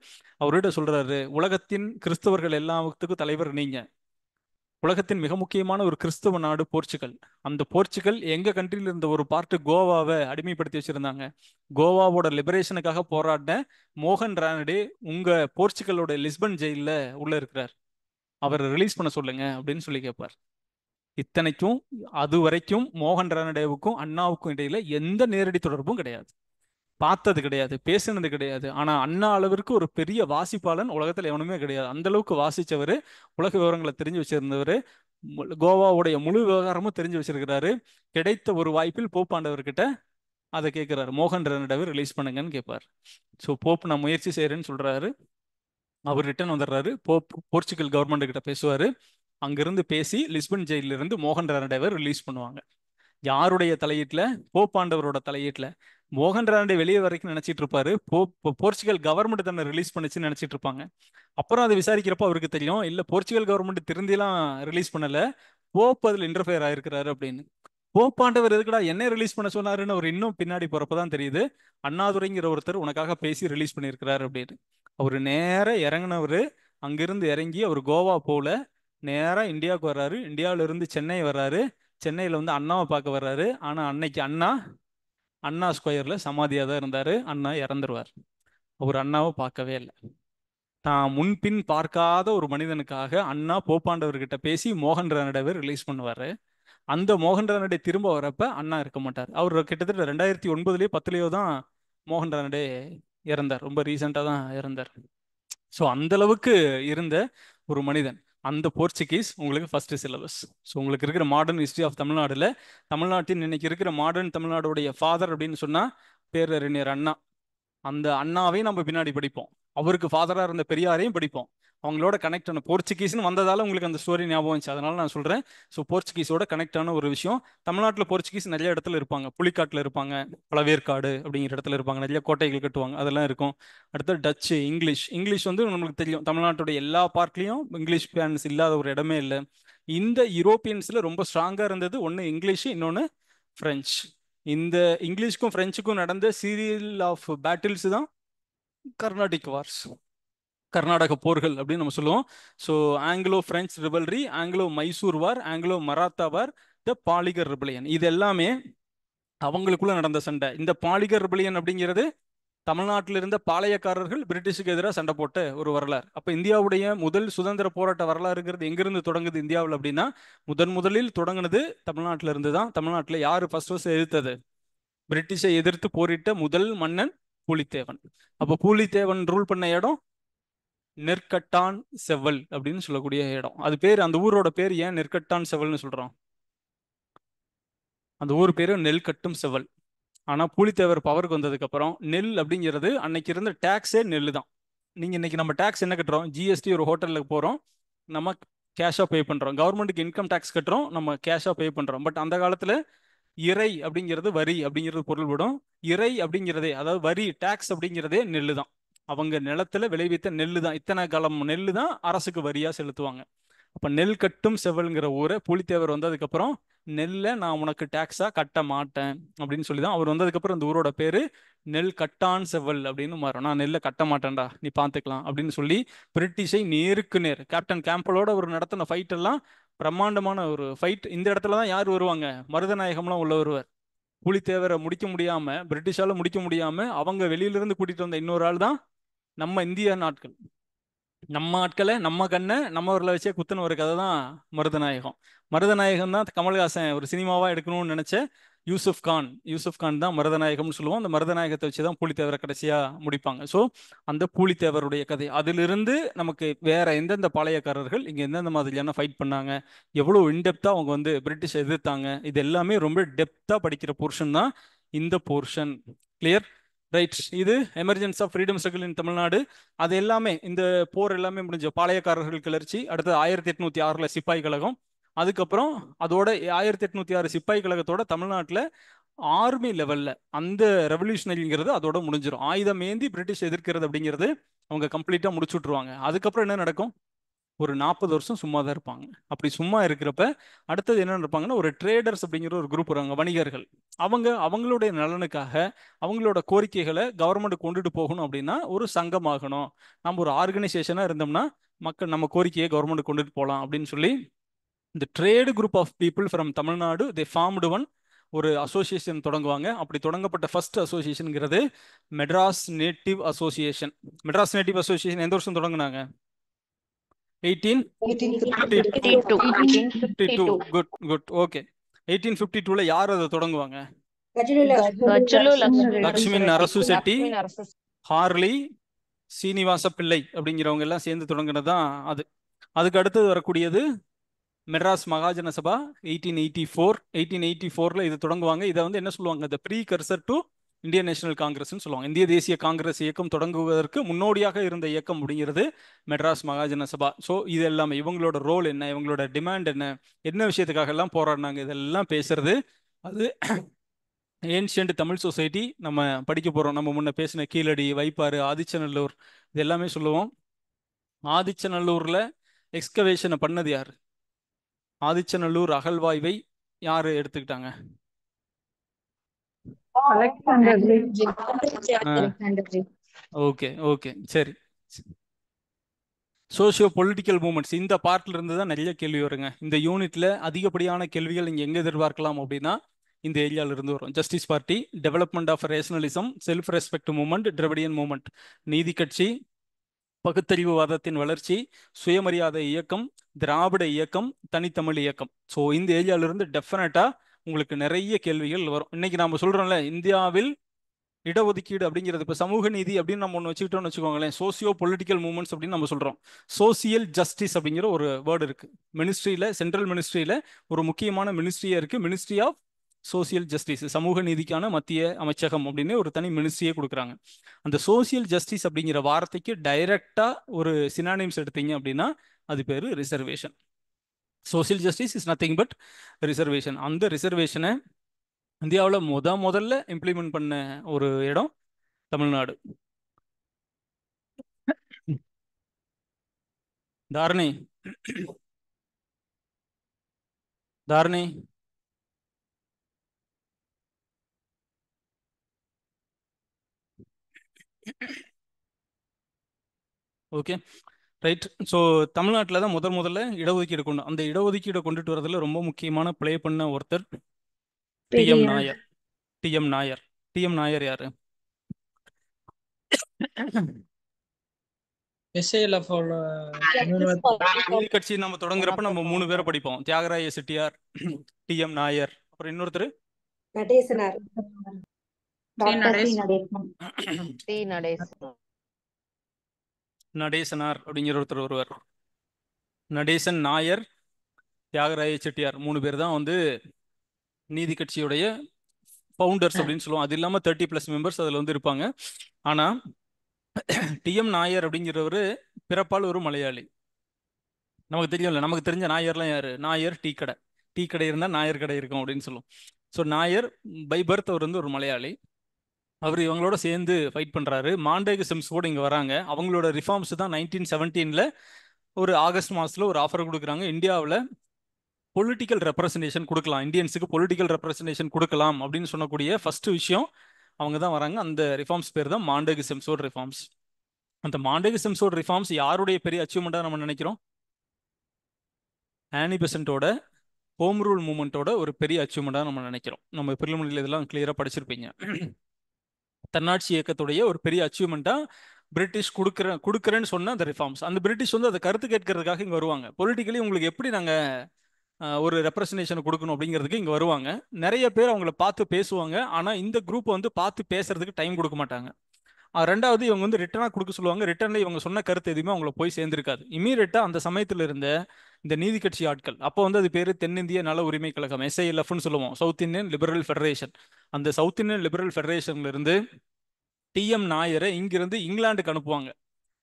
அவர்கிட்ட சொல்றாரு உலகத்தின் கிறிஸ்தவர்கள் எல்லாத்துக்கும் தலைவர் நீங்க. உலகத்தின் மிக முக்கியமான ஒரு கிறிஸ்தவ நாடு போர்ச்சுகல். அந்த போர்ச்சுகல் எங்க கண்ட்ரியில் இருந்த ஒரு பார்ட்டு கோவாவை அடிமைப்படுத்தி வச்சிருந்தாங்க. கோவாவோட லிபரேஷனுக்காக போராடின மோகன் ரானடே உங்க போர்ச்சுகலோட லிஸ்பன் ஜெயிலில் உள்ள இருக்கிறார். அவரை ரிலீஸ் பண்ண சொல்லுங்க அப்படின்னு சொல்லி கேட்பார் இத்தனைக்கும் அது வரைக்கும் மோகன் ரனடேவுக்கும் அண்ணாவுக்கும் இடையில எந்த நேரடி தொடர்பும் கிடையாது. பார்த்தது கிடையாது பேசினது கிடையாது. ஆனா அண்ணா அளவிற்கு ஒரு பெரிய வாசிப்பாளன் உலகத்துல எவனுமே கிடையாது. அந்த அளவுக்கு வாசிச்சவர் உலக விவரங்களை தெரிஞ்சு வச்சிருந்தவர் கோவாவுடைய முழு விவகாரமும் தெரிஞ்சு வச்சிருக்கிறாரு. கிடைத்த ஒரு வாய்ப்பில் போப்பாண்டவர்கிட்ட அதை கேட்கிறாரு மோகன் ரன்னடவை ரிலீஸ் பண்ணுங்கன்னு கேட்பார் ஸோ போப் நான் முயற்சி செய்யறேன்னு சொல்றாரு. அவர் ரிட்டர்ன் வந்துடுறாரு. போப் போர்ச்சுகல் கவர்மெண்ட் கிட்ட பேசுவாரு. அங்கிருந்து பேசி லிஸ்பன் ஜெயிலிருந்து மோகன் ராண்டேவை ரிலீஸ் பண்ணுவாங்க. யாருடைய தலையீட்டில்? போப்பாண்டவரோட தலையீட்டில். மோகன் ராண்டே வெளியே வரைக்கும் நினச்சிட்டு இருப்பாரு. போ போர்ச்சுகல் கவர்மெண்ட் தன்னை ரிலீஸ் பண்ணுச்சுன்னு நினச்சிட்டு இருப்பாங்க. அப்புறம் அதை விசாரிக்கிறப்ப அவருக்கு தெரியும் இல்லை போர்ச்சுகல் கவர்மெண்ட் திருந்திலாம் ரிலீஸ் பண்ணலை. போப் அதில் இன்டர்ஃபியர் ஆயிருக்கிறாரு அப்படின்னு. போப்பாண்டவர் எதுக்குடா என்ன ரிலீஸ் பண்ண சொன்னாருன்னு அவர் இன்னும் பின்னாடி போறப்பதான் தெரியுது. அண்ணாதுரைங்கிற ஒருத்தர் உனக்காக பேசி ரிலீஸ் பண்ணியிருக்கிறாரு அப்படின்னு. அவர் நேர இறங்குனவர் அங்கிருந்து இறங்கி அவர் கோவா போல நேராக இந்தியாவுக்கு வர்றாரு. இந்தியாவிலேருந்து சென்னை வர்றாரு. சென்னையில் வந்து அண்ணாவை பார்க்க வர்றாரு. ஆனால் அன்னைக்கு அண்ணா அண்ணா ஸ்கொயரில் சமாதியாக தான் இருந்தார். அண்ணா இறந்துருவார். அவர் அண்ணாவை பார்க்கவே இல்லை. தான் முன்பின் பார்க்காத ஒரு மனிதனுக்காக அண்ணா போப்பாண்டவர்கிட்ட பேசி மோகன் ரானடவை ரிலீஸ் பண்ணுவார். அந்த மோகன் ரானடே திரும்ப வரப்ப அண்ணா இருக்க மாட்டார். அவர் கிட்டத்தட்ட ரெண்டாயிரத்தி ஒன்பதுலேயோ பத்துலேயோ தான் மோகன் ரானடே இறந்தார். ரொம்ப ரீசெண்டாக தான் இறந்தார். ஸோ அந்த அளவுக்கு இருந்த ஒரு மனிதன். அந்த போர்ச்சுகீஸ் உங்களுக்கு ஃபர்ஸ்ட் சிலபஸ் ஸோ உங்களுக்கு இருக்கிற மாடர்ன் ஹிஸ்ட்ரி ஆஃப் தமிழ்நாடுல தமிழ்நாட்டின் இன்னைக்கு இருக்கிற மாடர்ன் தமிழ்நாடுடைய ஃபாதர் அப்படின்னு சொன்னா பேரறிஞர் அண்ணா. அந்த அண்ணாவையும் நம்ம பின்னாடி படிப்போம். அவருக்கு ஃபாதரா இருந்த பெரியாரையும் படிப்போம். அவங்களோட கனெக்ட் ஆன போர்ச்சுகீஸ்னு வந்ததால உங்களுக்கு அந்த ஸ்டோரி ஞாபகம் வந்துச்சு. அதனால நான் சொல்றேன். ஸோ போர்ச்சுகீஸோட கனெக்ட் ஆன ஒரு விஷயம். தமிழ்நாட்டில் போர்ச்சுகீஸ் நிறைய இடத்துல இருப்பாங்க. புலிக்காட்டில் இருப்பாங்க. பழவேற்காடு அப்படிங்கிற இடத்துல இருப்பாங்க. நிறைய கோட்டைகள் கட்டுவாங்க. அதெல்லாம் இருக்கும். அடுத்து டச்சு இங்கிலீஷ் இங்கிலீஷ் வந்து நம்மளுக்கு தெரியும். தமிழ்நாட்டோட எல்லா பார்க்லேயும் இங்கிலீஷ் ஃபேன்ஸ் இல்லாத ஒரு இடமே இல்லை. இந்த யூரோப்பியன்ஸில் ரொம்ப ஸ்ட்ராங்காக இருந்தது ஒன்று இங்கிலீஷ் இன்னொன்று ஃப்ரெஞ்ச் இந்த இங்கிலீஷ்க்கும் ஃப்ரெஞ்சுக்கும் நடந்த சீரியல் ஆஃப் பேட்டில்ஸ் தான் கர்நாடிக் வார்ஸ் கர்நாடக போர்கள் அப்படின்னு நம்ம சொல்லுவோம். So Anglo French ரிபல்ரி Anglo Mysore war Anglo Maratha war the Poligar rebellion இது எல்லாமே அவங்களுக்குள்ள நடந்த சண்டை. இந்த பாலிகர் ரிபலியன் அப்படிங்கிறது தமிழ்நாட்டில் இருந்த பாளையக்காரர்கள் பிரிட்டிஷுக்கு எதிராக சண்டை போட்ட ஒரு வரலாறு. அப்போ இந்தியாவுடைய முதல் சுதந்திர போராட்ட வரலாறுங்கிறது எங்கிருந்து தொடங்குது இந்தியாவில் அப்படின்னா முதன் முதலில் தொடங்குனது தமிழ்நாட்டில இருந்து தான் தமிழ்நாட்டில் யார் ஃபர்ஸ்ட் ஃபர்ஸ்ட் எதிர்த்தது? பிரிட்டிஷை எதிர்த்து போரிட்ட முதல் மன்னன் பூலித்தேவன். அப்போ பூலித்தேவன் ரூல் பண்ண இடம் நெற்கட்டான் செவ்வல் அப்படின்னு சொல்லக்கூடிய இடம். அது பேர் அந்த ஊரோட பேர் ஏன் நெற்கட்டான் செவல்னு சொல்றோம்? அந்த ஊர் பேரு நெல்கட்டும் செவல் ஆனா புலித்தேவர் பவருக்கு வந்ததுக்கு அப்புறம் நெல் அப்படிங்கிறது அன்னைக்கு இருந்த டேக்ஸே நெல் தான் நீங்க இன்னைக்கு நம்ம டேக்ஸ் என்ன கட்டுறோம்? ஜிஎஸ்டி ஒரு ஹோட்டலுக்கு போறோம். நம்ம கேஷா பே பண்றோம். கவர்மெண்ட்டுக்கு இன்கம் டேக்ஸ் கட்டுறோம். நம்ம கேஷா பே பண்றோம். பட் அந்த காலத்துல இறை அப்படிங்கிறது வரி அப்படிங்கிறது பொருள்படும். இறை அப்படிங்கிறதே அதாவது வரி டேக்ஸ் அப்படிங்கிறதே நெல் தான் அவங்க நிலத்துல விளைவித்த நெல்லு தான் இத்தனை காலம் நெல்லு தான் அரசுக்கு வரியா செலுத்துவாங்க. அப்ப நெல் கட்டும் செவல்ங்கிற ஊரை புலித்தேவர் வந்ததுக்கப்புறம் நெல்லை நான் உனக்கு டேக்ஸா கட்ட மாட்டேன் அப்படின்னு சொல்லி தான் அவர் வந்ததுக்கப்புறம் இந்த ஊரோட பேரு நெல் கட்டான் செவ்வல் அப்படின்னு மாறும். நான் நெல்லை கட்ட மாட்டேன்டா நீ பாத்துக்கலாம் அப்படின்னு சொல்லி பிரிட்டிஷை நேருக்கு நேர் கேப்டன் கேம்பலோட ஒரு நடத்தின ஃபைட் எல்லாம் பிரம்மாண்டமான ஒரு ஃபைட் இந்த இடத்துல தான் யார் வருவாங்க? மருதநாயகம்லாம் உள்ள வருவார் புலித்தேவரை முடிக்க முடியாம பிரிட்டிஷால முடிக்க முடியாம அவங்க வெளியிலிருந்து கூட்டிட்டு வந்த இன்னொரு ஆள் தான் நம்ம இந்திய நாட்கள். நம்ம ஆட்களை நம்ம கண்ணை நம்ம ஊரில் வச்சே குத்துன ஒரு கதை தான் மருதநாயகம். மருதநாயகம் தான் கமல்ஹாசன் ஒரு சினிமாவாக எடுக்கணும்னு நினச்ச யூசுப் கான். யூசுப் கான் தான் மருதநாயகம்னு சொல்லுவோம். அந்த மருதநாயகத்தை வச்சு தான் பூலித்தேவரை கடைசியாக முடிப்பாங்க. ஸோ அந்த பூலித்தேவருடைய கதை. அதிலிருந்து நமக்கு வேற எந்தெந்த பாளையக்காரர்கள் இங்கே எந்தெந்த மாதிரியான ஃபைட் பண்ணாங்க? எவ்வளோ இன்டெப்த்தாக அவங்க வந்து பிரிட்டிஷ் எதிர்த்தாங்க? இது எல்லாமே ரொம்ப டெப்த்தாக படிக்கிற போர்ஷன் தான் இந்த போர்ஷன் கிளியர் ரைட் இது emergence of freedom struggle in Tamil Nadu அது எல்லாமே இந்த போர் எல்லாமே முடிஞ்ச பாளையக்காரர்கள் கிளர்ச்சி அடுத்தது ஆயிரத்தி எட்நூத்தி ஆறுல சிப்பாய் கழகம். அதுக்கப்புறம் அதோட ஆயிரத்தி எட்நூத்தி ஆறு சிப்பாய் கழகத்தோட தமிழ்நாட்டில் ஆர்மி லெவல்ல அந்த ரெவல்யூஷனரிங்கிறது அதோட முடிஞ்சிடும் ஆயுதம் ஏந்தி பிரிட்டிஷ் எதிர்க்கிறது அப்படிங்கிறது அவங்க கம்ப்ளீட்டா முடிச்சு விட்டுருவாங்க அதுக்கப்புறம் என்ன நடக்கும்? ஒரு நாற்பது வருஷம் சும்மா தான் இருப்பாங்க. அப்படி சும்மா இருக்கிறப்ப அடுத்தது என்ன இருப்பாங்கன்னா ஒரு ட்ரேடர்ஸ் அப்படிங்கிற ஒரு குரூப் வருவாங்க வணிகர்கள். அவங்க அவங்களுடைய நலனுக்காக அவங்களோட கோரிக்கைகளை கவர்மெண்ட் கொண்டுட்டு போகணும் அப்படின்னா ஒரு சங்கமாகணும் நம்ம ஒரு ஆர்கனைசேஷனாக இருந்தோம்னா மக்கள் நம்ம கோரிக்கையை கவர்மெண்ட் கொண்டுட்டு போகலாம் அப்படின்னு சொல்லி இந்த trade group of people from Tamil Nadu they formed one ஒரு அசோசியேஷன் தொடங்குவாங்க. அப்படி தொடங்கப்பட்ட first அசோசியேஷனுங்கிறது Madras native association Madras native association எந்த வருஷம் தொடங்குனாங்க? Eighteen fifty two good good okay eighteen fifty டூவில் யார் அதை தொடங்குவாங்க? லக்ஷ்மி. நரசு செட்டி ஹார்லி சீனிவாச பிள்ளை அப்படிங்கிறவங்க எல்லாம் சேர்ந்து தொடங்கினது தான் அது. அதுக்கு அடுத்தது வரக்கூடியது Madras Mahajana Sabha eighteen eighty four eighteen eighty ஃபோரில் இது தொடங்குவாங்க. இதை வந்து என்ன சொல்லுவாங்க? இந்த precursor to Indian National காங்கிரஸ்னு சொல்லுவாங்க. இந்திய தேசிய காங்கிரஸ் இயக்கம் தொடங்குவதற்கு முன்னோடியாக இருந்த இயக்கம் அப்படிங்கிறது மெட்ராஸ் மகாஜன சபா. ஸோ இது எல்லாமே இவங்களோட ரோல் என்ன இவங்களோட டிமாண்ட் என்ன என்ன விஷயத்துக்காக எல்லாம் போராடினாங்க இதெல்லாம் பேசுறது. அது ஏன்ஷியன்ட் தமிழ் சொசைட்டி நம்ம படிக்க போகிறோம் நம்ம முன்ன பேசின கீழடி வைப்பாறு ஆதிச்சநல்லூர் இது எல்லாமே சொல்லுவோம். ஆதிச்சநல்லூரில் எக்ஸ்கவேஷனை பண்ணது யார்? ஆதிச்சநல்லூர் அகழ்வாய்வை யார் எடுத்துக்கிட்டாங்க? ஓகே ஓகே சரி. சோசியோ பொலிட்டிக்கல் மூமெண்ட்ஸ் இந்த பார்ட்ல இருந்து தான் நிறைய கேள்வி வருங்க. இந்த யூனிட்ல அதிகப்படியான கேள்விகள் நீங்க எங்க எதிர்பார்க்கலாம் அப்படின்னா இந்த ஏரியால இருந்து வரும். Justice Party development of rationalism self respect movement Dravidian movement நீதி கட்சி பகுத்தறிவுவாதத்தின் வளர்ச்சி சுயமரியாதை இயக்கம் திராவிட இயக்கம் தனித்தமிழ் இயக்கம். ஸோ இந்த ஏரியால இருந்து டெஃபினட்டா உங்களுக்கு நிறைய கேள்விகள் வரும். இன்னைக்கு நம்ம சொல்றோம்ல இந்தியாவில் இடஒதுக்கீடு அப்படிங்கிறது இப்போ சமூக நீதி அப்படின்னு நம்ம ஒன்று வச்சுக்கிட்டோம்னு வச்சுக்கோங்களேன் சோசியோ பொலிட்டிக்கல் மூமெண்ட்ஸ் அப்படின்னு நம்ம சொல்கிறோம் சோசியல் ஜஸ்டிஸ் அப்படிங்கிற ஒரு வேர்டு இருக்குது மினிஸ்ட்ரியில் சென்ட்ரல் மினிஸ்ட்ரியில் ஒரு முக்கியமான மினிஸ்ட்ரியே இருக்குது மினிஸ்ட்ரி ஆஃப் சோசியல் ஜஸ்டிஸ் சமூக நீதிக்கான மத்திய அமைச்சகம் அப்படின்னு ஒரு தனி மினிஸ்ட்ரியே கொடுக்குறாங்க. அந்த சோசியல் ஜஸ்டிஸ் அப்படிங்கிற வார்த்தைக்கு டைரக்டாக ஒரு சினானிம்ஸ் எடுத்தீங்க அப்படின்னா அது பேர் reservation social justice is nothing but reservation அந்த ரிசர்வேஷனை இந்தியாவில் முத முதல்ல இம்ப்ளிமெண்ட் பண்ண ஒரு இடம் Tamil Nadu. Dharani. Dharani. Okay right so தமிழ்நாட்டில் தான் முதல் முதல்ல இடஒதுக்கீடு கொண்டு அந்த இடஒதுக்கீடை கொண்டுட்டு வரதுல ரொம்ப முக்கியமான ப்ளே பண்ண ஒருத்தர் T M Nair. T M Nair. T M Nair யாரு? கட்சி நம்ம தொடங்குறப்ப நம்ம மூணு பேரை படிப்போம். தியாகராய செட்டியார் டி எம் நாயர் அப்புறம் இன்னொருத்தர்? Natesanar doctor C Natesan T Natesan Natesanar அப்படிங்கிற ஒருத்தர் வருவார் நடேசன் நாயர் தியாகராய செட்டியார் மூணு பேர் தான் வந்து நீதி கட்சியுடைய ஃபவுண்டர்ஸ் அப்படின்னு சொல்லுவோம். அது இல்லாமல் தேர்ட்டி ப்ளஸ் மெம்பர்ஸ் அதில் வந்து இருப்பாங்க. ஆனால் டிஎம் நாயர் அப்படிங்கிறவர் பிறப்பால் ஒரு மலையாளி. நமக்கு தெரியும்ல நமக்கு தெரிஞ்ச நாயர்லாம் யாரு? நாயர் டீ கடை. டீ கடை இருந்தால் நாயர் கடை இருக்கும் அப்படின்னு சொல்லுவோம். ஸோ நாயர் பை பர்த் அவர் வந்து ஒரு மலையாளி. அவர் இவங்களோட சேர்ந்து ஃபைட் பண்ணுறாரு மாண்டேக சிம்ஸ் கூட இங்கே வராங்க. அவங்களோட ரிஃபார்ம்ஸ் தான் நைன்டீன் செவன்டீனில் ஒரு ஆகஸ்ட் மாதத்தில் ஒரு ஆஃபர் கொடுக்குறாங்க. இந்தியாவில் பொலிட்டிக்கல் ரெப்ரசன்டேஷன் கொடுக்கலாம். இந்தியன்ஸுக்கு பொலிட்டிக்கல் ரெப்ரசன்டேஷன் கொடுக்கலாம் அப்படின்னு சொன்னக்கூடிய ஃபர்ஸ்ட் விஷயம் அவங்க தான் வராங்க. அந்த ரிஃபார்ம்ஸ் பேர் தான் மாண்டேகு சிம்ஸோட ரிஃபார்ம்ஸ் அந்த மாண்டேக சிம்ஸோட ரிஃபார்ம்ஸ் யாருடைய பெரிய அச்சீவ்மெண்ட்டாக நம்ம நினைக்கிறோம்? ஆனி பெசன்ட்டோட ஹோம் ரூல் மூமெண்ட்டோட ஒரு பெரிய அச்சீவ்மெண்ட்டாக நம்ம நினைக்கிறோம். நம்ம பிரிலிமினரியில் இதெல்லாம் கிளியராக படிச்சிருப்பீங்க. தன்னாட்சி இயக்கத்துடைய ஒரு பெரிய அச்சீவ்மெண்ட்டாக பிரிட்டிஷ் கொடுக்குற கொடுக்குறேன்னு சொன்ன அந்த ரிஃபார்ம்ஸ் அந்த பிரிட்டிஷ் வந்து அதை கருத்து கேட்கறதுக்காக இங்கே வருவாங்க. பொலிட்டிக்கலி உங்களுக்கு எப்படி நாங்கள் ஒரு ரெப்ரசன்டேஷன் கொடுக்கணும் அப்படிங்கிறதுக்கு இங்கே வருவாங்க. நிறைய பேர் அவங்கள பார்த்து பேசுவாங்க. ஆனால் இந்த குரூப் வந்து பார்த்து பேசுறதுக்கு டைம் கொடுக்க மாட்டாங்க. ரெண்டாவது இவங்க வந்து ரிட்டனாக கொடுக்க சொல்லுவாங்க. ரிட்டனில் இவங்க சொன்ன கருத்து எதுவுமே அவங்கள போய் சேர்ந்திருக்காது. இமீடியட்டாக அந்த சமயத்தில் இருந்த இந்த நீதி கட்சி ஆட்கள் அப்போ வந்து அது பேர் தென்னிந்திய நல உரிமை கழகம் எஸ்ஐஎல்எஃப்னு சொல்லுவோம். சவுத் இந்தியன் லிபரல் ஃபெடரேஷன் அந்த சவுத் இந்தியன் லிபரல் ஃபெடரேஷன்லேருந்து டிஎம் நாயரை இங்கிருந்து இங்கிலாந்துக்கு அனுப்புவாங்க.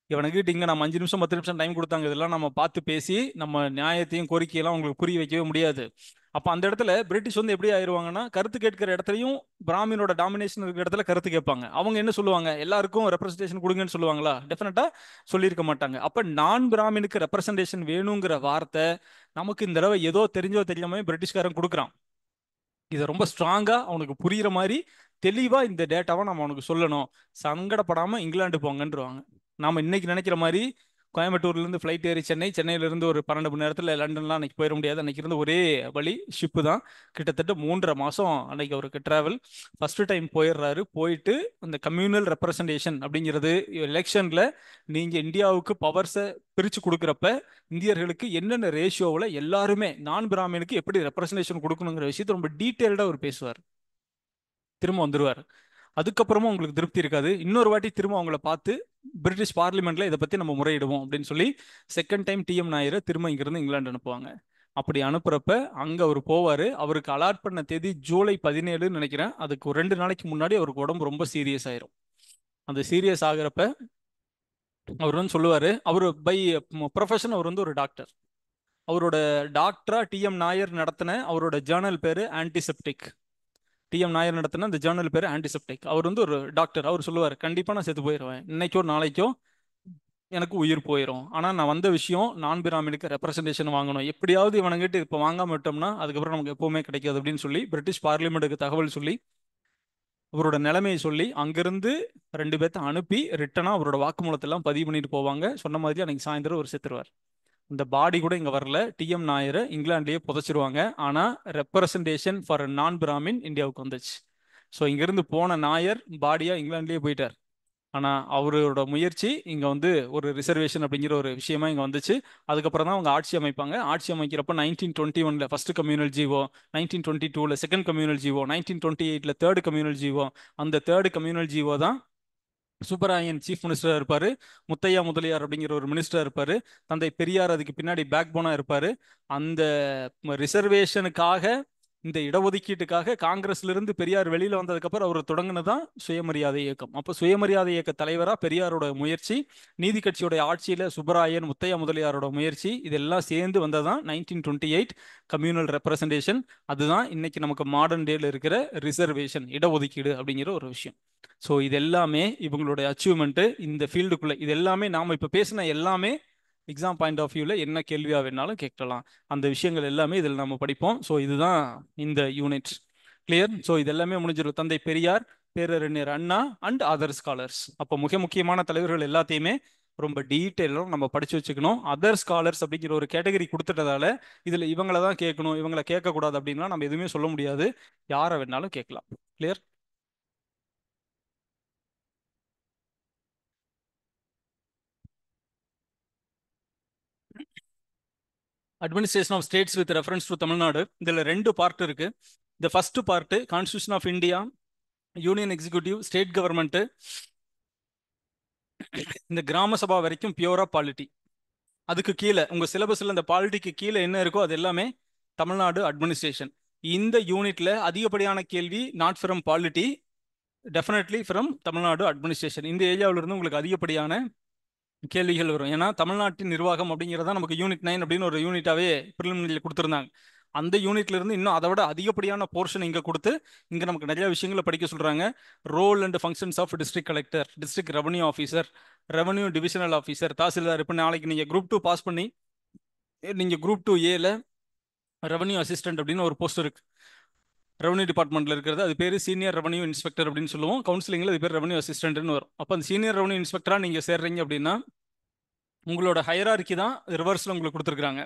இவனுக்கு இங்கே நம்ம அஞ்சு நிமிஷம் பத்து நிமிஷம் டைம் கொடுத்தாங்க. இதெல்லாம் நம்ம பார்த்து பேசி நம்ம நியாயத்தையும் கோரிக்கையெல்லாம் உங்களுக்கு புரிய வைக்கவே முடியாது. அப்போ அந்த இடத்துல பிரிட்டிஷ் வந்து எப்படி ஆயிடுவாங்கன்னா கருத்து கேட்கிற இடத்துலையும் பிராமினோட டாமினேஷன் இருக்கிற இடத்துல கருத்து கேட்பாங்க. அவங்க என்ன சொல்லுவாங்க? எல்லாருக்கும் ரெப்ரசன்டேஷன் கொடுங்கன்னு சொல்லுவாங்களா? டெஃபினட்டா சொல்லியிருக்க மாட்டாங்க. அப்போ நான் பிராமினுக்கு ரெப்ரஸன்டேஷன் வேணுங்கிற வார்த்தை நமக்கு இந்த தடவை ஏதோ தெரிஞ்சோ தெரியாம பிரிட்டிஷ்காரன் கொடுக்குறான். இதை ரொம்ப ஸ்ட்ராங்காக அவனுக்கு புரிகிற மாதிரி தெளிவாக இந்த டேட்டாவை நம்ம அவனுக்கு சொல்லணும். சங்கடப்படாமல் இங்கிலாந்து போங்கன்றுவாங்க. நாம் இன்னைக்கு நினைக்கிற மாதிரி கோயம்புத்தூர்லேருந்து ஃப்ளைட் ஏறி சென்னை சென்னையிலேருந்து ஒரு பன்னெண்டு மணி நேரத்தில் லண்டன்லாம் அன்னைக்கு போயிட முடியாது. அன்றைக்கி இருந்து ஒரே வழி ஷிப்பு தான். கிட்டத்தட்ட மூன்றரை மாதம் அன்னைக்கு அவருக்கு ட்ராவல் ஃபஸ்ட்டு டைம் போயிடுறாரு. போயிட்டு அந்த கம்யூனல் ரெப்ரசன்டேஷன் அப்படிங்கிறது எலெக்ஷனில் நீங்கள் இந்தியாவுக்கு பவர்ஸை பிரித்து கொடுக்குறப்ப இந்தியர்களுக்கு என்னென்ன ரேஷியோவில் எல்லாருமே நான் பிராமினுக்கு எப்படி ரெப்ரசன்டேஷன் கொடுக்கணுங்கிற விஷயத்தை ரொம்ப டீட்டெயில்டாக அவர் பேசுவார். திரும்ப வந்துடுவார் அதுக்கப்புறமும் உங்களுக்கு திருப்தி இருக்காது. இன்னொரு வாட்டி திரும்ப அவங்கள பார்த்து பிரிட்டிஷ் பார்லிமெண்ட்ல இதை பத்தி நம்ம முறையிடுவோம் அப்படின்னு சொல்லி செகண்ட் டைம் டிஎம் நாயரை திரும்ப இங்கிருந்து இங்கிலாந்து அனுப்புவாங்க. அப்படி அனுப்புறப்ப அங்க அவர் போவாரு. அவருக்கு அலாட் பண்ண தேதி ஜூலை பதினேழுன்னு நினைக்கிறேன். அதுக்கு ஒரு ரெண்டு நாளைக்கு முன்னாடி அவருக்கு உடம்பு ரொம்ப சீரியஸ் ஆயிரும். அந்த சீரியஸ் ஆகுறப்ப அவர் வந்து சொல்லுவாரு அவர் பை ப்ரொஃபஷன் அவர் வந்து ஒரு டாக்டர் அவரோட டாக்டரா டிஎம் நாயர் நடத்தின அவரோட ஜேர்னல் பேரு ஆன்டிசெப்டிக் டிஎம் நாயர் நடத்தின அந்த ஜேர்னல் பேர் ஆன்டிசெப்டிக் அவர் வந்து ஒரு டாக்டர் அவர் சொல்லுவார் கண்டிப்பாக நான் செத்து போயிடுவேன் இன்னைக்கோ நாளைக்கோ எனக்கு உயிர் போயிடும் ஆனால் நான் வந்த விஷயம் நான் பிராமினுக்கு ரெப்ரசன்டேஷன் வாங்கணும். எப்படியாவது இவனுங்கிட்ட இப்போ வாங்காம விட்டோம்னா அதுக்கப்புறம் நமக்கு எப்போவுமே கிடைக்காது அப்படின்னு சொல்லி பிரிட்டிஷ் பார்லிமெண்ட்டுக்கு தகவல் சொல்லி அவரோட நிலைமையை சொல்லி அங்கேருந்து ரெண்டு பேர்த்த அனுப்பி ரிட்டனாக அவரோட வாக்குமூலத்தெல்லாம் பதிவு பண்ணிட்டு போவாங்க. சொன்ன மாதிரி அன்னைக்கு சாயந்தரம் ஒரு செத்துருவார். இந்த பாடி கூட இங்கே வரல. டிஎம் நாயரை இங்கிலாந்துலேயே புதைச்சிருவாங்க. ஆனால் ரெப்ரசன்டேஷன் ஃபார் நான் பிராமின் இந்தியாவுக்கு வந்துச்சு. ஸோ இங்கேருந்து போன நாயர் பாடியாக இங்கிலாந்துலேயே போயிட்டார். ஆனால் அவரோட முயற்சி இங்கே வந்து ஒரு ரிசர்வேஷன் அப்படிங்கிற ஒரு விஷயமா இங்கே வந்துச்சு. அதுக்கப்புறம் தான் அவங்க ஆட்சி அமைப்பாங்க. ஆட்சி அமைக்கிறப்ப நைன்டீன் டுவெண்ட்டி ஒனில் first communal GO nineteen twenty டூவில் second communal GO nineteen twenty எயிட்டில் தேர்ட் கம்யூனல் ஜீவோ அந்த தேர்ட் கம்யூனல் ஜீவோ தான் சுப்பராயன் சீஃப் மினிஸ்டராக இருப்பார். முத்தையா முதலியார் அப்படிங்கிற ஒரு மினிஸ்டராக இருப்பார். தந்தை பெரியார் அதுக்கு பின்னாடி பேக் போனாக இருப்பார். அந்த ரிசர்வேஷனுக்காக இந்த இடஒதுக்கீட்டுக்காக காங்கிரஸ்ல இருந்து பெரியார் வெளியில வந்ததுக்கப்புறம் அவர் தொடங்கினதான் சுயமரியாதை இயக்கம். அப்போ சுயமரியாதை இயக்க தலைவரா பெரியாரோட முயற்சி நீதி கட்சியோட ஆட்சியில சுப்பராயன் முத்தையா முதலியாரோட முயற்சி இதெல்லாம் சேர்ந்து வந்ததான் nineteen twenty eight communal representation அதுதான் இன்னைக்கு நமக்கு மாடர்ன் டேல இருக்கிற ரிசர்வேஷன் இடஒதுக்கீடு அப்படிங்கிற ஒரு விஷயம். ஸோ இது எல்லாமே இவங்களுடைய அச்சீவ்மெண்ட்டு இந்த ஃபீல்டுக்குள்ள இது எல்லாமே நாம இப்போ பேசின எல்லாமே எக்ஸாம் பாயிண்ட் ஆஃப் வியூவில் என்ன கேள்வியாக வேணாலும் கேட்கலாம். அந்த விஷயங்கள் எல்லாமே இதில் நம்ம படிப்போம். ஸோ இதுதான் இந்த யூனிட் கிளியர் ஸோ இது எல்லாமே முடிஞ்சிடும். தந்தை பெரியார் பேரறிஞர் அண்ணா அண்ட் அதர் ஸ்காலர்ஸ் அப்போ மிக முக்கியமான தலைவர்கள் எல்லாத்தையுமே ரொம்ப டீட்டெயிலும் நம்ம படிச்சு வச்சுக்கணும். அதர் ஸ்காலர்ஸ் அப்படிங்கிற ஒரு கேட்டகரி கொடுத்துட்டதால இதில் இவங்களை தான் கேட்கணும். இவங்களை கேட்கக்கூடாது அப்படின்லாம் நம்ம எதுவுமே சொல்ல முடியாது. யாரை வேணாலும் கேட்கலாம். Clear administration of states with reference to Tamil Nadu இதில் ரெண்டு பார்ட் இருக்கு. இந்த first part constitution of India union executive state government இந்த கிராம சபா வரைக்கும் பியூரா பாலிட்டி அதுக்கு கீழே உங்கள் சிலபஸில் இந்த பாலிட்டிக்கு கீழே என்ன இருக்கோ அது எல்லாமே தமிழ்நாடு அட்மினிஸ்ட்ரேஷன் இந்த யூனிட்ல அதிகப்படியான கேள்வி not from polity definitely from Tamil Nadu administration இந்த ஏரியாவிலிருந்து உங்களுக்கு அதிகப்படியான கேள்விகள் வரும். ஏன்னா தமிழ்நாட்டின் நிர்வாகம் அப்படிங்கிறதா நமக்கு யூனிட் நைன் அப்படின்னு ஒரு யூனிட்டாவே பிரிலிமினரியில் கொடுத்துருந்தாங்க. அந்த யூனிட்ல இருந்து இன்னும் அதை விட அதிகப்படியான போர்ஷன் இங்க கொடுத்து இங்க நமக்கு நிறைய விஷயங்களை படிக்க சொல்றாங்க. Role and functions of district collector district revenue officer revenue divisional officer tahsildar இப்போ நாளைக்கு நீங்க குரூப் டூ பாஸ் பண்ணி நீங்க குரூப் டூ ஏல ரெவன்யூ அசிஸ்டன்ட் அப்படின்னு ஒரு போஸ்ட் இருக்கு. ரெவன்யூ டிபார்ட்மெண்ட்ல இருக்கிறது. அது பேர் சீனியர் ரெவன்யூ இன்ஸ்பெக்டர் அப்படின்னு சொல்லுவோம். கவுன்சிலிங்கில் அது பேர் ரெவன்யூ அசிஸ்டன்ட்னு வரும். அப்போ அந்த சீனியர் ரெவன்யூ இன்ஸ்பெக்டராக நீங்கள் சேர்றீங்க அப்படின்னா உங்களோட ஹையரார்க்கி தான் ரிவர்ஸில் உங்களுக்கு கொடுத்துருக்காங்க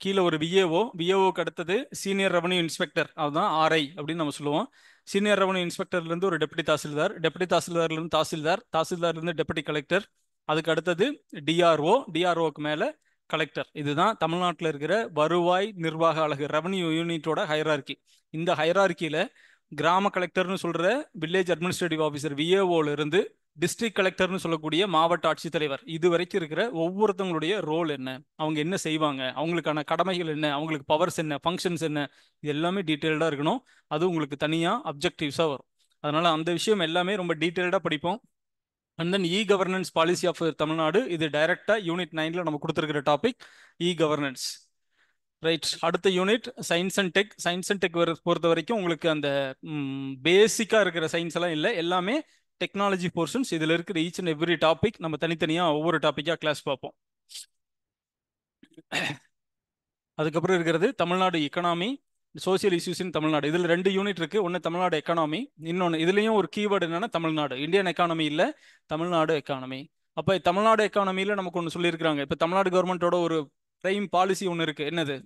கீழே ஒரு விஏஓ விஏஓக்கு அடுத்தது சீனியர் ரெவன்யூ இன்ஸ்பெக்டர் அதுதான் ஆர்ஐ அப்படின்னு நம்ம சொல்லுவோம். சீனியர் ரெவன்யூ இன்ஸ்பெக்டர்லேருந்து ஒரு டெப்டி தாசில்தார். டெப்டி தாசில்தார்லேருந்து தாசில்தார். தாசில்தார்லேருந்து டெப்டி கலெக்டர் அதுக்கு அடுத்தது டிஆர்ஓ டிஆர்ஓக்கு மேலே கலெக்டர். இதுதான் தமிழ்நாட்டில் இருக்கிற வருவாய் நிர்வாக அழகு ரெவன்யூ யூனிட்டோட ஹைரார்கி இந்த ஹைரார்கியில் கிராம கலெக்டர்னு சொல்கிற வில்லேஜ் அட்மினிஸ்ட்ரேட்டிவ் ஆஃபீஸர் விஏஓல இருந்து டிஸ்ட்ரிக்ட் கலெக்டர்னு சொல்லக்கூடிய மாவட்ட ஆட்சித்தலைவர் இது வரைக்கும் இருக்கிற ஒவ்வொருத்தவங்களுடைய ரோல் என்ன? அவங்க என்ன செய்வாங்க? அவங்களுக்கான கடமைகள் என்ன? அவங்களுக்கு பவர்ஸ் என்ன? ஃபங்க்ஷன்ஸ் என்ன? இது எல்லாமே டீட்டெயில்டாக இருக்கணும். அது உங்களுக்கு தனியாக அப்ஜெக்டிவ்ஸாக வரும். அதனால் அந்த விஷயம் எல்லாமே ரொம்ப டீட்டெயில்டாக படிப்போம். And then e governance policy of Tamil Nadu இது டைரக்டா யூனிட் நைன்ல நம்ம கொடுத்துருக்கிற டாபிக் இ கவர்னன்ஸ் ரைட் அடுத்த unit science and tech science and tech பொறுத்த வரைக்கும் உங்களுக்கு அந்த பேசிக்கா இருக்கிற சயின்ஸ் எல்லாம் இல்லை. எல்லாமே டெக்னாலஜி போர்ஷன்ஸ் இதுல இருக்கிற ஈச் அண்ட் எவ்ரி டாபிக் நம்ம தனித்தனியா ஒவ்வொரு டாப்பிக்காக கிளாஸ் பார்ப்போம். அதுக்கப்புறம் இருக்கிறது Tamil Nadu economy social issues in Tamil Nadu இதில் ரெண்டு யூனிட் இருக்கு. ஒன்று தமிழ்நாடு எக்கானமி இன்னொன்று இதுலேயும் ஒரு கீவேர்டு என்னன்னா தமிழ்நாடு இந்தியன் எக்கானமி இல்லை தமிழ்நாடு எக்கானமி அப்போ தமிழ்நாடு எக்கானமியில் நமக்கு ஒன்று சொல்லியிருக்கிறாங்க. இப்போ தமிழ்நாடு கவர்மெண்ட்டோட ஒரு பிரைம் பாலிசி ஒன்று இருக்கு. என்னது?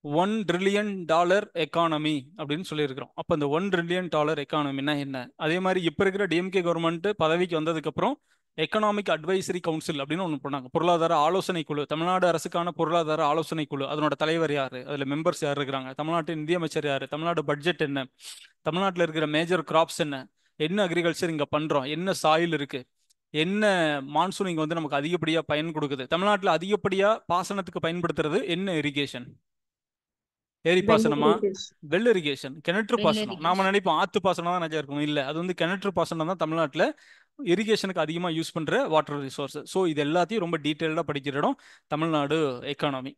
ஒன் ட்ரில்லியன் டாலர் எக்கானமி அப்படின்னு சொல்லியிருக்கிறோம். அப்போ இந்த ஒன் ட்ரில்லியன் டாலர் எக்கானமினா என்ன? அதே மாதிரி இப்போ இருக்கிற டிஎம்கே கவர்மெண்ட் பதவிக்கு வந்ததுக்கப்புறம் எக்கனாமிக் அட்வைசரி கவுன்சில் அப்படின்னு ஒன்று பண்ணாங்க. பொருளாதார ஆலோசனை குழு. தமிழ்நாடு அரசுக்கான பொருளாதார ஆலோசனை குழு. அதனோட தலைவர் யார்? அதில் மெம்பர்ஸ் யார் இருக்கிறாங்க? தமிழ்நாட்டு நிதியமைச்சர் யார்? தமிழ்நாடு பட்ஜெட் என்ன? தமிழ்நாட்டில் இருக்கிற மேஜர் கிராப்ஸ் என்ன? என்ன அக்ரிகல்ச்சர் இங்கே பண்ணுறோம் என்ன சாயில் இருக்குது என்ன மான்சூன் இங்கே வந்து நமக்கு அதிகப்படியாக பயன் கொடுக்குது? தமிழ்நாட்டில் அதிகப்படியாக பாசனத்துக்கு பயன்படுத்துறது என்ன இரிகேஷன் ஏரி பாசனமா? வெல் இரிகேஷன் கிணற்று பாசனம். நாம. நினைப்போம் ஆத்து பாசனம் தான் நிறைய இருக்கும் இல்ல அது வந்து கிணற்று பாசனம் தான் தமிழ்நாட்டில் இரிகேஷனுக்கு அதிகமாக யூஸ் பண்ணுற வாட்டர் ரிசோர்ஸ் ஸோ இது எல்லாத்தையும் ரொம்ப டீட்டெயில்டாக படிக்கிற இடம் Tamil Nadu economy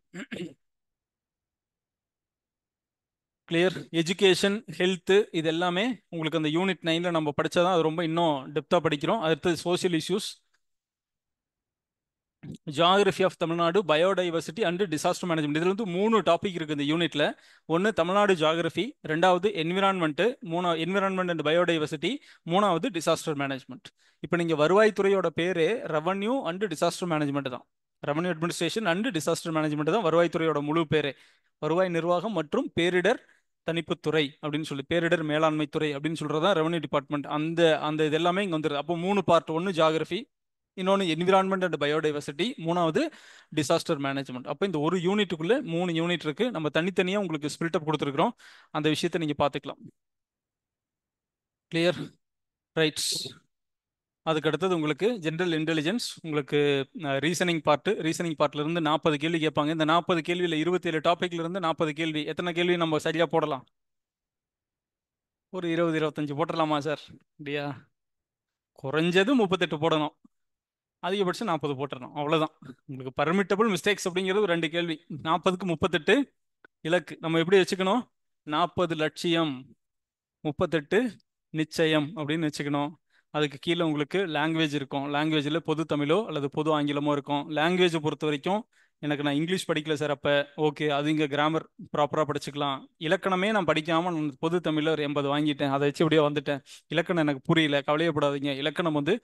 clear education health இது எல்லாமே உங்களுக்கு அந்த யூனிட் நைனில் நம்ம படிச்சாதான் அது ரொம்ப இன்னும் டெப்த்தாக படிக்கிறோம். அடுத்தது social issues geography of Tamil Nadu biodiversity and disaster management இதில் வந்து மூணு டாபிக் இருக்கு இந்த யூனிட்ல ஒன்று தமிழ்நாடு ஜியாகிரபி ரெண்டாவது என்விரான்மெண்ட் மூணா என்விரான்மெண்ட் அண்ட் பயோடைவர்சிட்டி மூணாவது டிசாஸ்டர் மேனேஜ்மெண்ட் இப்போ நீங்க வருவாய்த்துறையோட பேரு ரெவன்யூ அண்ட் டிசாஸ்டர் மேனேஜ்மெண்ட் தான். Revenue administration and disaster management தான் வருவாய்த்துறையோட முழு பேரு. வருவாய் நிர்வாகம் மற்றும் பேரிடர் தணிப்புத்துறை அப்படின்னு சொல்லி பேரிடர் மேலாண்மை துறை அப்படின்னு சொல்றதா ரெவன்யூ டிபார்ட்மெண்ட் அந்த அந்த இது எல்லாமே இங்க வந்துருது. அப்போ மூணு பார்ட் ஒன்று ஜியாகிரபி இன்னொன்று என்விரான்மெண்ட் அண்ட் பயோடைவர்சிட்டி மூணாவது டிசாஸ்டர் மேனேஜ்மெண்ட் அப்போ இந்த ஒரு யூனிட்டுக்குள்ளே மூணு யூனிட் இருக்கு. நம்ம தனித்தனியாக உங்களுக்கு ஸ்பிரிட் அப் கொடுத்துருக்குறோம். அந்த விஷயத்தை நீங்கள் பார்த்துக்கலாம். கிளியர் ரைட்ஸ் அதுக்கு அடுத்தது உங்களுக்கு ஜென்ரல் இன்டெலிஜென்ஸ் உங்களுக்கு ரீசனிங் பார்ட்டு ரீசனிங் பார்ட்லேருந்து நாற்பது கேள்வி கேட்பாங்க. இந்த நாற்பது கேள்வியில் இருபத்தேழு டாப்பிக்லேருந்து நாற்பது கேள்வி. எத்தனை கேள்வி நம்ம சரியாக போடலாம்? ஒரு இருபது இருபத்தஞ்சு போட்டுடலாமா சார் அப்படியா குறைஞ்சது முப்பத்தெட்டு போடணும். அதிகபட்சம் நாற்பது போட்டுறணும். அவ்வளோதான் உங்களுக்கு பர்மிட்டபிள் மிஸ்டேக்ஸ் அப்படிங்கிறது ரெண்டு கேள்வி. நாற்பதுக்கு முப்பத்தெட்டு இலக்கு. நம்ம எப்படி வச்சுக்கணும்? நாற்பது லட்சியம் முப்பத்தெட்டு நிச்சயம் அப்படின்னு வச்சுக்கணும். அதுக்கு கீழே உங்களுக்கு லாங்குவேஜ் இருக்கும். லாங்குவேஜில் பொது தமிழோ அல்லது பொது ஆங்கிலமோ இருக்கும். லாங்குவேஜை பொறுத்த வரைக்கும் எனக்கு நான் இங்கிலீஷ் படிக்கல சார் அப்போ ஓகே அது இங்கே கிராமர் ப்ராப்பராக படிச்சுக்கலாம். இலக்கணமே நான் படிக்காமல் நான் பொது தமிழில் ஒரு எண்பது வாங்கிட்டேன். அதை வச்சு இப்படியே வந்துட்டேன். இலக்கணம் எனக்கு புரியல கவலையப்படாதீங்க. இலக்கணம் வந்து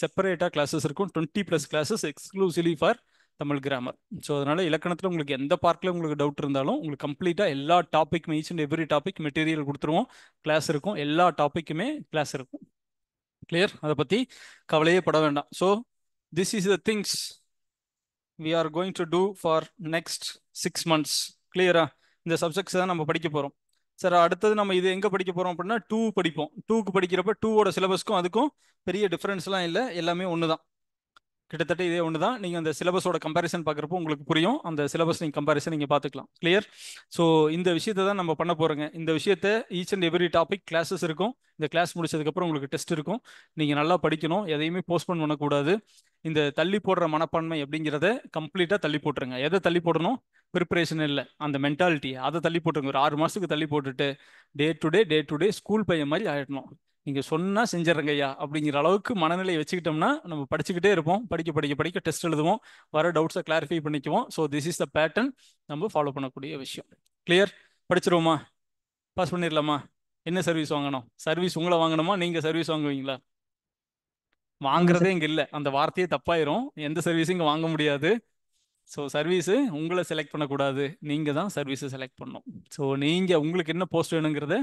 செப்பரேட்டாக கிளாஸஸ் இருக்கும். Twenty plus classes exclusively for Tamil grammar so அதனால் இலக்கணத்தில் உங்களுக்கு எந்த பார்ட்டில் உங்களுக்கு டவுட் இருந்தாலும் உங்களுக்கு கம்ப்ளீட்டாக எல்லா டாப்பிக்குமே each and every topic material கொடுத்துருவோம். கிளாஸ் இருக்கும். எல்லா டாப்பிக்குமே கிளாஸ் இருக்கும். கிளியர் அதை பற்றி கவலையே பட வேண்டாம். So this is the things we are going to do for next six months கிளியரா இந்த சப்ஜெக்ட்ஸ் தான் நம்ம படிக்க போகிறோம் சார் அடுத்தது நம்ம இது எங்கே படிக்க போகிறோம் அப்படின்னா டூ படிப்போம். டூக்கு படிக்கிறப்ப டூவோட சிலபஸ்க்கும் அதுக்கும் பெரிய டிஃப்ரென்ஸ்லாம் இல்லை. எல்லாமே ஒன்று தான் கிட்டத்தட்ட இதே ஒன்று தான் நீங்கள் அந்த சிலபஸோட கம்பேரிசன் பார்க்குறப்போ உங்களுக்கு புரியும். அந்த சிலபஸ் நீங்கள் கம்பேரிசன் நீங்கள் பார்த்துக்கலாம். கிளியர் ஸோ இந்த விஷயத்தை தான் நம்ம பண்ண போகிறோங்க இந்த விஷயத்த each and every topic classes இருக்கும். இந்த கிளாஸ் முடிச்சதுக்கப்புறம் உங்களுக்கு டெஸ்ட் இருக்கும். நீங்கள் நல்லா படிக்கணும். எதையுமே போஸ்ட்போன் பண்ணக்கூடாது. இந்த தள்ளி போடுற மனப்பான்மை அப்படிங்கிறத கம்ப்ளீட்டாக தள்ளி போட்டுருங்க. எதை தள்ளி போடணும்? ப்ரிப்பரேஷன் இல்லை. அந்த மென்டாலிட்டி அதை தள்ளி போட்டுருங்க. ஒரு ஆறு மாதத்துக்கு தள்ளி போட்டுட்டு day to day day to day school பையன் மாதிரி ஆகிடணும் நீங்கள் சொன்னால் செஞ்சிடறங்க ஐயா அப்படிங்கிற அளவுக்கு மனநிலையை வச்சுக்கிட்டோம்னா நம்ம படிச்சுக்கிட்டே இருப்போம். படிக்க படிக்க படிக்க டெஸ்ட் எழுதுவோம். வர டவுட்ஸை கிளாரிஃபை பண்ணிக்குவோம். So this is the pattern நம்ம ஃபாலோ பண்ணக்கூடிய விஷயம். கிளியர் படிச்சிருவோமா? பாஸ் பண்ணிடலாமா என்ன சர்வீஸ் வாங்கணும்? சர்வீஸ் உங்களை வாங்கணுமா? நீங்கள் சர்வீஸ் வாங்குவீங்களா? வாங்குறதே இங்கே இல்லை. அந்த வார்த்தையே தப்பாயிரும். எந்த சர்வீஸும் இங்கே வாங்க முடியாது. ஸோ சர்வீஸு உங்களை செலக்ட் பண்ணக்கூடாது. நீங்கள் தான் சர்வீஸை செலக்ட் பண்ணணும். ஸோ நீங்கள் உங்களுக்கு என்ன போஸ்ட் வேணுங்கிறத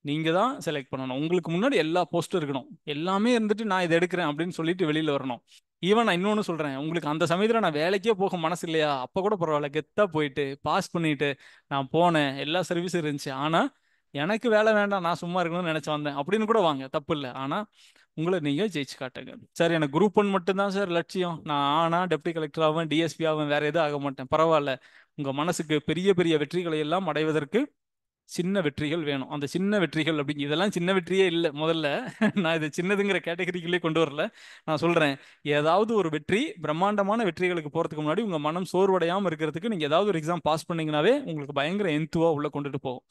நீங்கள் தான் செலக்ட் பண்ணணும். உங்களுக்கு முன்னாடி எல்லா போஸ்ட்டும் இருக்கணும். எல்லாமே இருந்துட்டு நான் இதை எடுக்கிறேன் அப்படின்னு சொல்லிட்டு வெளியில் வரணும். ஈவன் நான் இன்னொன்று சொல்கிறேன் உங்களுக்கு அந்த சமயத்தில் நான் வேலைக்கே போக மனசு இல்லையா? அப்போ கூட பரவாயில்ல. கெத்தாக போயிட்டு பாஸ் பண்ணிட்டு நான் போனேன். எல்லா சர்வீஸும் இருந்துச்சு. ஆனால் எனக்கு வேலை வேண்டாம். நான் சும்மா இருக்கணும்னு நினச்சி வந்தேன். அப்படின்னு கூட வாங்க. தப்பு இல்லை. ஆனால் உங்களை நீங்கள் ஜெயிச்சு காட்டுங்க. சார் எனக்கு குரூப் ஒன் மட்டும்தான் சார் லட்சியம். நான் ஆனா டெப்டி கலெக்டர் ஆவேன் டிஎஸ்பி ஆவேன் வேற எதுவும் ஆக மாட்டேன். பரவாயில்ல. உங்கள் மனசுக்கு பெரிய பெரிய வெற்றிகளை எல்லாம் அடைவதற்கு சின்ன வெற்றிகள் வேணும். அந்த சின்ன வெற்றிகள் அப்படிங்க இதெல்லாம் சின்ன வெற்றியே இல்லை. முதல்ல நான் இது சின்னதுங்கிற கேட்டகரிக்குள்ளே கொண்டு வரல. நான் சொல்கிறேன் ஏதாவது ஒரு வெற்றி பிரம்மாண்டமான வெற்றிகளுக்கு போகிறதுக்கு முன்னாடி உங்கள் மனம் சோர்வடையாமல் இருக்கிறதுக்கு நீங்கள் ஏதாவது ஒரு எக்ஸாம் பாஸ் பண்ணிங்கனாவே உங்களுக்கு பயங்கர எந்துவா உள்ளே கொண்டுட்டு போகும்.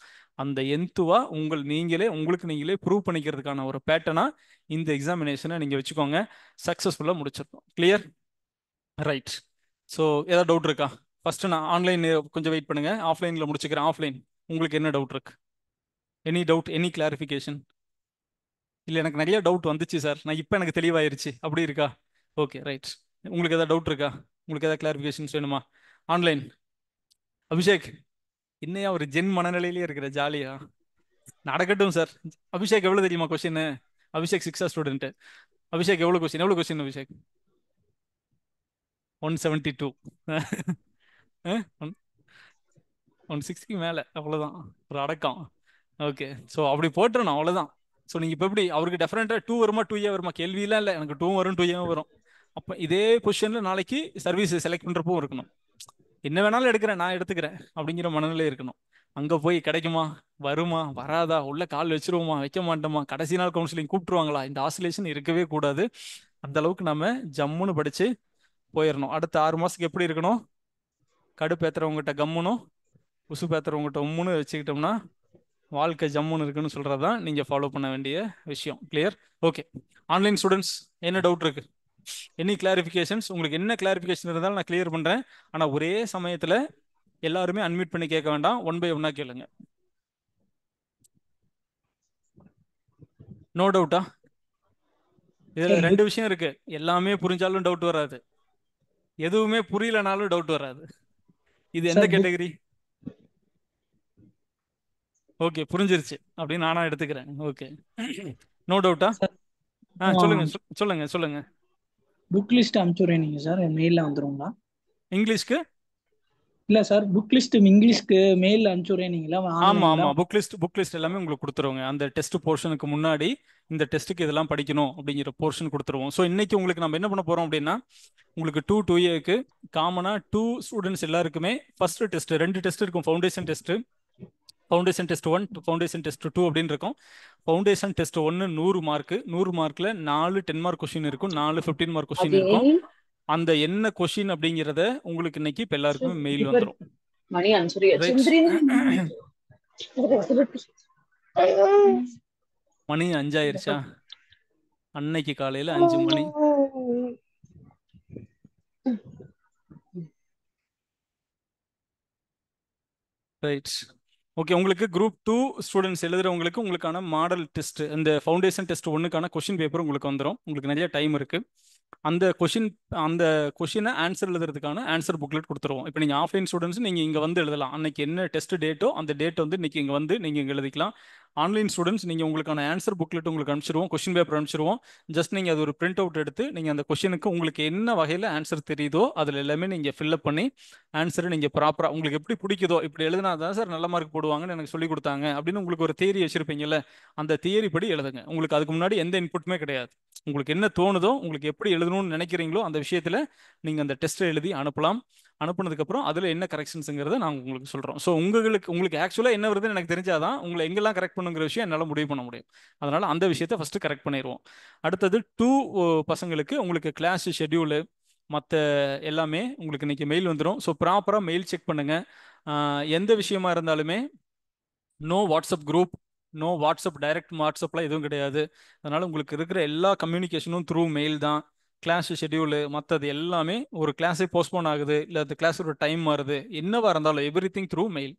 அந்த எந்துவா உங்கள் நீங்களே உங்களுக்கு நீங்களே ப்ரூவ் பண்ணிக்கிறதுக்கான ஒரு பேட்டர்னாக இந்த எக்ஸாமினேஷனை நீங்கள் வச்சுக்கோங்க. சக்ஸஸ்ஃபுல்லாக முடிச்சிருக்கோம் கிளியர் ரைட் ஸோ ஏதாவது டவுட் இருக்கா? ஃபஸ்ட்டு நான் ஆன்லைன் கொஞ்சம் வெயிட் பண்ணுங்கள் ஆஃப்லைனில் முடிச்சுக்கிறேன். ஆஃப்லைன் உங்களுக்கு என்ன டவுட் இருக்கு? எனி டவுட் எனி கிளாரிஃபிகேஷன் இல்லை எனக்கு நிறைய டவுட் வந்துச்சு சார் நான் இப்போ எனக்கு தெளிவாயிருச்சு. அப்படி இருக்கா? ஓகே ரைட் உங்களுக்கு எதாவது டவுட் இருக்கா? உங்களுக்கு எதாவது கிளாரிஃபிகேஷன்ஸ் வேணுமா? ஆன்லைன் அபிஷேக் இன்னையா ஒரு ஜென் மனநிலையிலே இருக்கிற ஜாலியா? நடக்கட்டும் சார் அபிஷேக் எவ்வளோ தெரியுமா கொஸ்டின் அபிஷேக் சிக்ஸா ஸ்டூடெண்ட் அபிஷேக் எவ்வளோ கொஸ்டின் எவ்வளோ question Abhishek? One seventy two one சிக்ஸ்டிக்கு மேலே அவ்வளோதான் ஒரு அடக்கம். ஓகே ஸோ அப்படி போட்டுருணும் அவ்வளோதான் ஸோ நீங்கள் இப்போ எப்படி அவருக்கு டெஃபரெண்ட்டாக டூ வருமா டூ ஏ வருமா? கேள்வியெலாம் இல்லை. எனக்கு டூ வரும் டூ ஏ வரும். அப்போ இதே பொசிஷனில் நாளைக்கு சர்வீஸ் செலக்ட் பண்ணுறப்போ இருக்கணும். என்ன வேணாலும் எடுக்கிறேன் நான் எடுத்துக்கிறேன் அப்படிங்கிற மனநிலை இருக்கணும். அங்கே போய் கிடைக்குமா? வருமா? வராதா? உள்ள கால் வச்சிருவோமா? வைக்க மாட்டோமா? கடைசி நாள் கவுன்சிலிங் கூப்பிட்டுருவாங்களா? இந்த ஆசிலேஷன் இருக்கவே கூடாது. அந்த அளவுக்கு நம்ம ஜம்முன்னு படித்து போயிடணும் அடுத்த ஆறு மாதத்துக்கு எப்படி இருக்கணும்? கடுப்பு கடுப்பேத்துறவங்ககிட்ட கம்முனும் உசு பேத்துறவங்ககிட்ட உம்முன்னு வச்சுக்கிட்டோம்னா வாழ்க்கை ஜம்முன்னு இருக்குன்னு சொல்கிறது தான் நீங்கள் ஃபாலோ பண்ண வேண்டிய விஷயம். கிளியர் ஓகே ஆன்லைன் ஸ்டூடெண்ட்ஸ் என்ன டவுட் இருக்கு? எனி கிளாரிஃபிகேஷன்ஸ் உங்களுக்கு என்ன கிளாரிஃபிகேஷன் இருந்தாலும் நான் கிளியர் பண்ணுறேன் ஆனால் ஒரே சமயத்தில் எல்லாருமே அன்மியூட் பண்ணி கேட்க வேண்டாம். ஒன் பை ஒன்னாக கேளுங்க. நோ டவுட்டா இதில் ரெண்டு விஷயம் இருக்கு. எல்லாமே புரிஞ்சாலும் டவுட் வராது. எதுவுமே புரியலனாலும் டவுட் வராது. இது எந்த கேட்டகரி ஓகே புரிஞ்சிருச்சு. அப்படின்னு நானா எடுத்துக்கிறேன். ஓகே. நோ டவுட்டா ஆ? சொல்லுங்க சொல்லுங்க சொல்லுங்க. புக் லிஸ்ட் அனுப்பிச்சுடுறேன் நீங்க சார். மெயிலில் வந்துருங்களா? இங்கிலீஷ்க்கு இல்ல சார். புக் லிஸ்ட் இங்கிலீஷ்க்கு மெயிலில் அனுப்பிச்சுடுறேன் நீங்களா? ஆமா ஆமா. புக் லிஸ்ட் புக் லிஸ்ட் எல்லாமே உங்களுக்கு கொடுத்துருவோங்க. அந்த டெஸ்ட் போர்ஷனுக்கு முன்னாடி இந்த டெஸ்ட்டுக்கு இதெல்லாம் படிக்கணும் அப்படிங்கிற போர்ஷன் கொடுத்துருவோம். ஸோ இன்னைக்கு உங்களுக்கு நம்ம என்ன பண்ண போறோம் அப்படின்னா உங்களுக்கு டூ டூ இயருக்கு காமனா டூ ஸ்டூடெண்ட்ஸ் எல்லாருக்குமே ஃபர்ஸ்ட் டெஸ்ட் ரெண்டு டெஸ்ட் இருக்கும். Foundation test foundation test one foundation test two அப்படின்னு இருக்கும் ஃபவுண்டேஷன் டெஸ்ட் ஒன்று நூறு மார்க் நூறு மார்க்ல நாலு டென் மார்க் கொஸ்டின் இருக்கும் நாலு ஃபிஃப்டீன் மார்க் கொஸ்டின் இருக்கும். அந்த என்ன கொஸ்டின் அப்படிங்கிறத உங்களுக்கு இன்னைக்கு இப்போ எல்லாருக்குமே மெயில் வந்துடும் மணி அஞ்சு (clears throat) மணி அஞ்சாயிருச்சா? அன்னைக்கு காலையில அஞ்சு மணி. (laughs) ரைட் ஓகே உங்களுக்கு குரூப் டூ ஸ்டூடெண்ட்ஸ் எழுதுறவங்களுக்கு உங்களுக்கான மாடல் டெஸ்ட் இந்த ஃபவுண்டேஷன் டெஸ்ட் ஒன்றுக்கான கொஷின் பேப்பர் உங்களுக்கு வந்துடும் உங்களுக்கு நிறைய டைம் இருக்கு. அந்த கொஷின் அந்த கொஷினை ஆன்சர் எழுதுறதுக்கான ஆன்சர் புக்லெட் கொடுத்துருவோம். இப்போ நீங்கள் ஆஃப்லைன் ஸ்டூடெண்ட்ஸ் நீங்கள் இங்கே வந்து எழுதலாம். அன்னைக்கு என்ன டெஸ்ட் டேட்டோ அந்த டேட் வந்து இன்னைக்கு இங்கே வந்து நீங்கள் இங்கே எழுதிக்கலாம். ஆன்லைன் ஸ்டூடெண்ட்ஸ் நீங்கள் உங்களுக்கான ஆன்சர் புக்லெட் உங்களுக்கு அனுப்பிச்சிருவோம். கொஷின் பேப்பர் அனுப்பிச்சிருவோம். ஜஸ்ட் நீங்கள் அது ஒரு பிரிண்ட் அவுட் எடுத்து நீங்கள் அந்த கொஷினுக்கு உங்களுக்கு என்ன வகையில் ஆன்சர் தெரியுதோ அதில் எல்லாமே நீங்கள் ஃபில்லப் பண்ணி ஆன்சரை நீங்கள் ப்ராப்பராக உங்களுக்கு எப்படி பிடிக்குதோ இப்படி எழுதினா தான் சார் நல்ல மார்க் போடுவாங்கன்னு எனக்கு சொல்லி கொடுத்தாங்க அப்படின்னு உங்களுக்கு ஒரு தேரி வச்சிருப்பீங்கல்ல அந்த தேரி படி எழுதுங்க. உங்களுக்கு அதுக்கு முன்னாடி எந்த இன்புட்டுமே கிடையாது. உங்களுக்கு என்ன தோணுதோ உங்களுக்கு எப்படி எழுதணும்னு நினைக்கிறீங்களோ அந்த விஷயத்தில் நீங்கள் அந்த டெஸ்ட்டை எழுதி அனுப்பலாம். அனுப்புனதுக்கப்புறம் அதில் என்ன கரெக்ஷன்ஸுங்கிறத நாங்கள் உங்களுக்கு சொல்கிறோம் ஸோ உங்களுக்கு உங்களுக்கு ஆக்சுவலாக என்ன வருதுன்னு எனக்கு தெரிஞ்சாதான் உங்களை எங்கெல்லாம் கரெக்ட் பண்ணுங்கிற விஷயம் என்னால் முடிவு பண்ண முடியும். அதனால் அந்த விஷயத்தை ஃபஸ்ட்டு கரெக்ட் பண்ணிடுவோம் அடுத்தது டூ பசங்களுக்கு உங்களுக்கு கிளாஸ் ஷெட்யூலு மற்ற எல்லாமே உங்களுக்கு இன்றைக்கி மெயில் வந்துடும் ஸோ ப்ராப்பராக மெயில் செக் பண்ணுங்கள் எந்த விஷயமா இருந்தாலுமே no WhatsApp group no WhatsApp direct வாட்ஸ்அப்லாம் எதுவும் கிடையாது. அதனால் உங்களுக்கு இருக்கிற எல்லா கம்யூனிகேஷனும் த்ரூ மெயில் தான். கிளாஸ் ஷெட்யூலு மற்றது எல்லாமே ஒரு கிளாஸே போஸ்ட்போன் ஆகுது இல்லை அந்த கிளாஸோட டைம் மாறுது என்னவா இருந்தாலும் எவ்ரி திங் த்ரூ மெயில்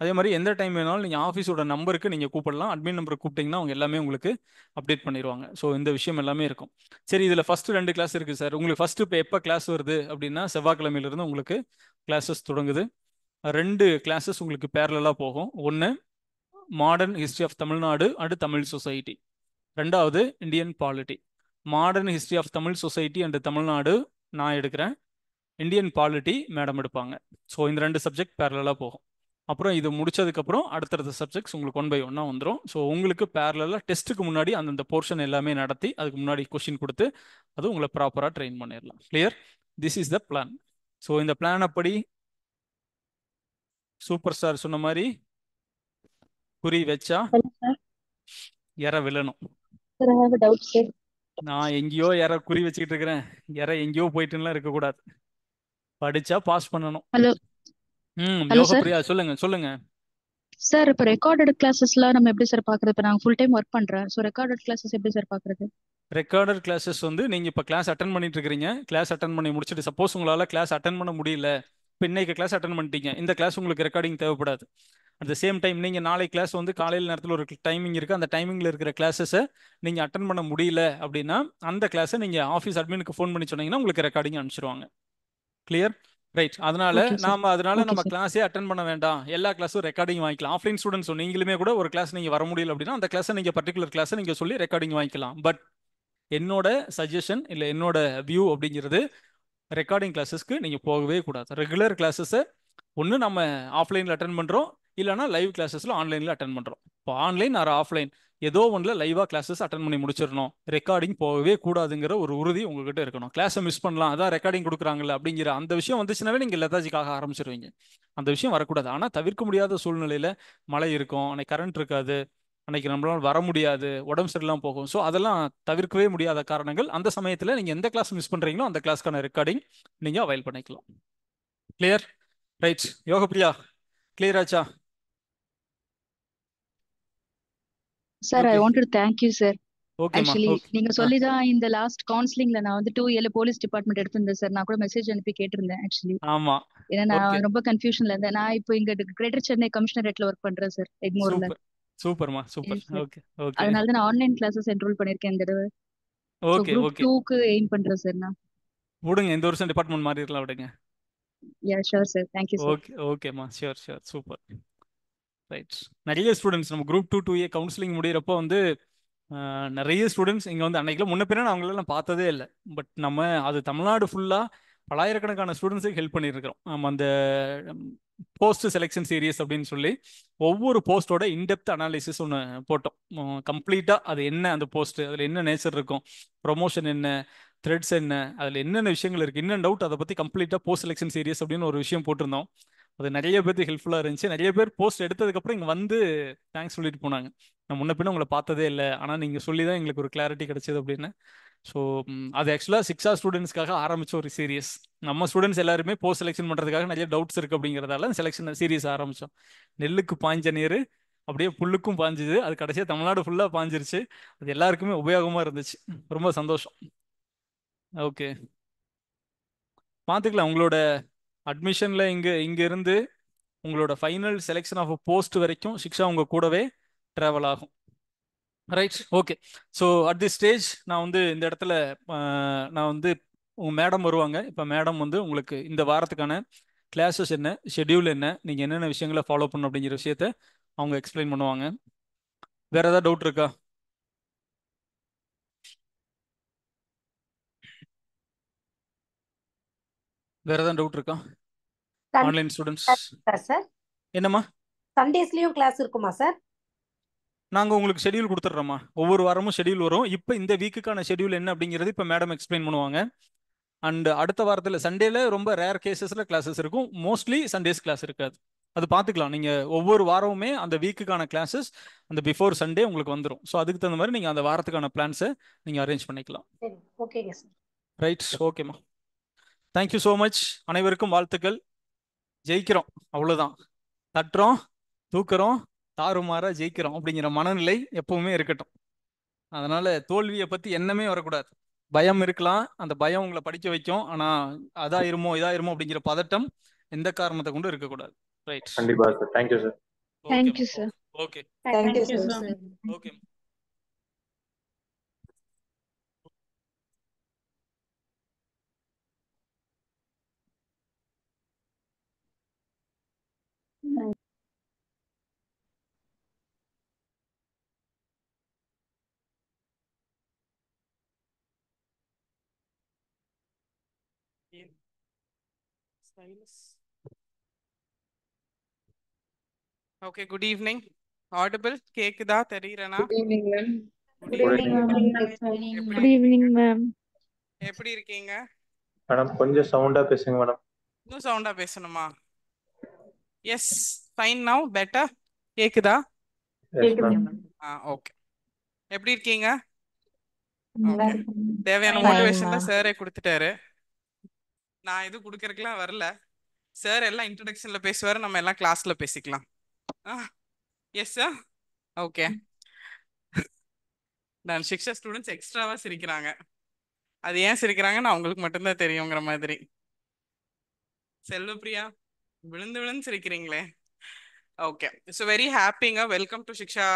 அதே மாதிரி எந்த டைம் வேணாலும் நீங்கள் ஆஃபீஸோட நம்பருக்கு நீங்கள் கூப்பிடலாம் அட்மின் நம்பருக்கு கூப்பிட்டீங்கன்னா அவங்க எல்லாமே உங்களுக்கு அப்டேட் பண்ணிடுவாங்க ஸோ இந்த விஷயம் எல்லாமே இருக்கும். சரி இதில் ஃபஸ்ட்டு ரெண்டு கிளாஸ் இருக்குது சார் உங்களுக்கு ஃபஸ்ட்டு இப்போ எப்போ கிளாஸ் வருது அப்படின்னா செவ்வாய்க்கிழமையிலேருந்து உங்களுக்கு கிளாஸஸ் தொடங்குது. ரெண்டு கிளாஸஸ் உங்களுக்கு பேரலாக போகும். ஒன்று modern history of Tamil Nadu and Tamil society ரெண்டாவது Indian polity modern history of Tamil society and Tamil Nadu நான் எடுக்கிறேன். இந்தியன் பாலிட்டி மேடம் எடுப்பாங்க. ஸோ இந்த ரெண்டு சப்ஜெக்ட் பேரலாக போகும். அப்புறம் இது முடிச்சதுக்கப்புறம் அடுத்தடுத்த சப்ஜெக்ட்ஸ் உங்களுக்கு ஒன் பை ஒன்னாக வந்துடும் ஸோ உங்களுக்கு பேரலாக டெஸ்ட்டுக்கு முன்னாடி அந்தந்த போர்ஷன் எல்லாமே நடத்தி அதுக்கு முன்னாடி கொஷின் கொடுத்து அது உங்களை ப்ராப்பராக ட்ரெயின் பண்ணிடலாம். Clear this is the plan so இந்த பிளான் அப்படி சூப்பர் ஸ்டார் சொன்ன மாதிரி குறி வச்சா. இற விழணும். நான் எங்கேயோ இற குறி வச்சுக்கிட்டு இருக்கிறேன் இற எங்கேயோ போயிட்டுலாம் இருக்கக்கூடாது. படிச்சா பாஸ் பண்ணணும். ஹலோ ம் ஹலோ சார் சொல்லுங்க சொல்லுங்க. சார் இப்போ ரெக்கார்டட் கிளாஸஸ்லாம் நம்ம எப்படி சார் பார்க்குறது இப்போ நாங்கள் ஃபுல் டைம் ஒர்க் பண்ணுறேன் ஸோ ரெக்கார்டட் கிளாஸஸ் எப்படி சார் பார்க்குறது ரெக்கார்டர் கிளாஸஸ் வந்து நீங்கள் இப்போ கிளாஸ் அட்டன் பண்ணிட்டு இருக்கிறீங்க. கிளாஸ் அட்டன் பண்ணி முடிச்சுட்டு சப்போஸ் உங்களால் கிளாஸ் அட்டன் பண்ண முடியல. இப்போ இன்னைக்கு கிளாஸ் அட்டன் பண்ணிட்டீங்க. இந்த கிளாஸ் உங்களுக்கு ரெக்கார்டிங் தேவைப்படாது. அட் த சேம் டைம் நீங்கள் நாளை கிளாஸ் வந்து காலையில் நேரத்தில் ஒரு டைமிங் இருக்குது அந்த டைமிங்கில் இருக்கிற கிளாஸஸை நீங்கள் அட்டன் பண்ண முடியல அப்படின்னா அந்த கிளாஸை நீங்கள் ஆஃபீஸ் அட்மினுக்கு ஃபோன் பண்ணி சொன்னீங்கன்னா உங்களுக்கு ரெக்கார்டிங் அனுப்பிச்சிருவாங்க. கிளியர் ரைட் அதனால நாம அதனால நம்ம கிளாஸே அட்டன் பண்ண வேண்டாம். எல்லா கிளாஸும் ரெக்கார்டிங் வாங்கிக்கலாம். ஆஃப்லைன் ஸ்டூடெண்ட்ஸ் நீங்களுமே கூட ஒரு கிளாஸ் நீங்க வர முடியல அப்படின்னா அந்த கிளாஸை நீங்க பர்டிகுலர் கிளாஸை நீங்க சொல்லி ரெக்கார்டிங் வாங்கிக்கலாம். பட் என்னோட சஜஷன் இல்லை என்னோட வியூ அப்படிங்கிறது ரெக்கார்டிங் கிளாஸஸ்க்கு நீங்கள் போகவே கூடாது. ரெகுலர் கிளாஸஸை ஒன்று நம்ம ஆஃப்லைனில் அட்டன் பண்ணுறோம் இல்லைனா லைவ் கிளாஸஸில் ஆன்லைனில் அட்டன் பண்ணுறோம் இப்போ ஆன்லைன் ஆர் ஆஃப்லைன் ஏதோ ஒன்றில் லைவாக கிளாஸஸ் அட்டன் பண்ணி முடிச்சிடணும். ரெக்கார்டிங் போகவே கூடாதுங்கிற ஒரு உறுதி உங்ககிட்ட இருக்கணும். கிளாஸை மிஸ் பண்ணலாம். அதான் ரெக்கார்டிங் கொடுக்குறாங்கல்ல அப்படிங்கிற அந்த விஷயம் வந்துச்சுனாவே நீங்கள் லெத்தாஜிக்காக ஆரம்பிச்சிருவீங்க. அந்த விஷயம் வரக்கூடாது. ஆனால் தவிர்க்க முடியாத சூழ்நிலையில் மழை இருக்கும். அன்னைக்கு கரண்ட் இருக்காது. அன்னைக்கு நம்மளால வர முடியாது. உடம்பு சரியில்லாம போகும். ஸோ அதெல்லாம் தவிர்க்கவே முடியாத காரணங்கள். அந்த சமயத்தில் நீங்கள் எந்த கிளாஸ் மிஸ் பண்ணுறீங்களோ அந்த கிளாஸ்க்கான ரெக்கார்டிங் நீங்கள் அவைல் பண்ணிக்கலாம். Clear right Yogapriya? கிளியர் ஆச்சா? Sir I. Want to thank you sir actually நீங்க சொல்லி தான் இந்த லாஸ்ட் கவுன்சிலிங்ல நான் வந்து டூ இயர்ல போலீஸ் டிபார்ட்மெண்ட் எடுத்திருந்தேன் சார் நான் கூட மெசேஜ் அனுப்பி கேட்டிருந்தேன் ஆக்சுவலி ஆமாம் ஏன்னா நான் ரொம்ப கன்ஃபியூஷன்ல இருந்தேன். நான் இப்போ இங்க கிரேட்டர் சென்னை கமிஷனரேட்ல ஒர்க் பண்றேன் சார் எக்மோர்ல சூப்பர் சூப்பர்மா சூப்பர். ஓகே ஓகே அதனால தான் நான் ஆன்லைன் கிளாஸஸ் என்ரோல் பண்ணிருக்கேன் இந்த தடவை. ஓகே ஓகே டூக்கு எய்ம் பண்றேன் சார் நான். விடுங்க இந்த வருஷம் டிபார்ட்மெண்ட் மாறிடலாம் விடுங்க. Yeah sure sir thank you sir okay ஓகேம்மா ஷியோர் ஷியோர் சூப்பர் ரைட் நிறைய ஸ்டூடெண்ட்ஸ் நம்ம group two two A counselling முடியிறப்போ வந்து நிறைய ஸ்டூடெண்ட்ஸ் இங்கே வந்து அன்னைக்குலாம் முன்ன பின்ன நான் அவங்களெல்லாம் பார்த்ததே இல்லை. பட் நம்ம அது தமிழ்நாடு ஃபுல்லாக பலாயிரக்கணக்கான ஸ்டூடெண்ட்ஸுக்கு ஹெல்ப் பண்ணியிருக்கிறோம். நம்ம அந்த போஸ்ட் செலெக்ஷன் சீரியஸ் அப்படின்னு சொல்லி ஒவ்வொரு போஸ்ட்டோட இன்டெப்த் அனாலிசிஸ் ஒன்று போட்டோம். கம்ப்ளீட்டாக அது என்ன அந்த போஸ்ட் அதில் என்ன நேச்சர் இருக்கும் ப்ரொமோஷன் என்ன த்ரெட்ஸ் என்ன அதில் என்னென்ன விஷயங்கள் இருக்குது என்ன டவுட் அதை பற்றி கம்ப்ளீட்டாக போஸ்ட் செலெக்ஷன் சீரியஸ் அப்படின்னு ஒரு விஷயம் போட்டிருந்தோம். அது நிறைய பேருக்கு ஹெல்ப்ஃபுல்லாக இருந்துச்சு. நிறைய பேர் போஸ்ட் எடுத்ததுக்கப்புறம் இங்கே வந்து தேங்க்ஸ் சொல்லிட்டு போனாங்க. நான் முன்ன பின்ன உங்களை பார்த்ததே இல்லை. ஆனால் நீங்கள் சொல்லி தான் எங்களுக்கு ஒரு கிளாரிட்டி கிடைச்சது அப்படின்னு. ஸோ அது ஆக்சுவலாக சிக்ஸா ஸ்டூடெண்ட்ஸ்க்காக ஆரம்பித்த ஒரு சீரியஸ் நம்ம ஸ்டூடெண்ட்ஸ் எல்லாருமே போஸ்ட் செலெக்ஷன் பண்ணுறதுக்காக நிறைய டவுட்ஸ் இருக்குது அப்படிங்கிறதால செலெக்ஷன் சீரியஸ் ஆரம்பித்தோம் நெல்லுக்கு பாய்ஞ்ச நீர் அப்படியே புல்லுக்கும் பாஞ்சுது. அது கடைசியாக தமிழ்நாடு ஃபுல்லாக பாஞ்சிருச்சு. அது எல்லாருக்குமே உபயோகமாக இருந்துச்சு. ரொம்ப சந்தோஷம். ஓகே. பார்த்துக்கலாம் உங்களோட அட்மிஷனில் இங்கே இங்கே இருந்து உங்களோட ஃபைனல் செலெக்ஷன் ஆஃப் போஸ்ட் வரைக்கும் சிக்ஷா உங்கள் கூடவே ட்ராவல் ஆகும். Right okay so at the stage நான் வந்து இந்த இடத்துல நான் வந்து உங்கள் மேடம் வருவாங்க. இப்போ மேடம் வந்து உங்களுக்கு இந்த வாரத்துக்கான கிளாஸஸ் என்ன ஷெடியூல் என்ன நீங்கள் என்னென்ன விஷயங்களை ஃபாலோ பண்ணணும் அப்படிங்கிற விஷயத்த அவங்க எக்ஸ்பிளைன் பண்ணுவாங்க. வேறு ஏதாவது டவுட் இருக்கா? வேற ஏதாவது டவுட் இருக்கா? ஆன்லைன் ஸ்டூடெண்ட்ஸ் சார் என்னம்மா? சண்டேஸ்லயும் கிளாஸ் இருக்குமா சார் நாங்கள் உங்களுக்கு ஷெட்யூல் கொடுத்துட்றோம்மா. ஒவ்வொரு வாரமும் ஷெட்யூல் வரும். இப்போ இந்த வீக்குக்கான ஷெட்யூல் என்ன அப்படிங்கிறது இப்போ மேடம் எக்ஸ்பிளைன் பண்ணுவாங்க. அண்ட் அடுத்த வாரத்தில் சண்டேல ரொம்ப ரேர் கேசஸில் கிளாஸஸ் இருக்கும். மோஸ்ட்லி சண்டேஸ் கிளாஸ் இருக்காது. அது பார்த்துக்கலாம். நீங்கள் ஒவ்வொரு வாரமுமே அந்த வீக்குக்கான கிளாஸஸ் அந்த பிஃபோர் சண்டே உங்களுக்கு வந்துடும் ஸோ அதுக்கு தகுந்த மாதிரி நீங்கள் அந்த வாரத்துக்கான பிளான்ஸை நீங்கள் அரேஞ்ச் பண்ணிக்கலாம். சரி. ஓகேங்க சார் ரைட் ஓகேம்மா தேங்க்யூ ஸோ மச் அனைவருக்கும் வாழ்த்துக்கள். ஜெயிக்கிறோம். அவ்வளோதான் தட்டுறோம் தூக்குறோம் தாறுமாறா ஜெயிக்கிறோம் அப்படிங்கிற மனநிலை எப்பவுமே இருக்கட்டும். அதனால தோல்வியை பற்றி எண்ணமே வரக்கூடாது. பயம் இருக்கலாம். அந்த பயம் உங்களை படிக்க வைக்கும். ஆனால் அதாயிருமோ இதாயிருமோ அப்படிங்கிற பதட்டம் எந்த காரணத்தை கொண்டு இருக்கக்கூடாது. ரைட் கண்டிப்பா sir thank you sir Thank you, sir. Okay thank you you, sir sir. Okay okay good evening audible கேக்குதா தெரியறனா good evening ma'am good Good evening. எப்படி Good evening, ma'am. எப்படி இருக்கீங்க மேடம் கொஞ்சம் சவுண்டா பேசுங்க மேடம் இன்னும் சவுண்டா பேசணுமா? எஸ் ஃபைன் நவ் பெட்டர் கேக்குதா? மேம் ஆ ஓகே எப்படி இருக்கீங்க? நல்லா ஓகே இருக்கேன். தேவையான மோட்டிவேஷன்ல ma'am. சாரே கொடுத்துட்டாரு. நான் எதுவும் கொடுக்கறதுக்குலாம் வரல. சார் எல்லாம் இன்ட்ரடக்ஷன்ல பேசுவார். நம்ம எல்லாம் கிளாஸ்ல பேசிக்கலாம். எஸ் சார் ஓகே நான் சிக்ஷா ஸ்டூடெண்ட்ஸ் எக்ஸ்ட்ராவா சிரிக்கிறாங்க. அது ஏன் சிரிக்கிறாங்கன்னு அவங்களுக்கு மட்டும்தான் தெரியுங்கிற மாதிரி. செல்வப்பிரியா விழுந்து விழுந்து சிரிக்கிறீங்களே. Okay so very ஹாப்பிங்க welcome to Shiksha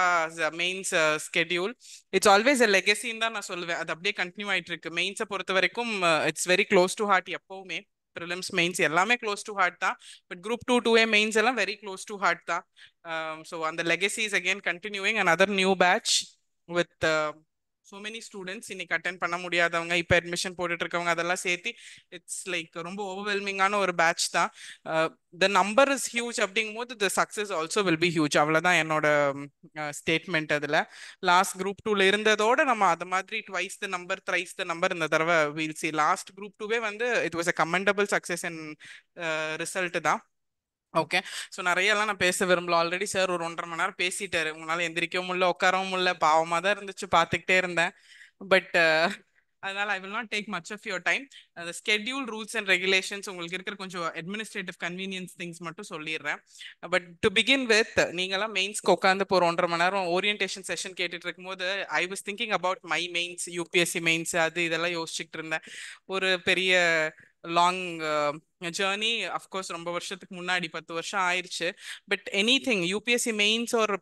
mains schedule it's always a லெகசின்னு தான் நான் சொல்லுவேன் அது அப்படியே கண்டினியூ ஆயிட்டு இருக்கு மெயின்ஸை பொறுத்த வரைக்கும் it's very close to heart எப்பவுமே ப்ரிலிம்ஸ் மெயின்ஸ் எல்லாமே க்ளோஸ் டு ஹார்ட் தான் but group two two A mains எல்லாம் வெரி க்ளோஸ் டு ஹார்ட் தான் ஸோ அந்த legacy is again continuing and other new batch with so many students இன்னைக்கு attend பண்ண முடியாதவங்க இப்போ அட்மிஷன் போட்டுட்டு இருக்கவங்க அதெல்லாம் சேர்த்து இட்ஸ் லைக் ரொம்ப ஓவர்வெல்மிங்கான ஒரு பேட்ச் தான். த நம்பர் இஸ் ஹியூஜ் அப்படிங்கும் போது the success also will be huge அவ்வளோதான் என்னோட ஸ்டேட்மெண்ட் அதில். லாஸ்ட் குரூப் டூல இருந்ததோட நம்ம அது மாதிரி twice the number thrice the number இந்த தடவை வீல் சி லாஸ்ட் குரூப் டூவே வந்து it was a commendable success in result தான். ஓகே ஸோ நிறையெல்லாம் நான் பேச விரும்பல. ஆல்ரெடி சார் ஒரு ஒன்றரை மணி நேரம் பேசிட்டாரு. உங்களால் எந்திரிக்கவும் முடியல உட்காரவும் முடியல. பாவமாக தான் இருந்துச்சு பார்த்துக்கிட்டே இருந்தேன். பட் uh, அதனால I will not take much of your time அந்த ஸ்கெட்யூல் ரூல்ஸ் அண்ட் ரெகுலேஷன்ஸ் உங்களுக்கு இருக்கிற கொஞ்சம் அட்மினிஸ்ட்ரேட்டிவ் கன்வீனியன்ஸ் திங்ஸ் மட்டும் சொல்லிடுறேன். பட் டு பிகின் வித் நீங்களாம் மெயின்ஸ்க்கு உட்காந்து போகிற ஒன்றரை மணி நேரம் ஓரியன்டேஷன் செஷன் கேட்டுட்டு இருக்கும்போது I was thinking about my mains UPSC mains அது இதெல்லாம் யோசிச்சுட்டு இருந்தேன். ஒரு பெரிய லாங் ஜேர்னி அஃப்கோர்ஸ் ரொம்ப வருஷத்துக்கு முன்னாடி பத்து வருஷம் ஆயிடுச்சு but any thing UPSC mains ஒரு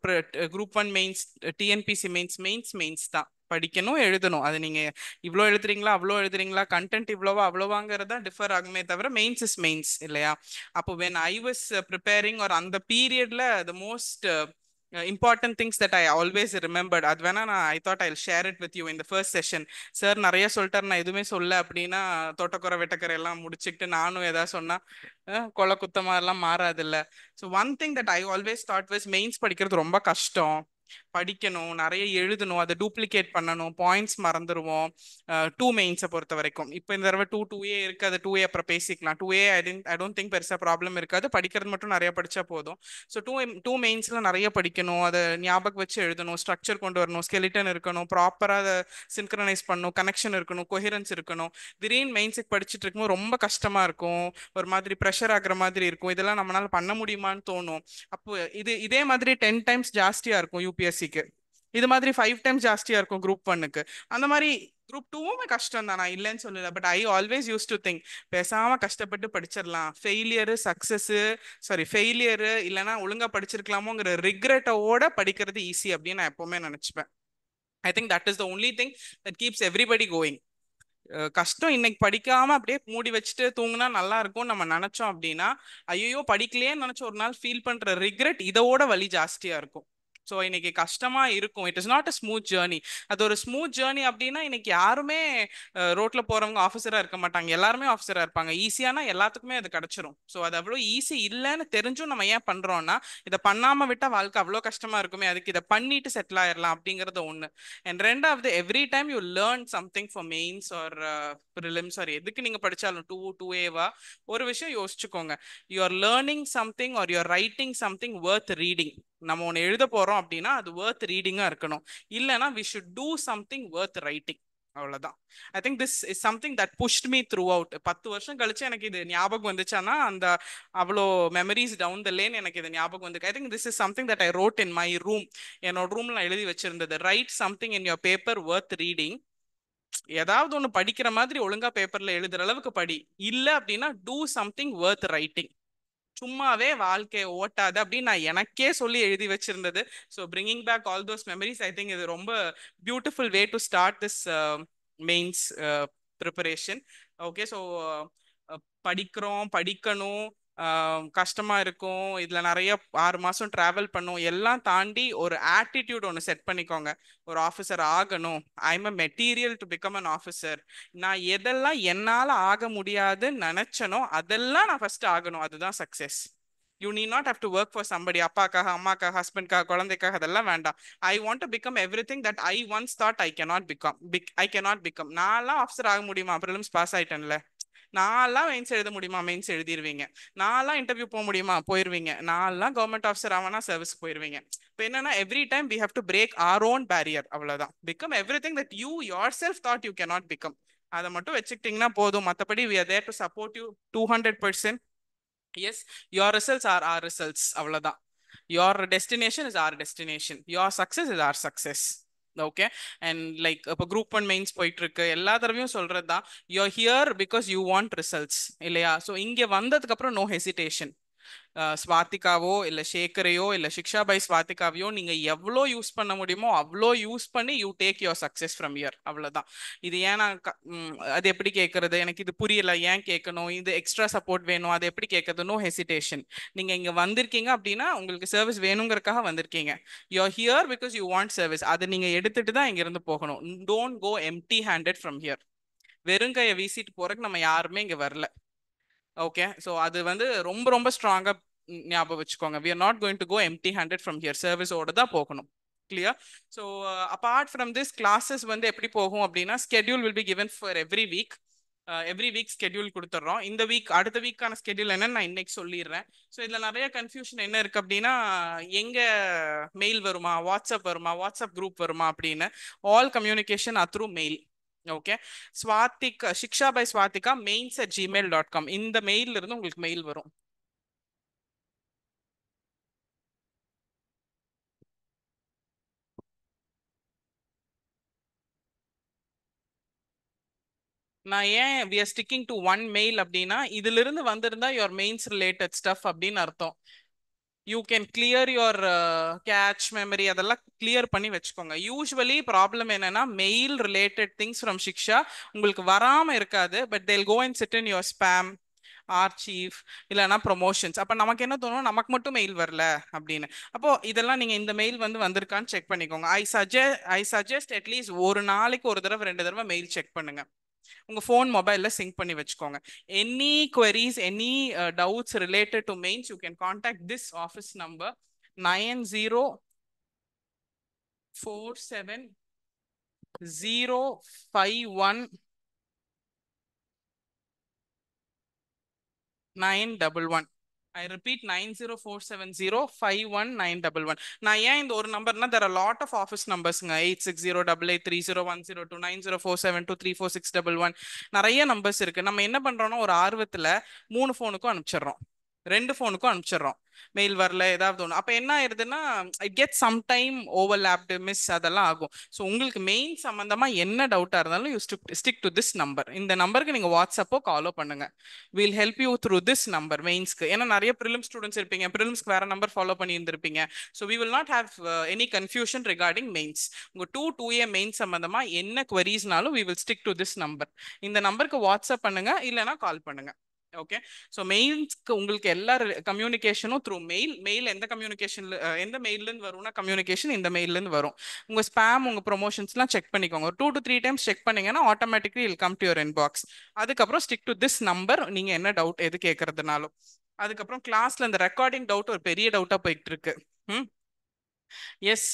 group one mains TNPSC mains mains mains தான். படிக்கணும் எழுதணும். அது நீங்க இவ்வளோ எழுதுறீங்களா அவ்வளோ எழுதுறீங்களா கண்டென்ட் இவ்வளோவா அவ்வளோவாங்கிறதா டிஃபர் ஆகுமே தவிர மெயின்ஸ் இஸ் மெயின்ஸ் இல்லையா? அப்போ வென் ஐ வாஸ் ப்ரிப்பேரிங் ஒரு அந்த பீரியட்ல the most important things that I always remembered அது வேணா நான் I thought I share it with you இந்த ஃபர்ஸ்ட் செஷன் சார் நிறைய சொல்லிட்டார். நான் எதுவுமே சொல்ல அப்படின்னா தோட்டக்குறை வெட்டக்கரை எல்லாம் முடிச்சுக்கிட்டு நானும் ஏதாவது சொன்னா கொலை குத்தமா எல்லாம் மாறாதில்ல so one thing that I always thought was mains படிக்கிறது ரொம்ப கஷ்டம். படிக்கணும் நிறைய எழுதணும் அதை டூப்ளிகேட் பண்ணணும் பாயிண்ட்ஸ் மறந்துடுவோம் டூ மெயின்ஸை பொறுத்த வரைக்கும். இப்போ இந்த தடவை டூ டூ ஏ இருக்குது அது டூ ஏ அப்புறம் பேசிக்கலாம். Two A I tend I don't think பெருசாக ப்ராப்ளம் இருக்காது. படிக்கிறது மட்டும் நிறைய படித்தா போதும். ஸோ டூ டூ மெயின்ஸில் நிறைய படிக்கணும் அதை ஞாபகம் வச்சு எழுதணும் ஸ்ட்ரக்சர் கொண்டு வரணும் ஸ்கெலிட்டன் இருக்கணும் ப்ராப்பராக அதை சின்க்ரனைஸ் பண்ணணும் கனெக்ஷன் இருக்கணும் கொஹிரன்ஸ் இருக்கணும். திடீர்னு மெயின்ஸுக்கு படிச்சுட்டு இருக்கும்போது ரொம்ப கஷ்டமாக இருக்கும். ஒரு மாதிரி ப்ரெஷர் ஆகிற மாதிரி இருக்கும். இதெல்லாம் நம்மளால் பண்ண முடியுமான்னு தோணும். அப்போ இது இதே மாதிரி டென் டைம்ஸ் ஜாஸ்தியாக இருக்கும் யூபிஎஸ்சி யூபிஎஸ்சிக்கு இது மாதிரி ஃபைவ் டைம்ஸ் ஜாஸ்தியாக இருக்கும் குரூப் ஒன்னுக்கு அந்த மாதிரி குரூப் டூவும் கஷ்டம் தான் நான் இல்லைன்னு சொல்லல. But I always use to think பேசாமல் கஷ்டப்பட்டு படிச்சிடலாம். ஃபெயிலியரு சக்ஸஸ்ஸு சாரி ஃபெயிலியரு இல்லைன்னா ஒழுங்கா படிச்சிருக்கலாமோங்கிற ரிக்ரெட்டோட படிக்கிறது ஈஸி அப்படின்னு நான் எப்போவுமே நினச்சிப்பேன். I think that is the only thing that keeps everybody going கஷ்டம் இன்னைக்கு படிக்காம அப்படியே மூடி வச்சுட்டு தூங்கினா நல்லா இருக்கும் நம்ம நினைச்சோம் அப்படின்னா ஐயோ படிக்கலையே நினைச்ச ஒரு நாள் ஃபீல் பண்ற ரிக்ரெட் இதோட வலி ஜாஸ்தியா இருக்கும். ஸோ இன்னைக்கு கஷ்டமா இருக்கும். It is not a smooth journey அது ஒரு ஸ்மூத் ஜேர்னி அப்படின்னா இன்னைக்கு யாருமே ரோட்ல போறவங்க ஆஃபீஸரா இருக்க மாட்டாங்க. எல்லாருமே ஆஃபீஸரா இருப்பாங்க. ஈஸியானா எல்லாத்துக்குமே அது கிடைச்சிரும். ஸோ அது அவ்வளோ ஈஸி இல்லைன்னு தெரிஞ்சும் நம்ம ஏன் பண்றோம்னா இதை பண்ணாம விட்டா வாழ்க்கை அவ்வளோ கஷ்டமா இருக்குமே அதுக்கு இதை பண்ணிட்டு செட்டில் ஆயிடலாம் அப்படிங்கிறது ஒன்று அண்ட் ரெண்டாவது every time you learn something for mains or prelims or எதுக்கு நீங்க படிச்சாலும் டூ டூ ஏவா ஒரு விஷயம் யோசிச்சுக்கோங்க. You are learning something or you are writing something worth reading நம்ம ஒன்று எழுத போகிறோம் அப்படின்னா அது ஒர்த் ரீடிங்காக இருக்கணும். இல்லைனா we should do something worth writing அவ்வளோதான் I think this is something that pushed me throughout பத்து வருஷம் கழிச்சு எனக்கு இது ஞாபகம் வந்துச்சானா அந்த அவ்வளோ மெமரிஸ் டவுன் த லேன் எனக்கு இது ஞாபகம் வந்து I think this is something that I wrote in my room என்னோட ரூம்ல எழுதி வச்சிருந்தது. Write something in your paper worth reading ஏதாவது ஒன்று படிக்கிற மாதிரி ஒழுங்கா பேப்பர்ல எழுதுற அளவுக்கு படி. இல்லை அப்படின்னா டூ சம்திங் ஒர்த் ரைட்டிங் சும்மாவே வாழ்க்கையை ஓட்டாது அப்படின்னு நான் எனக்கே சொல்லி எழுதி வச்சிருந்தது. So bringing back all those memories I think இது ரொம்ப beautiful way to start this mains preparation okay so படிக்கிறோம் படிக்கணும் கஷ்டமா இருக்கும். இதுல நிறைய ஆறு மாசம் டிராவல் பண்ணும். எல்லாம் தாண்டி ஒரு ஆட்டிடியூட் ஒன்று செட் பண்ணிக்கோங்க. ஒரு ஆஃபீஸர் ஆகணும். I am a material to become an officer நான் எதெல்லாம் என்னால ஆக முடியாதுன்னு நினைச்சனோ அதெல்லாம் நான் ஃபர்ஸ்ட் ஆகணும். அதுதான் success you need not have to work for somebody அப்பாக்காக அம்மாக்காக ஹஸ்பண்ட்காக குழந்தைக்காக அதெல்லாம் வேண்டாம். I want to become every thing that I once thought I can not become big I cannot become நான்லாம் ஆஃபீஸர் ஆக முடியுமா? ப்ரிலிம்ஸ் பாஸ் ஆயிட்டேன்ல. நான்லாம் மெயின்ஸ் எழுத முடியுமா? மெயின்ஸ் எழுதிருவீங்க. நான்லாம் இன்டர்வியூ போக முடியுமா? போயிடுவீங்க நான்லாம் கவர்மெண்ட் ஆஃபீஸர் ஆவனா சர்வீஸ் போயிருவீங்க. இப்போ என்னன்னா every time we have to break our own barrier அவ்வளோதான் become every thing that you yourself thought you cannot become அதை மட்டும் வச்சுக்கிட்டீங்கன்னா போதும். மற்றபடி we are there to support you two hundred percent as your results are our results அவ்வளோதான் your destination is our destination your success is our success okay and like இப்போ group one mains போயிட்டு இருக்கு எல்லா தடவையும் சொல்றது தான் you here because you want results இல்லையா? So இங்கே வந்ததுக்கு அப்புறம் நோ ஹெசிடேஷன் ஸ்வாதிகாவோ இல்லை ஷேக்கரையோ இல்லை சிக்ஷா பை ஸ்வாதிகாவையோ நீங்கள் எவ்வளோ யூஸ் பண்ண முடியுமோ அவ்வளோ யூஸ் பண்ணி you take your success from here அவ்வளோதான் இது ஏன் நான் க- அது எப்படி கேட்கறது எனக்கு இது புரியல. ஏன் கேட்கணும் இது எக்ஸ்ட்ரா சப்போர்ட் வேணும்? அது எப்படி கேட்கறது நோ ஹெசிடேஷன் நீங்கள் இங்கே வந்திருக்கீங்க அப்படின்னா உங்களுக்கு சர்வீஸ் வேணுங்கிறக்காக வந்திருக்கீங்க. You are here because you want service அதை நீங்கள் எடுத்துட்டு தான் இங்கேருந்து போகணும். Don't go empty handed from here வெறுங்கையை வீசிட்டு போறதுக்கு நம்ம யாருமே இங்க வரல. ஓகே ஸோ அது வந்து ரொம்ப ரொம்ப ஸ்ட்ராங்காக ஞாபகம் வச்சுக்கோங்க. We are not going to go empty handed from here சர்வீஸோட தான் போகணும். Clear so apart from this classes வந்து எப்படி போகும் அப்படின்னா schedule will be given for every week every week schedule கொடுத்துட்றோம் இந்த வீக் அடுத்த வீக்கான ஸ்கெடியூல் என்னன்னு நான் இன்னைக்கு சொல்லிடுறேன். ஸோ இதில் நிறைய கன்ஃபியூஷன் என்ன இருக்குது அப்படின்னா எங்கே மெயில் வருமா? வாட்ஸ்அப் வருமா? வாட்ஸ்அப் குரூப் வருமா அப்படின்னு. All communication through mail okay Swathika Shiksha by Swathika mains at Gmail dot com இந்த மெயில்ல இருந்து உங்களுக்கு மெயில் வரும் நான் ஏன் we are sticking to one mail அப்படின்னா இதுல இருந்து வந்திருந்தா யுவர் மெயின்ஸ் ரிலேட்டட் ஸ்டஃப் அப்படின்னு அர்த்தம் you can clear your cache memory அதெல்லாம் கிளியர் பண்ணி வச்சுக்கோங்க. யூஸ்வலி ப்ராப்ளம் என்னன்னா mail related things from Shiksha உங்களுக்கு வராமல் இருக்காது but they'll go and sit in your spam archive இல்லைன்னா ப்ரொமோஷன்ஸ் அப்போ நமக்கு என்ன தோணும்? நமக்கு மட்டும் மெயில் வரல அப்படின்னு. அப்போ இதெல்லாம் நீங்கள் இந்த மெயில் வந்து வந்திருக்கான்னு செக் பண்ணிக்கோங்க. I suggest I suggest at least ஒரு நாளைக்கு ஒரு தடவை ரெண்டு தடவை மெயில் செக் பண்ணுங்கள் உங்க ஃபோன் மொபைல்ல சிங்க் பண்ணி வச்சுக்கோங்க. Any queries any doubts related to mains you can contact this office number nine zero four seven zero five one nine double one I repeat nine zero four seven zero five one nine double one நான் ஏன் இந்த ஒரு நம்பர்னா there lot of office நம்பர்ஸ்ங்க eight six zero double eight three zero one zero two nine zero four seven two three four six double one நிறைய numbers இருக்கு. நம்ம என்ன பண்றோம்னா ஒரு ஆர்வத்துல மூணு ஃபோனுக்கும் அனுப்பிச்சிடுறோம். ரெண்டு ஃபோனுக்கும் அனுப்பிச்சிடுறோம். மெயில் வரல ஏதாவது ஒன்று அப்போ என்ன ஆயிருதுன்னா it get some time overlapped miss அதெல்லாம் ஆகும். ஸோ உங்களுக்கு மெயின் சம்மந்தமா என்ன டவுட்டாக இருந்தாலும் you stick to this number இந்த நம்பருக்கு நீங்கள் வாட்ஸ்அப்போ காலோ பண்ணுங்க. Will help you through this number மெயின்ஸ்க்கு ஏன்னா நிறைய ப்ரிலிம் ஸ்டூடெண்ட்ஸ் இருப்பீங்க. ப்ரிலிம்ஸ்க்கு வேற number follow பண்ணியிருந்திருப்பீங்க. So we will not have any confusion regarding mains உங்கள் டூ டூ ஏ மெயின் சம்மந்தமா என்ன குவரிஸ்னாலும் we will stick to this number இந்த நம்பருக்கு வாட்ஸ்அப் பண்ணுங்க இல்லைனா கால் பண்ணுங்க. ஓகே ஸோ மெயின்ஸ்க்கு உங்களுக்கு எல்லா கம்யூனிகேஷனும் த்ரூ மெயில் மெயில் எந்த கம்யூனிகேஷன்ல எந்த மெயிலேருந்து வரும்னா கம்யூனிகேஷன் இந்த மெயிலேருந்து வரும். உங்கள் ஸ்பேம் உங்கள் ப்ரொமோஷன்ஸ்லாம் செக் பண்ணிக்கோங்க. ஒரு two to three times check பண்ணீங்கன்னா automatically it'll come to your inbox அதுக்கப்புறம் ஸ்டிக் டு திஸ் நம்பர் நீங்கள் என்ன டவுட் எது கேட்கறதுனாலும் அதுக்கப்புறம் கிளாஸ்ல இந்த ரெக்கார்டிங் டவுட் ஒரு பெரிய டவுட்டாக போயிட்டு இருக்கு. ம்? எஸ்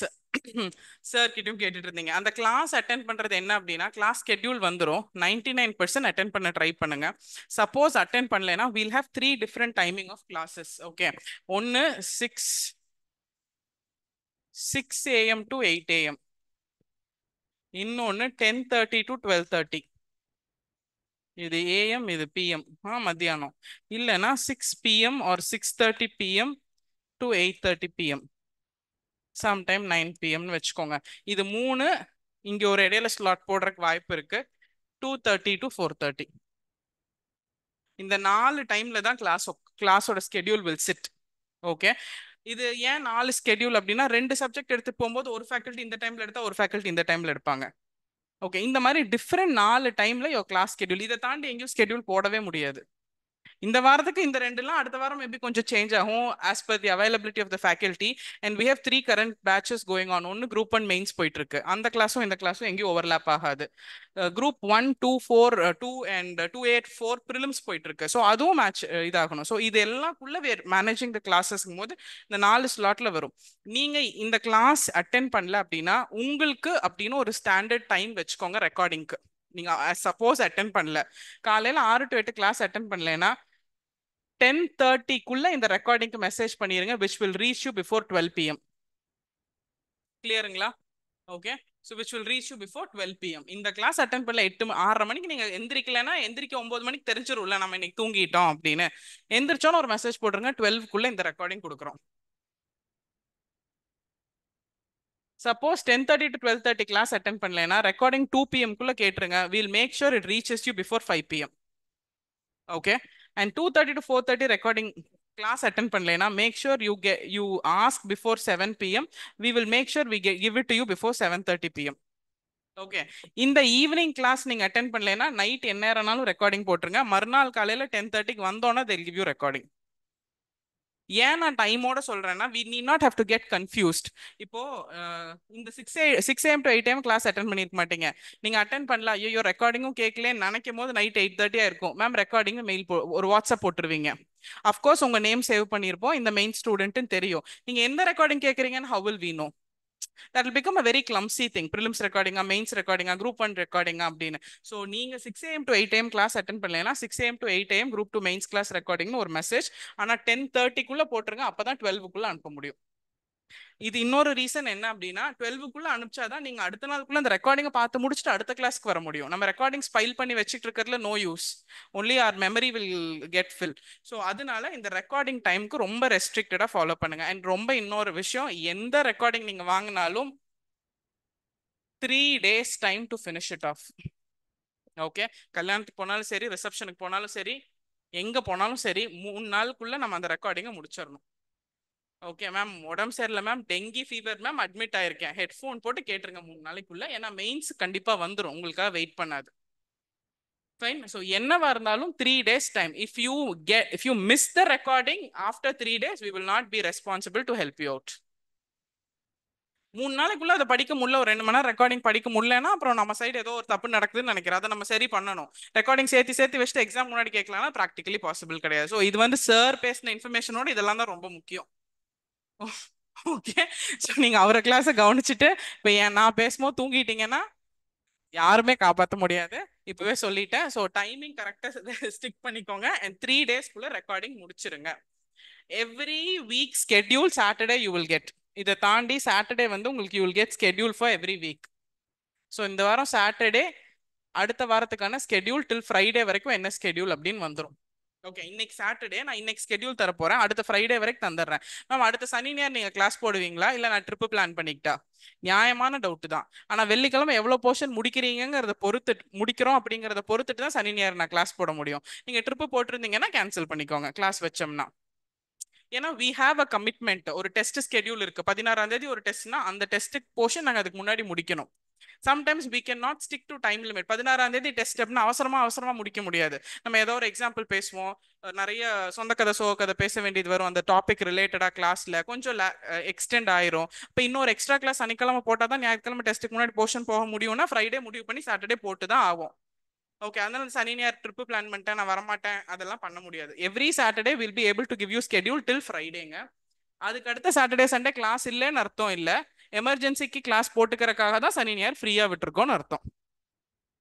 சார் கிட்டயும் கேட்டுட்டு இருந்தீங்க. அந்த கிளாஸ் அட்டென்ட் பண்றது என்ன அப்படின்னா கிளாஸ் ஸ்கெட்யூல் வந்துடும் நைன்டி நைன் பர்சன்ட் அட்டென்ட் பண்ண ட்ரை பண்ணுங்க. சப்போஸ் அட்டன் பண்ணலைன்னா we'll have three different timing of classes okay ஒன்று six six AM to eight AM இன்னொன்று ten thirty to twelve thirty இது ஏஎம் இது பிஎம் ஆ மத்தியானம். இல்லைன்னா six PM or six thirty PM to eight thirty PM sometime nine பிஎம்னு வச்சுக்கோங்க. இது மூணு இங்கே ஒரு இடையில ஸ்லாட் போடுறதுக்கு வாய்ப்பு இருக்கு. Two thirty to four thirty இந்த நாலு டைம்ல தான் கிளாஸ் கிளாஸோட ஸ்கெடியூல் வில் சிட் ஓகே இது ஏன் நாலு ஸ்கெடியூல் அப்படின்னா ரெண்டு சப்ஜெக்ட் எடுத்து போகும்போது ஒரு ஃபேக்கல்ட்டி இந்த டைம்ல எடுத்தா ஒரு ஃபேக்கல்ட்டி இந்த டைம்ல எடுப்பாங்க. ஓகே இந்த மாதிரி டிஃப்ரெண்ட் நாலு டைம்ல யோ கிளாஸ் ஸ்கெடியூல் இதை தாண்டி எங்கேயும் ஸ்கெடியூல் போடவே முடியாது. இந்த வாரத்துக்கு இந்த ரெண்டுலாம் அடுத்த வாரம் மேபி கொஞ்சம் சேஞ்ச் ஆகும் as per the availability of the faculty and we have three current batches going on ஒன்று குரூப் ஒன் மெயின்ஸ் போயிட்டு இருக்கு அந்த கிளாஸும் இந்த கிளாஸும் எங்கேயும் ஓவர்லாப் ஆகாது. Group one two four two and two eight four prelims போயிட்டு இருக்கு ஸோ அதுவும் மேட்ச் uh, இதாகணும். ஸோ இது எல்லாக்குள்ள வேர் மேனேஜிங் த கிளாஸஸ்ங்கும் போது இந்த நாலு ஸ்லாட்ல வரும். நீங்க இந்த கிளாஸ் அட்டென்ட் பண்ணல அப்படின்னா உங்களுக்கு அப்படின்னு ஒரு ஸ்டாண்டர்ட் டைம் வச்சுக்கோங்க ரெக்கார்டிங்க்கு நீங்க uh, சப்போஸ் அட்டென்ட் பண்ணல. காலையில ஆறு டு எட்டு கிளாஸ் அட்டென்ட் பண்ணலைன்னா டென் தேர்ட்டிக்குள்ள இந்த ரெக்கார்டிங்க்கு மெசேஜ் பண்ணிருங்க which will reach you before twelve PM கிளியருங்களா okay so which will reach you before twelve PM இந்த கிளாஸ் அட்டன் பண்ணல எட்டு ஆறரை மணிக்கு நீங்க எந்திரிக்கலன்னா எந்திரிக்க ஒன்பது மணிக்கு தெரிஞ்சிரும்ல நம்ம இன்னைக்கு தூங்கிட்டோம் அப்படின்னு. எந்திரிச்சோன்னு ஒரு மெசேஜ் போட்டுருங்க டுவெல்க்குள்ள இந்த ரெக்கார்டிங் கொடுக்குறோம். Suppose ten thirty to twelve thirty class attend பண்ணலன்னா ரெக்கார்டிங் டூ பிஎம்குள்ளே கேட்டுருங்க. Will make sure it reaches you before five PM okay and two thirty to four thirty recording class attend பண்ணலைன்னா make sure you get you ask before seven PM we will make sure we give it to you before seven thirty PM okay இந்த evening class நீங்கள் attend பண்ணலைன்னா night என்ன நேரம்னாலும் recording போட்டுருங்க. மறுநாள் காலையில் ten தேர்ட்டிக்கு வந்தோன்னா தெல் கிவ் யூ ரெக்கார்டிங் ஏன் நான் டைமோட சொல்றேன்னா we need not have to get confused இப்போ இந்த six A six AM to eight AM class attend பண்ணிருக்க மாட்டீங்க. நீங்க அட்டன் பண்ணல ஐயோ ரெக்கார்டிங்கும் கேட்கலன்னு நினைக்கும் போது நைட் எயிட் தேர்ட்டியா இருக்கும். மேம் ரெக்கார்டிங் மெயில் ஒரு வாட்ஸ்அப் போட்டுருவீங்க. அஃப்கோர்ஸ் உங்க நேம் சேவ் பண்ணியிருப்போம். இந்த மெயின் ஸ்டூடெண்ட்னு தெரியும். நீங்க எந்த ரெக்கார்டிங் கேட்குறீங்கன்னு ஹவுல் வீணும் that will become a very clumsy thing prelims ரெக்கார்டிங்கா mains ரெக்கார்டிங்கா குரூப் ஒன் ரெக்கார்டிங்கா அப்படின்னு. ஸோ நீங்க six AM to eight AM class attend பண்ணலாம் six AM to eight AM group two mains class ரெக்கார்டிங்னு ஒரு மெசேஜ் ஆனால் டென் தேர்ட்டிக்குள்ள போட்டுருங்க அப்பதான் டுவெல்வுக்குள்ள அனுப்ப முடியும். இது இன்னொரு ரீசன் என்ன அப்படின்னா டுவெல்வுக்குள்ள அனுப்பிச்சாதான் நீங்க அடுத்த நாளுக்குள்ள அந்த ரெக்கார்டிங்கை பார்த்து முடிச்சுட்டு அடுத்த கிளாஸ்க்கு வர முடியும். நம்ம ரெக்கார்டிங் ஃபைல் பண்ணி வச்சுட்டு இருக்கிறதுல no use only our memory will get fill so அதனால இந்த ரெக்கார்டிங் டைம்க்கு ரொம்ப ரெஸ்ட்ரிக்டடா ஃபாலோ பண்ணுங்க. அண்ட் ரொம்ப இன்னொரு விஷயம் எந்த ரெக்கார்டிங் நீங்க வாங்கினாலும் three days time to finish it off okay கல்யாணத்துக்கு போனாலும் சரி ரிசப்ஷனுக்கு போனாலும் சரி எங்க போனாலும் சரி மூணு நாளுக்குள்ள நம்ம அந்த ரெக்கார்டிங்கை முடிச்சிடணும். ஓகே மேம் உடம்பு சரியில்லை ma'am dengue fever ma'am admit ஆயிருக்கேன். Headphone போட்டு கேட்டுருங்க மூணு நாளைக்குள்ள. ஏன்னா மெயின்ஸ் கண்டிப்பாக வந்துடும் உங்களுக்காக வெயிட் பண்ணாது. ஃபைன் ஸோ என்னவா இருந்தாலும் three days time if you get if you miss the recording after three days we will not be responsible to help you out மூணு நாளைக்குள்ள அதை படிக்க முடியல. ஒரு ரெண்டு மணி நேரம் ரெக்கார்டிங் படிக்க முடியலன்னா அப்புறம் நம்ம சைடு ஏதோ ஒரு தப்பு நடக்குதுன்னு நினைக்கிறேன். அதை நம்ம சரி பண்ணணும். ரெக்கார்டிங் சேர்த்து சேர்த்து வச்சுட்டு எக்ஸாம் முன்னாடி கேட்கலாம்னா ப்ராக்டிகலி பாசிபிள் கிடையாது. ஸோ இது வந்து சார் பேசின இன்ஃபர்மேஷனோட இதெல்லாம் தான் ரொம்ப முக்கியம். ஓகே ஸோ நீங்கள் அவரை கிளாஸை கவனிச்சுட்டு இப்போ ஏன் நான் பேசும்போது தூங்கிட்டீங்கன்னா யாருமே காப்பாற்ற முடியாது. இப்போவே சொல்லிட்டேன். ஸோ டைமிங் கரெக்டாக ஸ்டிக் பண்ணிக்கோங்க. அண்ட் த்ரீ டேஸ்க்குள்ளே ரெக்கார்டிங் முடிச்சிருங்க. Every week schedule Saturday you will get இதை தாண்டி சாட்டர்டே வந்து உங்களுக்கு you will get schedule for every week so இந்த வாரம் சாட்டர்டே அடுத்த வாரத்துக்கான ஸ்கெட்யூல் டில் ஃப்ரைடே வரைக்கும் என்ன ஸ்கெட்யூல் அப்படின்னு வந்துடும் ஓகே இன்னைக்கு சாட்டர்டே நான் இன்னைக்கு ஸ்கெடியூல் தர போறேன். அடுத்த ஃப்ரைடே வரைக்கும் தந்துடுறேன். மேம் அடுத்த சனி ஞாயிறு நீங்க கிளாஸ் போடுவீங்களா? இல்ல நான் ட்ரிப்பு பிளான் பண்ணிக்கிட்டா? நியாயமான டவுட் தான். ஆனா வெள்ளிக்கிழமை எவ்வளவு போர்ஷன் முடிக்கிறீங்கிறத பொறுத்து முடிக்கிறோம் அப்படிங்கறத பொறுத்துட்டு தான் சனி ஞாயிறு நான் கிளாஸ் போட முடியும். நீங்க ட்ரிப்பு போட்டிருந்தீங்கன்னா கேன்சல் பண்ணிக்கோங்க கிளாஸ் வச்சோம்னா. ஏன்னா வி ஹாவ் அ கமிட்மெண்ட் ஒரு டெஸ்ட் ஸ்கெடியூல் இருக்கு. பதினாறாம் தேதி ஒரு டெஸ்ட்னா அந்த டெஸ்ட்டுக்கு போர்ஷன் நாங்கள் அதுக்கு முன்னாடி முடிக்கணும். Sometimes we can not stick to time limit பதினாறாம் தேதி டெஸ்ட் அப்படின்னா அவசரமா அவசரமா முடிக்க முடியாது. நம்ம ஏதோ ஒரு எக்ஸாம்பிள் பேசுவோம். நிறைய சொந்த கதை சோக கதை பேச வேண்டியது வரும். அந்த டாபிக் ரிலேட்டடா கிளாஸ்ல கொஞ்சம் எக்ஸ்டெண்ட் ஆயிரும். இப்போ இன்னொரு எக்ஸ்ட்ரா கிளாஸ் சனிக்கிழமை போட்டால் தான் ஞாயிற்றுக்கிழமை டெஸ்ட்டுக்கு முன்னாடி போர்ஷன் போக முடியும்னா ஃப்ரைடே முடிவு பண்ணி சாட்டர்டே போட்டு தான் ஆகும். ஓகே அதனால சனி ஞாயிறு ட்ரிப்பு பிளான் பண்ணிட்டேன் நான் வரமாட்டேன் அதெல்லாம் பண்ண முடியாது. Every Saturday will be able to give you schedule till ஃப்ரைடேங்க அதுக்கு அடுத்த சாட்டர்டே சண்டே கிளாஸ் இல்லைன்னு அர்த்தம் இல்லை. எமர்ஜென்சிக்கு கிளாஸ் போட்டுக்கிறக்காக தான் சனி ஞாயிறு ஃப்ரீயாக விட்டுருக்கோன்னு அர்த்தம்.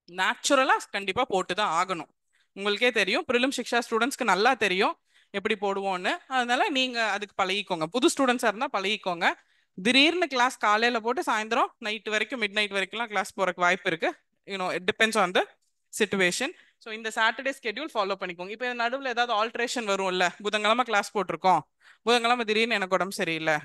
நேச்சுரலாக கண்டிப்பாக போட்டு தான் ஆகணும். உங்களுக்கே தெரியும் ப்ரிலிம் சிக்ஷா ஸ்டூடெண்ட்ஸ்க்கு நல்லா தெரியும் எப்படி போடுவோம்னு. அதனால நீங்கள் அதுக்கு பழகிக்கோங்க. புது ஸ்டூடெண்ட்ஸாக இருந்தால் பழகிக்கோங்க. திடீர்னு கிளாஸ் காலையில் போட்டு சாயந்தரம் நைட் வரைக்கும் மிட் நைட் வரைக்கும்லாம் கிளாஸ் போகிறக்கு வாய்ப்பு இருக்குது you know it depends on the situation so இந்த சாட்டர்டே ஸ்கெடியூல் ஃபாலோ பண்ணிக்கோங்க. இப்போ நடுவில் ஏதாவது ஆல்ட்ரேஷன் வரும்ல. புதன்கிழமை கிளாஸ் போட்டிருக்கோம். புதன்கிழமை திடீர்னு எனக்கு உடம்பு சரியில்லை.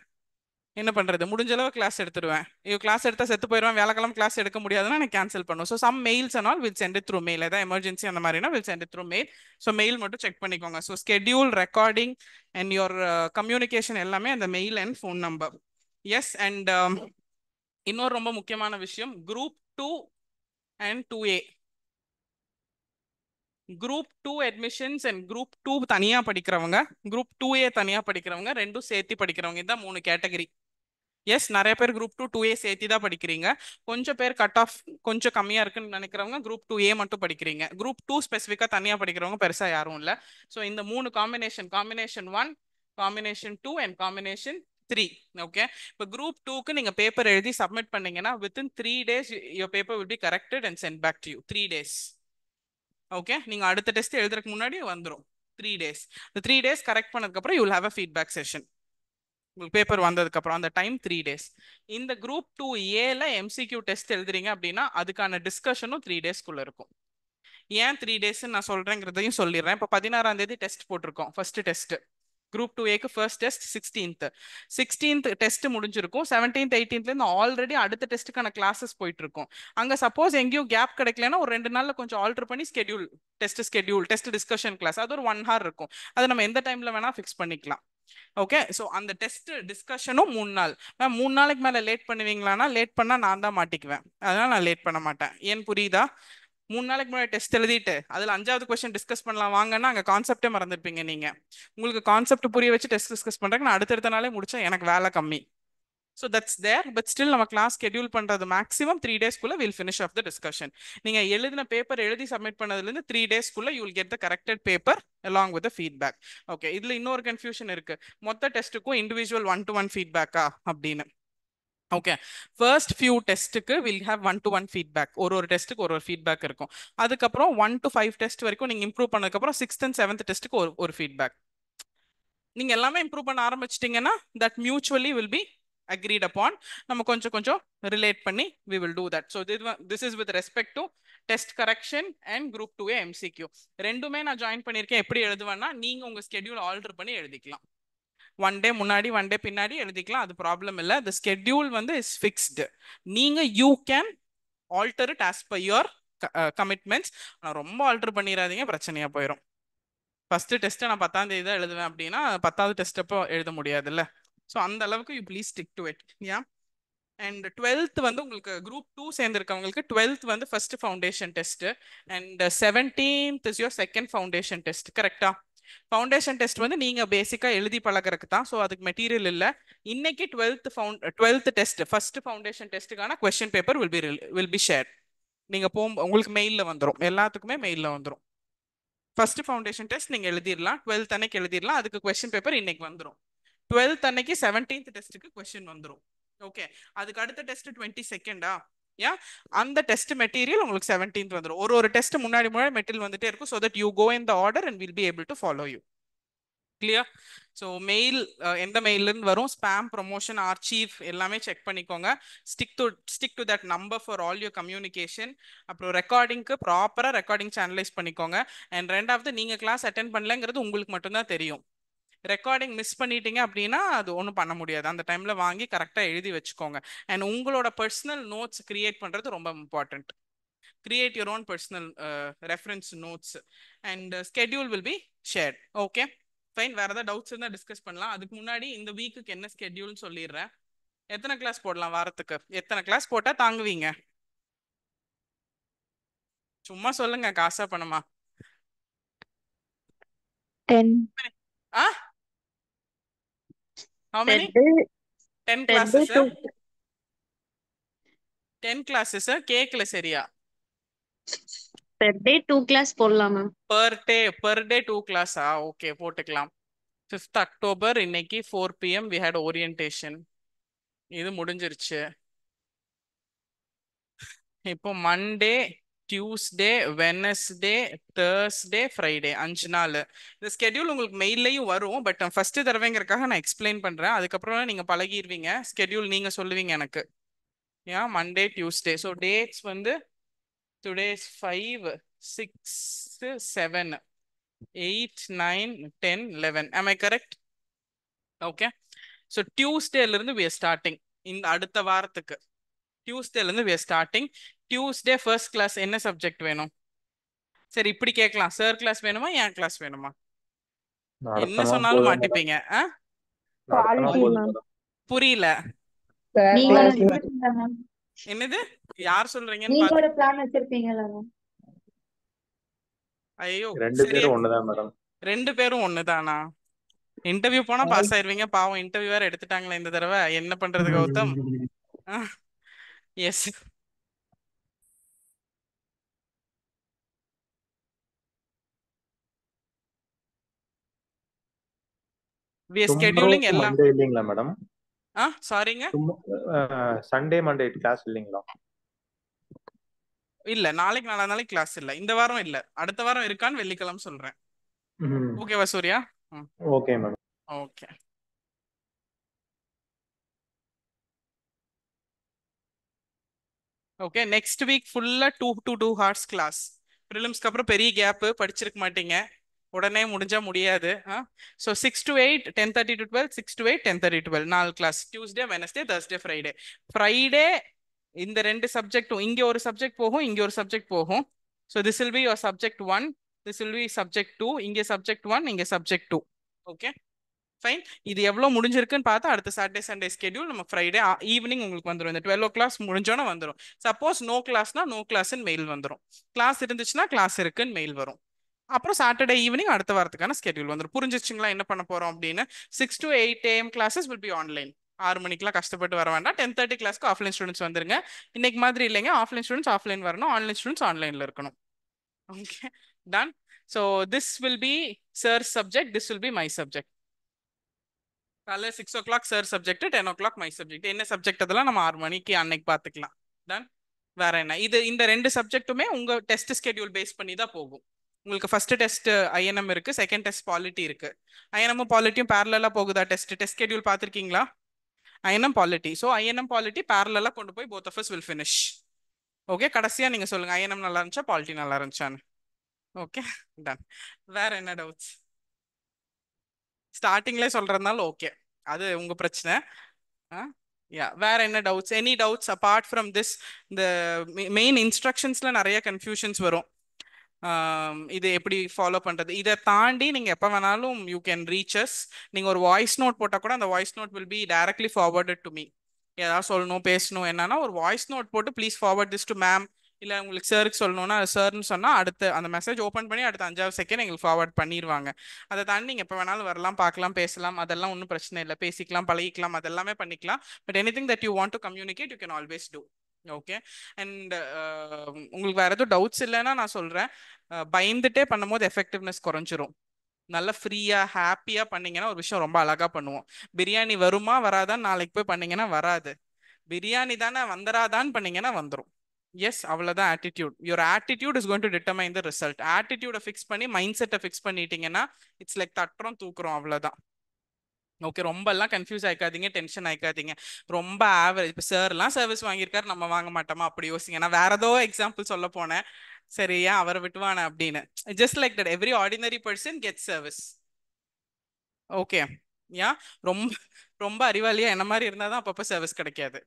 என்ன பண்ணுறது முடிஞ்ச அளவு கிளாஸ் எடுத்துருவேன் ஐயோ கிளாஸ் எடுத்தால் செத்து போயிடுவேன். வேலைக்கிழமை கிளாஸ் எடுக்க முடியாதுன்னா நான் கேன்சல் பண்ணுவோம் so some mails and all will sent through mail ஏதாவது எமர்ஜென்சி அந்த மாதிரினா will sent through mail so mail மட்டும் செக் பண்ணிக்கோங்க. So schedule recording and your communication எல்லாமே அந்த mail and phone number yes and இன்னொரு ரொம்ப முக்கியமான விஷயம். Group two and two A group two admissions and group two தனியாக படிக்கிறவங்க குரூப் டூ ஏ தனியாக படிக்கிறவங்க ரெண்டும் சேர்த்து படிக்கிறவங்க. இதான் மூணு கேட்டகரி எஸ் நிறைய பேர் குரூப் டூ டூ ஏ சேர்த்து தான் படிக்கிறீங்க. கொஞ்சம் பேர் கட் ஆஃப் கொஞ்சம் கம்மியாக இருக்குன்னு நினைக்கிறவங்க குரூப் டூ ஏ மட்டும் படிக்கிறீங்க. குரூப் டூ ஸ்பெசிஃபிக்காக தனியாக படிக்கிறவங்க பெருசாக யாரும் இல்லை. ஸோ இந்த மூணு combination combination one combination two and combination three okay இப்போ குரூப் டூக்கு நீங்கள் பேப்பர் எழுதி சப்மிட் பண்ணீங்கன்னா within three days your paper will be corrected and sent back to you three days okay நீங்கள் அடுத்த டெஸ்ட் எழுதுறதுக்கு முன்னாடி வந்துடும் த்ரீ டேஸ் இந்த த்ரீ டேஸ் கரெக்ட் பண்ணதுக்கப்புறம் you will a feedback session உங்களுக்கு பேப்பர் வந்ததுக்கப்புறம் அந்த டைம் த்ரீ டேஸ் இந்த குரூப் டூ ஏல எம்சிக்யூ டெஸ்ட் எழுதுறீங்க அப்படின்னா அதுக்கான டிஸ்கஷனும் த்ரீ டேஸ்க்குள்ள இருக்கும். ஏன் த்ரீ டேஸ் நான் சொல்றேங்கிறதையும் சொல்லிடுறேன். இப்போ பதினாறாம் தேதி டெஸ்ட் போட்டிருக்கோம் ஃபர்ஸ்ட் டெஸ்ட் குரூப் டூ ஏக்கு first test sixteenth sixteenth test முடிஞ்சிருக்கும். செவன்டீன்த் எயிட்டீன்த்லேருந்து ஆல்ரெடி அடுத்த டெஸ்ட்டுக்கான கிளாஸஸ் போயிட்டு இருக்கும் அங்கே சப்போஸ் எங்கேயும் கேப் கிடைக்கலன்னா ஒரு ரெண்டு நாளில் கொஞ்சம் ஆல்டர் பண்ணி schedule test schedule test discussion class அது ஒரு ஒன் ஹவர் இருக்கும். அதை நம்ம எந்த டைமில் வேணால் ஃபிக்ஸ் பண்ணிக்கலாம். ஓகே ஸோ அந்த டெஸ்ட் டிஸ்கஷனும் மூணு நாள். மேம் மூணு நாளைக்கு மேலே லேட் பண்ணுவீங்களான்னா லேட் பண்ணால் நான் தான் மாட்டிக்குவேன். அதனால் நான் லேட் பண்ண மாட்டேன். ஏன் புரியுதா? மூணு நாளைக்கு முன்னாடி டெஸ்ட் எழுதிட்டு அதில் அஞ்சாவது கொஸ்டின் டிஸ்கஸ் பண்ணலாம் வாங்கன்னா அங்கே கான்செப்டே மறந்துருப்பீங்க நீங்கள் உங்களுக்கு கான்செப்ட் புரிய வச்சு டெஸ்ட் டிஸ்கஸ் பண்ணுறதுக்கு நான் அடுத்தடுத்த நாளே முடிச்சா எனக்கு வேலை கம்மி. So that's there but still நம்ம கிளாஸ் ஸ்கெடியூல் பண்ணுறது மேக்ஸிமம் த்ரீ டேஸ்க்குள்ளே will finish off the discussion நீங்கள் எழுதின பேப்பர் எழுதி சப்மிட் பண்ணதுலேருந்து த்ரீ டேஸ்க்குள்ளே you will get the corrected paper along with feedback okay இதில் இன்னொரு கன்ஃபியூஷன் இருக்குது மொத்த டெஸ்ட்டுக்கும் இண்டிவிஜுவல் ஒன் டு ஒன் ஃபீட்பேக்கா அப்படின்னு. ஓகே ஃபர்ஸ்ட் ஃபியூ டெஸ்ட்டுக்கு will have one to one feedback ஒரு ஒரு டெஸ்ட்டுக்கு ஒரு ஒரு ஃபீட்பேக் இருக்கும். அதுக்கப்புறம் ஒன் டு ஃபைவ் டெஸ்ட் வரைக்கும் நீங்கள் இம்ப்ரூவ் பண்ணதுக்கப்புறம் சிக்ஸ்த் அண்ட் செவன்த் டெஸ்ட்டுக்கு ஒரு ஒரு ஃபீட்பேக் நீங்கள் எல்லாமே இம்ப்ரூவ் பண்ண ஆரம்பிச்சிட்டிங்கன்னா that mutually will be agreed upon நம்ம கொஞ்சம் கொஞ்சம் ரிலேட் பண்ணி we will do that so this is with respect to test correction and group two A MCQ ரெண்டுமே நான் ஜாயின் பண்ணியிருக்கேன். எப்படி எழுதுவேன்னா நீங்கள் உங்கள் ஸ்கெடியூல் ஆல்டர் பண்ணி எழுதிக்கலாம். ஒன் டே முன்னாடி ஒன் டே பின்னாடி எழுதிக்கலாம். அது ப்ராப்ளம் இல்லை. த ஸ்கெட்யூல் வந்து இஸ் ஃபிக்ஸ்டு நீங்கள் you can alter it as per your commitments ஆனால் ரொம்ப ஆல்டர் பண்ணிடாதீங்க பிரச்சனையாக போயிடும் ஃபஸ்ட்டு டெஸ்ட்டை நான் பத்தாம் தேதி தான் எழுதுவேன் அப்படின்னா பத்தாவது டெஸ்ட் அப்போ எழுத முடியாதுல்ல. ஸோ அந்த அளவுக்கு you please stick to it yeah and twelfth வந்து உங்களுக்கு குரூப் டூ சேர்ந்துருக்கவங்களுக்கு டுவெல்த் வந்து first foundation test and seventeenth is your second foundation test கரெக்டா ஃபவுண்டேஷன் டெஸ்ட் வந்து நீங்க பேசிக்கா எழுதி பழகிறதுக்கு தான். ஸோ அதுக்கு மெட்டீரியல் இல்லை. இன்னைக்கு twelfth found twelfth test first foundation டெஸ்ட்டுக்கான question paper will be will be share நீங்க போகும் உங்களுக்கு மெயில்ல வந்துடும் எல்லாத்துக்குமே மெயிலில் வந்துடும் ஃபர்ஸ்ட் ஃபவுண்டேஷன் டெஸ்ட் நீங்க எழுதிடலாம் டுவெல்த் அன்னைக்கு எழுதிடலாம் அதுக்கு கொஸ்டின் பேப்பர் இன்னைக்கு வந்துடும் டுவெல்த் அன்னைக்கு செவன்டீன்த் டெஸ்ட்டுக்கு கொஸ்டின் வந்துடும் ஓகே அதுக்கு அடுத்த டெஸ்ட் டுவெண்ட்டி செகண்டா யா அந்த டெஸ்ட் மெட்டீரியல் உங்களுக்கு செவன்டீன்த் வந்துடும் ஒரு ஒரு டெஸ்ட் முன்னாடி முன்னாடி மெட்டீரியல் வந்துட்டே இருக்கும். So that you go in the order and will be able to follow you clear so mail எந்த மெயிலிருந்து வரும். ஸ்பேம் ப்ரொமோஷன் ஆர்ச்சீவ் எல்லாமே செக் பண்ணிக்கோங்க. Stick to stick to that number for all your communication அப்புறம் ரெக்கார்டிங்க்கு ப்ராப்பராக recording channelise பண்ணிக்கோங்க. And ரெண்டாவது நீங்கள் கிளாஸ் அட்டன் பண்ணலங்கிறது உங்களுக்கு மட்டும்தான் தெரியும். ரெக்கார்டிங் மிஸ் பண்ணிட்டீங்க அப்படின்னா அது ஒன்றும் பண்ண முடியாது. அந்த டைமில் வாங்கி கரெக்டாக எழுதி வச்சுக்கோங்க. அண்ட் உங்களோட பர்சனல் நோட்ஸ் கிரியேட் பண்ணுறது ரொம்ப important create your own personal reference notes and schedule will be shared okay fine வேறு ஏதாவது டவுட்ஸ் இருந்தால் டிஸ்கஸ் பண்ணலாம். அதுக்கு முன்னாடி இந்த வீக்குக்கு என்ன ஸ்கெடியூல்னு சொல்லிடுறேன். எத்தனை கிளாஸ் போடலாம் வாரத்துக்கு? எத்தனை கிளாஸ் போட்டால் தாங்குவீங்க? சும்மா சொல்லுங்க காசா பணமா? டென் ஆ? How many? Ten 10 ten classes. Two 10 classes. கேக்கல சரியா பெர் டே டூ கிளாஸ் போடலாம் ma'am per day per day two கிளாஸா ஓகே போட்டுக்கலாம் ஃபிஃப்த் அக்டோபர் இன்னைக்கு four PM we had orientation இது முடிஞ்சிருச்சு இப்போ Monday Tuesday Wednesday Thursday Friday அஞ்சு நாள். இந்த ஸ்கெடியூல் உங்களுக்கு மெயிலையும் வரும் பட் ஃபர்ஸ்ட் தடவைங்கிறக்காக நான் எக்ஸ்பிளைன் பண்ணுறேன் அதுக்கப்புறம் நீங்கள் பழகிடுவீங்க ஸ்கெடியூல் நீங்கள் சொல்லுவீங்க எனக்கு. ஏன் மண்டே டியூஸ்டே ஸோ டேட்ஸ் வந்து today's five six seven eight nine ten eleven am I correct okay so டியூஸ்டேலேருந்து we are starting இந்த அடுத்த வாரத்துக்கு. டியூஸ்டேலேருந்து we are starting Tuesday first class என்ன சப்ஜெக்ட் வேணும்? சரி இப்படி கேட்கலாம். சார் கிளாஸ் வேணுமா? என் கிளாஸ் வேணுமா? என்ன சொன்னாலும் மாட்டிப்பீங்க. புரியல. என்னது? யார் சொல்றீங்கன்னு நீங்க பிளான் ஐயோ ரெண்டு பேரும் ஒண்ணுதான் மேடம் ரெண்டு பேரும் ஒண்ணுதானா? இன்டர்வியூ போனா பாஸ் ஆயிருவீங்க. பாவம் இன்டர்வியூ வேற எடுத்துட்டாங்களே இந்த தடவை. என்ன பண்றது Gautam? Yes we are scheduling எல்லாம் மண்டே இல்லைங்களா மேடம் ஆ சாரிங்க சண்டே மண்டே கிளாஸ் இல்லைங்களா? இல்ல நாளைக்கு நாளா நாளைக்கு கிளாஸ் இல்ல. இந்த வாரம் இல்ல. அடுத்த வாரம் இருக்கான்னு வெள்ளிக்கிழமை சொல்றேன். ஓகேவா Surya? Okay madam okay okay next week ஃபுல்லாக two to two hours class ப்ரிலிம்ஸ்க்கு அப்புறம் பெரிய கேப் படிச்சிருக்க மாட்டீங்க. உடனே முடிஞ்சால் முடியாது. ஆ? So six to eight ten thirty to twelve six to eight ten thirty twelve நாலு class Tuesday Wednesday Thursday Friday Friday இந்த ரெண்டு சப்ஜெக்டும் இங்கே ஒரு சப்ஜெக்ட் போகும் இங்கே ஒரு சப்ஜெக்ட் போகும். So this will be your subject one this will be subject two இங்கே சப்ஜெக்ட் ஒன் இங்கே சப்ஜெக்ட் டூ ஓகே ஃபைன் இது எவ்வளோ முடிஞ்சிருக்குன்னு பார்த்தா அடுத்த சாட்டர்டே சண்டே ஸ்கெடியூல் நம்ம ஃப்ரைடே ஈவினிங் உங்களுக்கு வந்துடும் இந்த டுவெல் ஓ கிளாஸ் முடிஞ்சோன்னே வந்துடும் சப்போஸ் நோ கிளாஸ்னா நோ கிளாஸ்ன்னு மெயில் வந்துடும் கிளாஸ் இருந்துச்சுன்னா கிளாஸ் இருக்குன்னு மெயில் வரும். அப்புறம் சாட்டர்டே ஈவினிங் அடுத்த வாரத்துக்கான ஸ்கெடியூல் வந்துடும் புரிஞ்சிச்சுங்களா என்ன பண்ண போகிறோம் அப்படின்னு? Six to eight AM classes will be online ஆறு மணிக்கெலாம் கஷ்டப்பட்டு வர வேண்டாம். டென் தேர்ட்டி கிளாஸ்க்கு ஆஃப்லைன் ஸ்டூடெண்ட்ஸ் வந்துருங்க. இன்னைக்கு மாதிரி இல்லைங்க. ஆஃப்லைன் ஸ்டூடெண்ட்ஸ் ஆஃப்லைன் வரணும். ஆன்லைன் ஸ்டூடெண்ட்ஸ் ஆன்லைனில் இருக்கணும். Okay done so this will be sir subject this will be my subject காலைல six o'clock sir subject ten o'clock my subject என்ன சப்ஜெக்ட் அதெல்லாம் நம்ம ஆறு மணிக்கு அன்னைக்கு பார்த்துக்கலாம் டன் வேற என்ன? இது இந்த ரெண்டு சப்ஜெக்ட்டுமே உங்கள் டெஸ்ட் ஸ்கெடியூல் பேஸ் பண்ணி தான் போகும். உங்களுக்கு ஃபர்ஸ்ட் டெஸ்ட் ஐஎன்எம் இருக்கு செகண்ட் டெஸ்ட் பாலிட்டி இருக்கு. ஐஎன்எம் பாலிட்டியும் பேரலாக போகுதா டெஸ்ட் டெஸ்ட் ஸ்கெடியூல் பார்த்துருக்கீங்களா INM polity so INM polity பேரலாக கொண்டு போய் both of will finish okay கடைசியாக நீங்கள் சொல்லுங்கள் ஐஎன்எம் நல்லா இருந்துச்சா? பாலிட்டி நல்லா இருந்துச்சான்னு. ஓகே டன் வேற என்ன டவுட்ஸ் ஸ்டார்டிங்லேயே சொல்றதுனால ஓகே அது உங்க பிரச்சனை. யா வேற என்ன doubts any doubts apart from this இந்த மெயின் இன்ஸ்ட்ரக்ஷன்ஸ்ல நிறைய கன்ஃபியூஷன்ஸ் வரும். இது எப்படி ஃபாலோ பண்ணுறது இதை தாண்டி நீங்கள் எப்போ வேணாலும் யூ கேன் ரீச்சஸ் நீங்கள் ஒரு வாய்ஸ் நோட் போட்டால் கூட அந்த voice note will be directly forward to me ஏதாவது சொல்லணும் பேசணும் என்னன்னா ஒரு வாய்ஸ் நோட் போட்டு please forward this to ma'am இல்லை உங்களுக்கு சாருக்கு சொல்லணும்னா சார்னு சொன்னால் அடுத்த அந்த மெசேஜ் ஓப்பன் பண்ணி அடுத்த அஞ்சாவது செகண்ட் எங்களுக்கு ஃபார்வர்ட் பண்ணிடுவாங்க அதை தாண்டி நீங்கள் எப்போ வேணாலும் வரலாம் பார்க்கலாம் பேசலாம் அதெல்லாம் ஒன்றும் பிரச்சனை இல்லை. பேசிக்கலாம் பழகிக்கலாம் அதெல்லாமே பண்ணிக்கலாம். But anything that you want to communicate you can always do okay and உங்களுக்கு வேற எதுவும் டவுட்ஸ் இல்லைன்னா நான் சொல்கிறேன் பயந்துட்டே பண்ணும்போது எஃபெக்டிவ்னஸ் குறைஞ்சிரும். நல்லா ஃப்ரீயாக ஹாப்பியாக பண்ணிங்கன்னா ஒரு விஷயம் ரொம்ப அழகாக பண்ணுவோம். பிரியாணி வருமா வராதான்னு நாளைக்கு போய் பண்ணிங்கன்னா வராது. பிரியாணி தானே வந்துராதான்னு பண்ணீங்கன்னா வந்துடும் எஸ் அவ்வளோதான் attitude your attitude is going to determine the result ஆட்டிடியூடை fix பண்ணி மைண்ட் செட்டை ஃபிக்ஸ் பண்ணிட்டீங்கன்னா இட்ஸ் லைக் தட்டுறோம் தூக்குறோம் அவ்வளோதான் ஓகே ரொம்ப எல்லாம் கன்ஃபியூஸ் ஆயிக்காதீங்க டென்ஷன் ஆயிக்காதீங்க. ரொம்ப ஆவரேஜ் இப்போ சார்லாம் சர்வீஸ் வாங்கியிருக்காரு நம்ம வாங்க மாட்டோமா? அப்படி யோசிங்க. நான் வேற ஏதோ எக்ஸாம்பிள் சொல்ல போனேன். சரி ஏன் அவரை விட்டுவானே அப்படின்னு. Just like that every ordinary person get service okay ஏன்? ரொம்ப ரொம்ப அறிவாளியா என்ன மாதிரி இருந்தால் தான் அப்பப்போ சர்வீஸ் கிடைக்காது.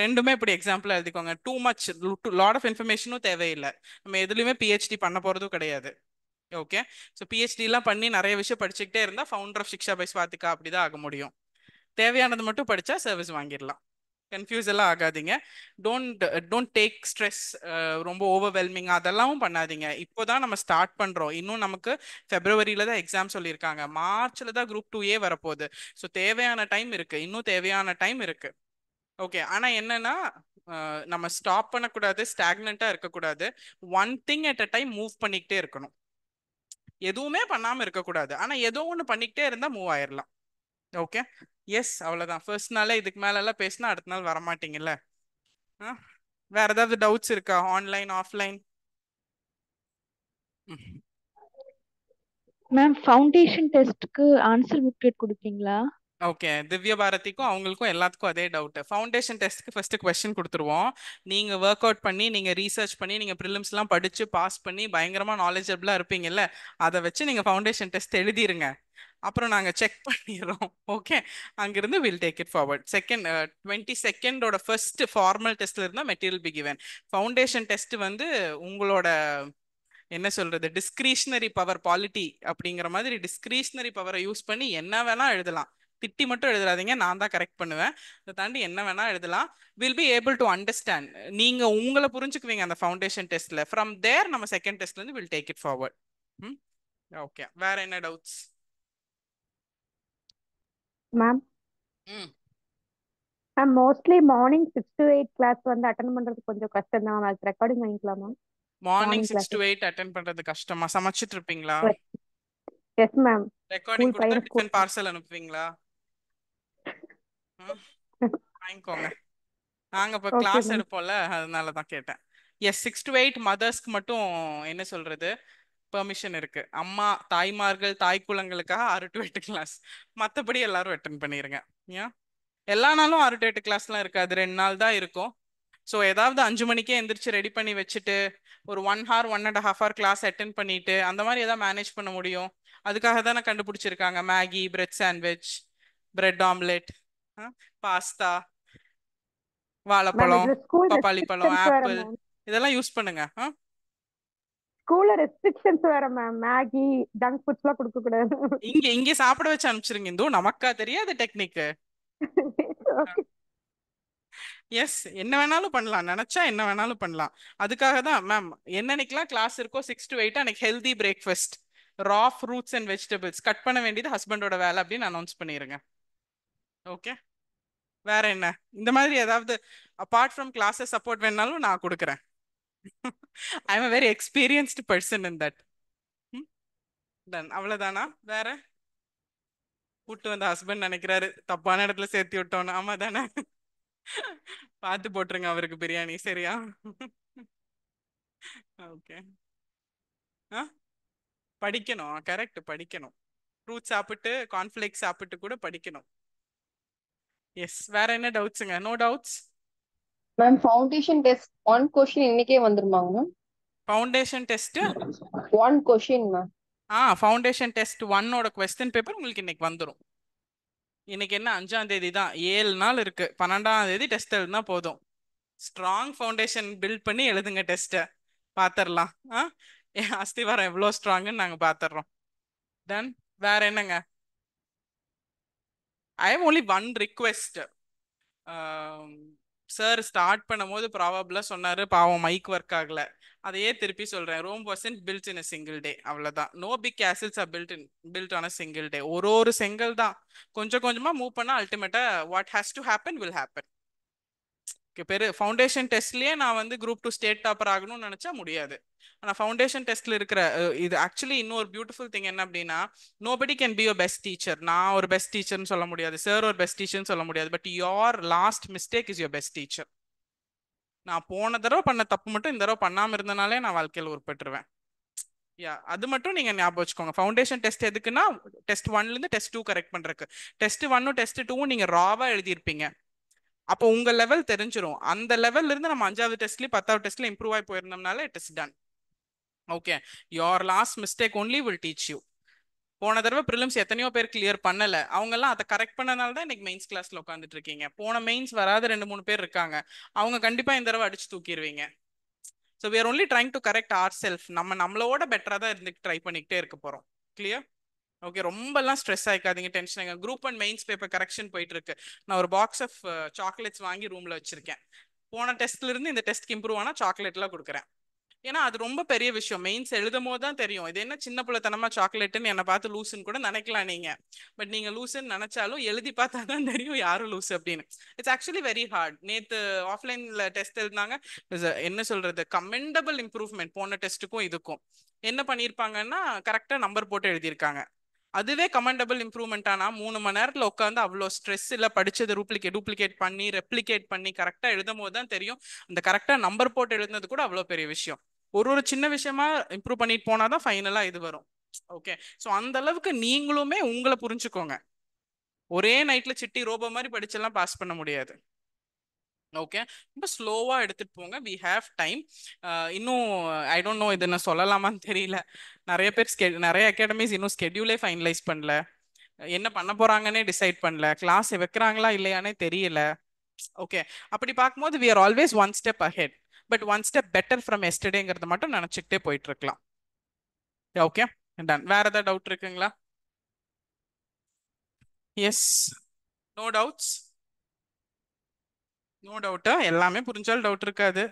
ரெண்டுமே இப்படி எக்ஸாம்பிள் எழுதிக்கோங்க. டூ மச் லாட் ஆஃப் இன்ஃபர்மேஷனும் தேவையில்லை. நம்ம எதுலையுமே பிஹெச்டி பண்ண போகிறதும் கிடையாது. ஓகே ஸோ பிஹெச்டிலாம் பண்ணி நிறைய விஷயம் படிச்சுக்கிட்டே இருந்தால் founder of Shiksha by Swathika அப்படி தான் ஆக முடியும். தேவையானது மட்டும் படித்தா சர்வீஸ் வாங்கிடலாம். கன்ஃபியூஸ் எல்லாம் ஆகாதீங்க. டோன்ட் டோன்ட் டேக் ஸ்ட்ரெஸ் ரொம்ப ஓவர்வெல்மிங் அதெல்லாம் பண்ணாதீங்க. இப்போ தான் நம்ம ஸ்டார்ட் பண்ணுறோம் இன்னும் நமக்கு ஃபெப்ரவரியில தான் எக்ஸாம் சொல்லியிருக்காங்க. மார்ச்சில் தான் குரூப் டூ ஏ வரப்போகுது. ஸோ தேவையான டைம் இருக்குது இன்னும் தேவையான டைம் இருக்குது ஓகே ஆனால் என்னன்னா நம்ம ஸ்டாப் பண்ணக்கூடாது ஸ்டாக்னண்டா இருக்கக்கூடாது. One thing at a time move பண்ணிக்கிட்டே இருக்கணும். எதுவுமே பண்ணாமல் இருக்கக்கூடாது. ஆனால் ஏதோ ஒன்று பண்ணிக்கிட்டே இருந்தால் மூவ் ஆயிடலாம் ஓகே எஸ் அவ்வளோதான் ஃபர்ஸ்ட் நாளே இதுக்கு மேலெல்லாம் பேசினா அடுத்த நாள் வரமாட்டீங்கல்ல? ஆ வேற ஏதாவது டவுட்ஸ் இருக்கா? ஆன்லைன் ஆஃப்லைன் மேம் ஃபவுண்டேஷன் டெஸ்ட்க்கு ஆன்சர் புக்லெட் கொடுப்பீங்களா? ஓகே திவ்ய பாரதிக்கும் அவங்களுக்கும் எல்லாத்துக்கும் அதே டவுட் ஃபவுண்டேஷன் டெஸ்ட்க்கு ஃபர்ஸ்ட் கொஸ்டின் கொடுத்துருவோம். நீங்க ஒர்க் அவுட் பண்ணி நீங்க ரீசர்ச் பண்ணி நீங்க ப்ரிலிம்ஸ்லாம் படிச்சு பாஸ் பண்ணி பயங்கரமா நாலேஜபிளா இருப்பீங்கல்ல அதை வச்சு நீங்க ஃபவுண்டேஷன் டெஸ்ட் எழுதிருங்க. அப்புறம் நாங்க செக் (laughs) பண்ணிடுறோம். ஓகே அங்கிருந்து will take it forward second twenty செகண்டோட first formal டெஸ்ட்ல இருந்தால் material be given foundation test வந்து உங்களோட என்ன சொல்றது டிஸ்கிரிஷனரி பவர் பாலிட்டி அப்படிங்கிற மாதிரி டிஸ்கிரிஷனரி பவரை யூஸ் பண்ணி என்ன வேணா எழுதலாம். திட்டி மட்டும் எழுதுறாதீங்க நான் தான் கரெக்ட் பண்ணுவேன். அதை தாண்டி என்ன வேணா எழுதலாம். Will be able to understand நீங்க உங்களை புரிஞ்சுக்குவீங்க அந்த ஃபவுண்டேஷன் டெஸ்ட்ல ஃப்ரம் தேர் நம்ம செகண்ட் டெஸ்ட்ல இருந்து வில் டேக் இட் ஃபார்வர்ட் ம்? ஓகே வேற என்ன டவுட்ஸ் மேம் ம். Ma'am mostly morning six to eight class வந்து அட்டன் பண்றது கொஞ்சம் கஷ்டம் தான். மேம் ரெக்கார்டிங் வாங்கிக்கலாம் ma'am morning six to. Eight attend பண்றது கஷ்டமா? சமைச்சிட்டு இருப்பீங்களா? எஸ் மேம் ரெக்கார்டிங் கொடுத்தா பார்சல் அனுப்புவீங்களா? வாங்கிக்கோங்க நாங்க இப்போ கிளாஸ். எடுப்போம்ல அதனால தான் கேட்டேன். எஸ் சிக்ஸ் டு எயிட் மதர்ஸ்க்கு மட்டும் என்ன சொல்றது? பெர்மிஷன் இருக்கு. அம்மா தாய்மார்கள் தாய் குலங்களுக்காக ஆறு டு எட்டு கிளாஸ் மற்றபடி எல்லாரும் அட்டன் பண்ணிருங்க. ஏன் எல்லா நாளும் ஆறு டு எட்டு கிளாஸ்லாம் இருக்காது. ரெண்டு நாள் தான் இருக்கும். ஸோ ஏதாவது அஞ்சு மணிக்கே எந்திரிச்சு ரெடி பண்ணி வச்சுட்டு ஒரு one hour one and half hour class attend பண்ணிட்டு அந்த மாதிரி ஏதாவது மேனேஜ் பண்ண முடியும். அதுக்காக தானே கண்டுபிடிச்சிருக்காங்க. Maggi bread sandwich bread omelette pasta வாழைப்பழம் பப்பாளி பழம் ஆப்பிள் இதெல்லாம் யூஸ் பண்ணுங்க? ஸ்கூல்ல ரெஸ்ட்ரிக்ஷன்ஸ் வேற மேம் மேகி ஜங்க் ஃபுட்ஸ் எல்லாம் கொடுக்க கூடாது. இங்க இங்க சாப்பிட வச்சு அனுப்பிச்சிருங்க. இந்தோ நமக்கா தெரியாது டெக்னிக் எஸ் என்ன வேணாலும் பண்ணலாம். நினைச்சா என்ன வேணாலும் பண்ணலாம். அதுக்காக தான் மேம் என்னன்னைக்கெல்லாம் கிளாஸ் இருக்கோ சிக்ஸ் டு எயிட் அன்னைக்கு healthy breakfast raw fruits and vegetables cut பண்ண வேண்டியது ஹஸ்பண்டோட வேலை அப்படின்னு அனௌன்ஸ் பண்ணிருங்க. ஓகே வேற என்ன? இந்த மாதிரி ஏதாவது அபார்ட் ஃப்ரம் கிளாஸஸ் சப்போர்ட் வேணாலும் நான் கொடுக்குறேன். I am a very experienced person in that done அவ்வளோதானா வேற? கூட்டு வந்த ஹஸ்பண்ட் நினைக்கிறாரு. தப்பான இடத்துல சேர்த்து விட்டோன்னு. ஆமா தானே (laughs) பார்த்து போட்டுருங்க அவருக்கு பிரியாணி. சரியா? (laughs) ஓகே ஆ? படிக்கணும். கரெக்ட் படிக்கணும். ஃப்ரூட் சாப்பிட்டு கார்ன்ஃப்ளேக்ஸ் சாப்பிட்டு கூட படிக்கணும். எஸ் வேற என்ன டவுட்ஸுங்க no doubts ma'am foundation test one question இன்னைக்கே வந்துருமாங்க ma'am foundation test one question ma'am ah foundation test ஒன்னோட கொஸ்டின் பேப்பர் உங்களுக்கு இன்னைக்கு வந்துடும் இன்னைக்கு என்ன அஞ்சாம் தேதி தான். ஏழு நாள் இருக்கு. பன்னெண்டாம் தேதி டெஸ்ட் எழுதுனா போதும். ஸ்ட்ராங் ஃபவுண்டேஷன் பில்ட் பண்ணி எழுதுங்க டெஸ்ட்டை பார்த்துடலாம் ஆ? அஸ்திவாரம் எவ்வளோ ஸ்ட்ராங்குன்னு நாங்கள் பார்த்துடுறோம் டன் வேற என்னங்க? I have only one request sir start பண்ணும்போது ப்ராபப்ளாக சொன்னார் பாவம் மைக் ஒர்க் ஆகல. அதையே திருப்பி சொல்கிறேன் Rome wasn't built in a single day அவ்வளோதான் no big castles are built in built on a single day ஒரு ஒரு செங்கல் தான். கொஞ்சம் கொஞ்சமாக மூவ் பண்ணால் அல்டிமேட்டாக what has to happen will happen பெரு ஃபவுண்டேஷன் டெஸ்ட்லயே நான் வந்து குரூப் டூ ஸ்டேட் டாப்பர் ஆகணும்னு நினைச்சா முடியாது. ஆனால் ஃபவுண்டேஷன் டெஸ்ட்ல இருக்கிற இது ஆக்சுவலி இன்னொரு பியூட்டிஃபுல் திங் என்ன அப்படின்னா nobody can be your best teacher நான் ஒரு பெஸ்ட் டீச்சர்னு சொல்ல முடியாது. சார் ஒரு பெஸ்ட் டீச்சர்னு சொல்ல முடியாது. But your last mistake is your best teacher நான் போன தடவை பண்ண தப்பு மட்டும் இந்த தடவை பண்ணாம இருந்தனாலே நான் வாழ்க்கையில் உருப்பட்டுருவேன் யா அது மட்டும் நீங்க ஞாபகம் வச்சுக்கோங்க. ஃபவுண்டேஷன் டெஸ்ட் எதுக்குன்னா டெஸ்ட் ஒன்ல இருந்து டெஸ்ட் டூ கரெக்ட் பண்றதுக்கு. டெஸ்ட் ஒன்னும் டெஸ்ட் டூவும் நீங்க ராவா எழுதியிருப்பீங்க. அப்போ உங்க லெவல் தெரிஞ்சிடும் அந்த லெவல்ல இருந்து நம்ம அஞ்சாவது டெஸ்ட்லயும் பத்தாவது டெஸ்ட்ல இம்ப்ரூவ் ஆகி போயிருந்தோம்னால it is done okay your last mistake only will teach you போன தடவை ப்ரிலிம்ஸ் எத்தனையோ பேர் கிளியர் பண்ணல. அவங்க எல்லாம் அதை கரெக்ட் பண்ணனால தான் இன்னைக்கு மெயின்ஸ் கிளாஸ்ல உட்காந்துட்டு இருக்கீங்க. போன மெயின்ஸ் வராத ரெண்டு மூணு பேர் இருக்காங்க. அவங்க கண்டிப்பா இந்த தடவை அடிச்சு தூக்கிடுவீங்க so we are only trying to correct ourself நம்ம நம்மளோட பெட்டராக தான் இருந்து ட்ரை பண்ணிக்கிட்டே இருக்க போகிறோம் கிளியர் ஓகே ரொம்பலாம் stress ஆகிக்காதீங்க tension group and mains paper correction போயிட்டு இருக்கு நான் ஒரு பாக்ஸ் ஆஃப் சாக்லேட்ஸ் வாங்கி ரூம்ல வச்சிருக்கேன். போன டெஸ்ட்ல இருந்து இந்த டெஸ்ட்க்கு இம்ப்ரூவ் ஆனா சாக்லேட்லாம் கொடுக்குறேன். ஏன்னா அது ரொம்ப பெரிய விஷயம். மெயின்ஸ் எழுதும் போது தான் தெரியும். இது என்ன சின்ன பிள்ளைத்தனமா சாக்லேட்டுன்னு என்னை பார்த்து லூசுன்னு கூட நினைக்கலாம் நீங்க. பட் நீங்க லூசுன்னு நினைச்சாலும் எழுதி பார்த்தா தான் தெரியும் யாரும் லூஸ் அப்படின்னு. இட்ஸ் ஆக்சுவலி வெரி ஹார்ட் நேத்து ஆஃப்லைன்ல டெஸ்ட் எழுதினாங்க. என்ன சொல்றது? கமெண்டபிள் இம்ப்ரூவ்மெண்ட் போன டெஸ்ட்டுக்கும் இதுக்கும். என்ன பண்ணியிருப்பாங்கன்னா கரெக்டாக நம்பர் போட்டு எழுதியிருக்காங்க. அதுவே கமெண்டபிள் இம்ப்ரூவ்மெண்ட் ஆனால் மூணு மணி நேரத்தில் உட்காந்து அவ்வளோ ஸ்ட்ரெஸ் இல்லை படித்தது டூப்ளிகேட் டூப்ளிகேட் பண்ணி ரெப்ளிகேட் பண்ணி கரெக்டாக எழுதும் போது தான் தெரியும். அந்த கரெக்டாக நம்பர் போட்டு எழுதுனது கூட அவ்வளோ பெரிய விஷயம். ஒரு ஒரு சின்ன விஷயமா இம்ப்ரூவ் பண்ணிட்டு போனாதான் ஃபைனலாக இது வரும். ஓகே ஸோ அந்த அளவுக்கு நீங்களுமே உங்களை புரிஞ்சுக்கோங்க. ஒரே நைட்ல சிட்டி ரோபோ மாதிரி படிச்செல்லாம் பாஸ் பண்ண முடியாது. ஓகே ரொம்ப ஸ்லோவாக எடுத்துகிட்டு போங்க. வி ஹாவ் டைம் இன்னும் ஐ டோன்ட் நோ இது நான் சொல்லலாமான்னு தெரியல. நிறைய பேர் நிறைய அகாடமிஸ் இன்னும் ஸ்கெடியூலே ஃபைனலைஸ் பண்ணல. என்ன பண்ண போறாங்கன்னே டிசைட் பண்ணல. கிளாஸ் வைக்கிறாங்களா இல்லையானே தெரியல. ஓகே அப்படி பார்க்கும்போது we are always one step ahead but one step better from எஸ்டர்டேங்கிறத மட்டும் நினச்சிக்கிட்டே போயிட்டு இருக்கலாம் ஓகே டன் வேற ஏதாவது டவுட் இருக்குங்களா? எஸ் நோ டவுட்ஸ் நோ டவுட்டா எல்லாமே புரிஞ்சால் டவுட் இருக்காது.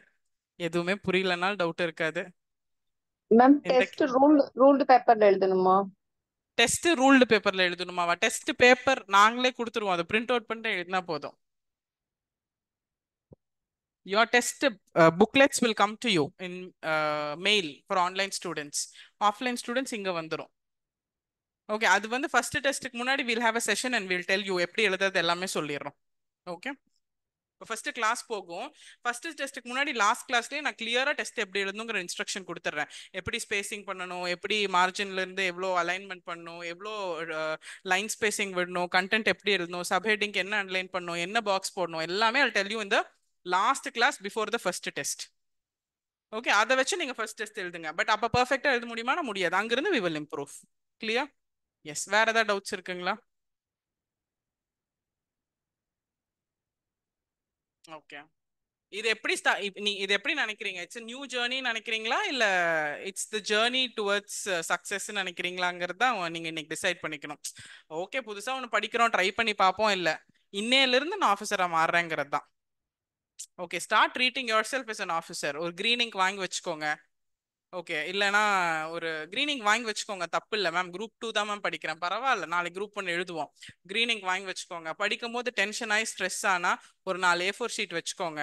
எதுவுமே புரியலனாலும் டவுட் இருக்காது. மேம் டெஸ்ட் ரூல்டு ரூல்டு பேப்பர்ல எழுதணுமா? டெஸ்ட் ரூல்டு பேப்பர்ல எழுதணுமாவா? டெஸ்ட் பேப்பர் நாங்களே கொடுத்துருவோம். அதை பிரிண்ட் அவுட் பண்ணிட்டு எழுதினா போதும். Your test uh, booklets will come to you in uh, mail for online students. Offline students இங்க வந்துரும். ஓகே அது வந்து ஃபர்ஸ்ட் டெஸ்ட்டுக்கு முன்னாடி will have a session and will tell you எப்படி எழுதுறது எல்லாமே சொல்லிடுறோம். ஓகே இப்போ ஃபர்ஸ்ட் கிளாஸ் போகும். ஃபர்ஸ்ட் டெஸ்ட்டுக்கு முன்னாடி லாஸ்ட் கிளாஸ்லேயே நான் கிளியராக டெஸ்ட் எப்படி எழுதுங்கிற இன்ஸ்ட்ரக்ஷன் கொடுத்துட்றேன் எப்படி ஸ்பேசிங் பண்ணணும்? எப்படி மார்ஜின்ல இருந்து எவ்வளோ அலைன்மெண்ட் பண்ணணும்? எவ்வளோ லைன் ஸ்பேசிங் விடணும்? கண்டென்ட் எப்படி எழுதணும்? சப்ஹெட்டிங்க்கு என்ன அன்லைன் பண்ணணும்? என்ன பாக்ஸ் போடணும்? எல்லாமே அல் tell இந்த last class before the first test okay அதை வச்சு நீங்க ஃபர்ஸ்ட் டெஸ்ட் எழுதுங்க. பட் அப்போ பெர்ஃபெக்ட்டா எழுத முடியுமானா முடியாது. அங்கிருந்து we will improve clear yes வேற ஏதாவது டவுட்ஸ் இருக்குங்களா? ஓகே இது எப்படி ஸ்டா நீ இது எப்படி நினைக்கிறீங்க? இட்ஸ் நியூ ஜேர்னி நினைக்கிறீங்களா? இல்ல it's the journey towards success uh, நினைக்கிறீங்களாங்கிறது தான் நீங்க இன்னைக்கு டிசைட் பண்ணிக்கணும். ஓகே புதுசா ஒன்று படிக்கிறோம் ட்ரை பண்ணி பார்ப்போம் இல்ல. இன்னையில இருந்து நான் ஆஃபீஸரா மாறுறேங்கிறது தான் okay start treating yourself as an officer ஒரு க்ரீனிங் வாங்கி வச்சுக்கோங்க. ஓகே இல்லைனா ஒரு க்ரீனிங் வாங்கி வச்சுக்கோங்க. தப்பு இல்லை மேம் குரூப் டூ தான் மேம் படிக்கிறேன். பரவாயில்ல. நாளைக்கு குரூப் ஒன்று எழுதுவோம். க்ரீனிங் வாங்கி வச்சுக்கோங்க. படிக்கும் போது டென்ஷன் ஆகி ஸ்ட்ரெஸ் ஆனா ஒரு நாலு ஏ ஃபோர் ஷீட் வச்சுக்கோங்க.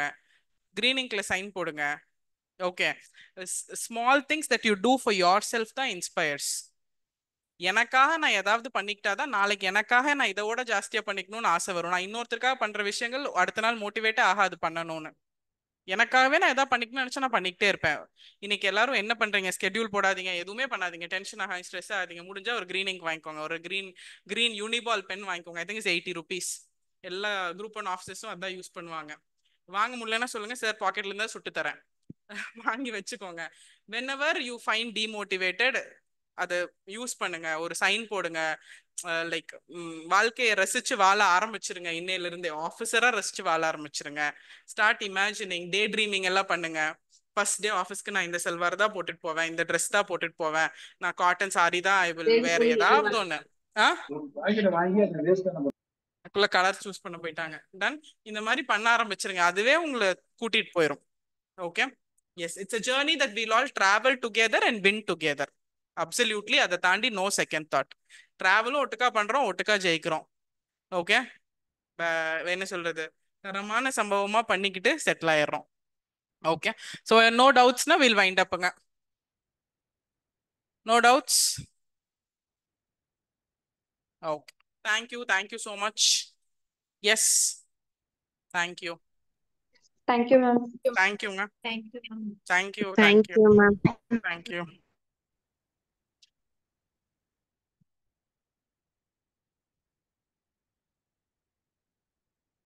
க்ரீனிங்கில் சைன் போடுங்க. Okay small things that you do for yourself தான் இன்ஸ்பயர்ஸ் எனக்காக நான் ஏதாவது பண்ணிக்கிட்டா தான் நாளைக்கு எனக்காக நான் இதை விட பண்ணிக்கணும்னு ஆசை வரும். நான் இன்னொருத்தருக்காக பண்ணுற விஷயங்கள் அடுத்த நாள் மோட்டிவேட்டே ஆகாது பண்ணணும்னு. எனக்காகவே நான் எதாவது பண்ணிக்கணும்னு நினச்சா நான் பண்ணிக்கிட்டே இருப்பேன். இன்னைக்கு எல்லாரும் என்ன பண்றீங்க? ஸ்கெடியூல் போடாதீங்க. எதுவுமே பண்ணாதீங்க. டென்ஷன் ஆகாது ஸ்ட்ரெஸ் ஆகாதீங்க. முடிஞ்சா ஒரு க்ரீனிங் வாங்கிக்கோங்க. ஒரு க்ரீன் க்ரீன் யூனிபால் பென் வாங்கிக்கோங்க. I think is eighty rupees எல்லா குரூப் அண்ட் ஆஃபீஸஸும் அதான் யூஸ் பண்ணுவாங்க. வாங்க முடியலன்னா சொல்லுங்க. சார் பாக்கெட்ல இருந்தா சுட்டு தரேன். (laughs) வாங்கி வச்சுக்கோங்க. Whenever you fine demotivated அதை யூஸ் பண்ணுங்க. ஒரு சைன் போடுங்க. லைக் வாழ்க்கையை ரசிச்சு வாழ ஆரம்பிச்சிருங்க. இன்னையில இருந்தே ஆஃபீஸரா ரசிச்சு வாழ ஆரம்பிச்சிருங்க. ஸ்டார்ட் இமேஜினிங் டே ட்ரீமிங் எல்லாம் பண்ணுங்க. ஃபர்ஸ்ட் டே ஆஃபீஸ்க்கு நான் இந்த செல்வார் தான் போட்டுட்டு போவேன். இந்த ட்ரெஸ் தான் போட்டுட்டு போவேன். நான் காட்டன் சாரி தான் ஐ வில் வேற ஏதாவது ஒண்ணு. அதுக்குள்ள கலர் சூஸ் பண்ண போயிட்டாங்க. டன் இந்த மாதிரி பண்ண ஆரம்பிச்சிருங்க. அதுவே உங்களை கூட்டிட்டு போயிடும் okay yes it's a journey that will all travel together and win together absolutely அதை தாண்டி நோ செகண்ட் தாட் டிராவலும் ஒட்டுக்கா பண்றோம் ஒட்டுக்கா ஜெயிக்கிறோம். ஓகே என்ன சொல்றது? தரமான சம்பவமா பண்ணிக்கிட்டு செட்டில் ஆயிடுறோம். ஓகே ஸோ நோ டவுட்ஸ்னா will wind அப்புங்க no doubts okay thank you thank you so much yes thank you thank you ma'am தேங்க்யூங்க Thank you, ma'am. Thank you Thank thank you you, ma'am. Thank you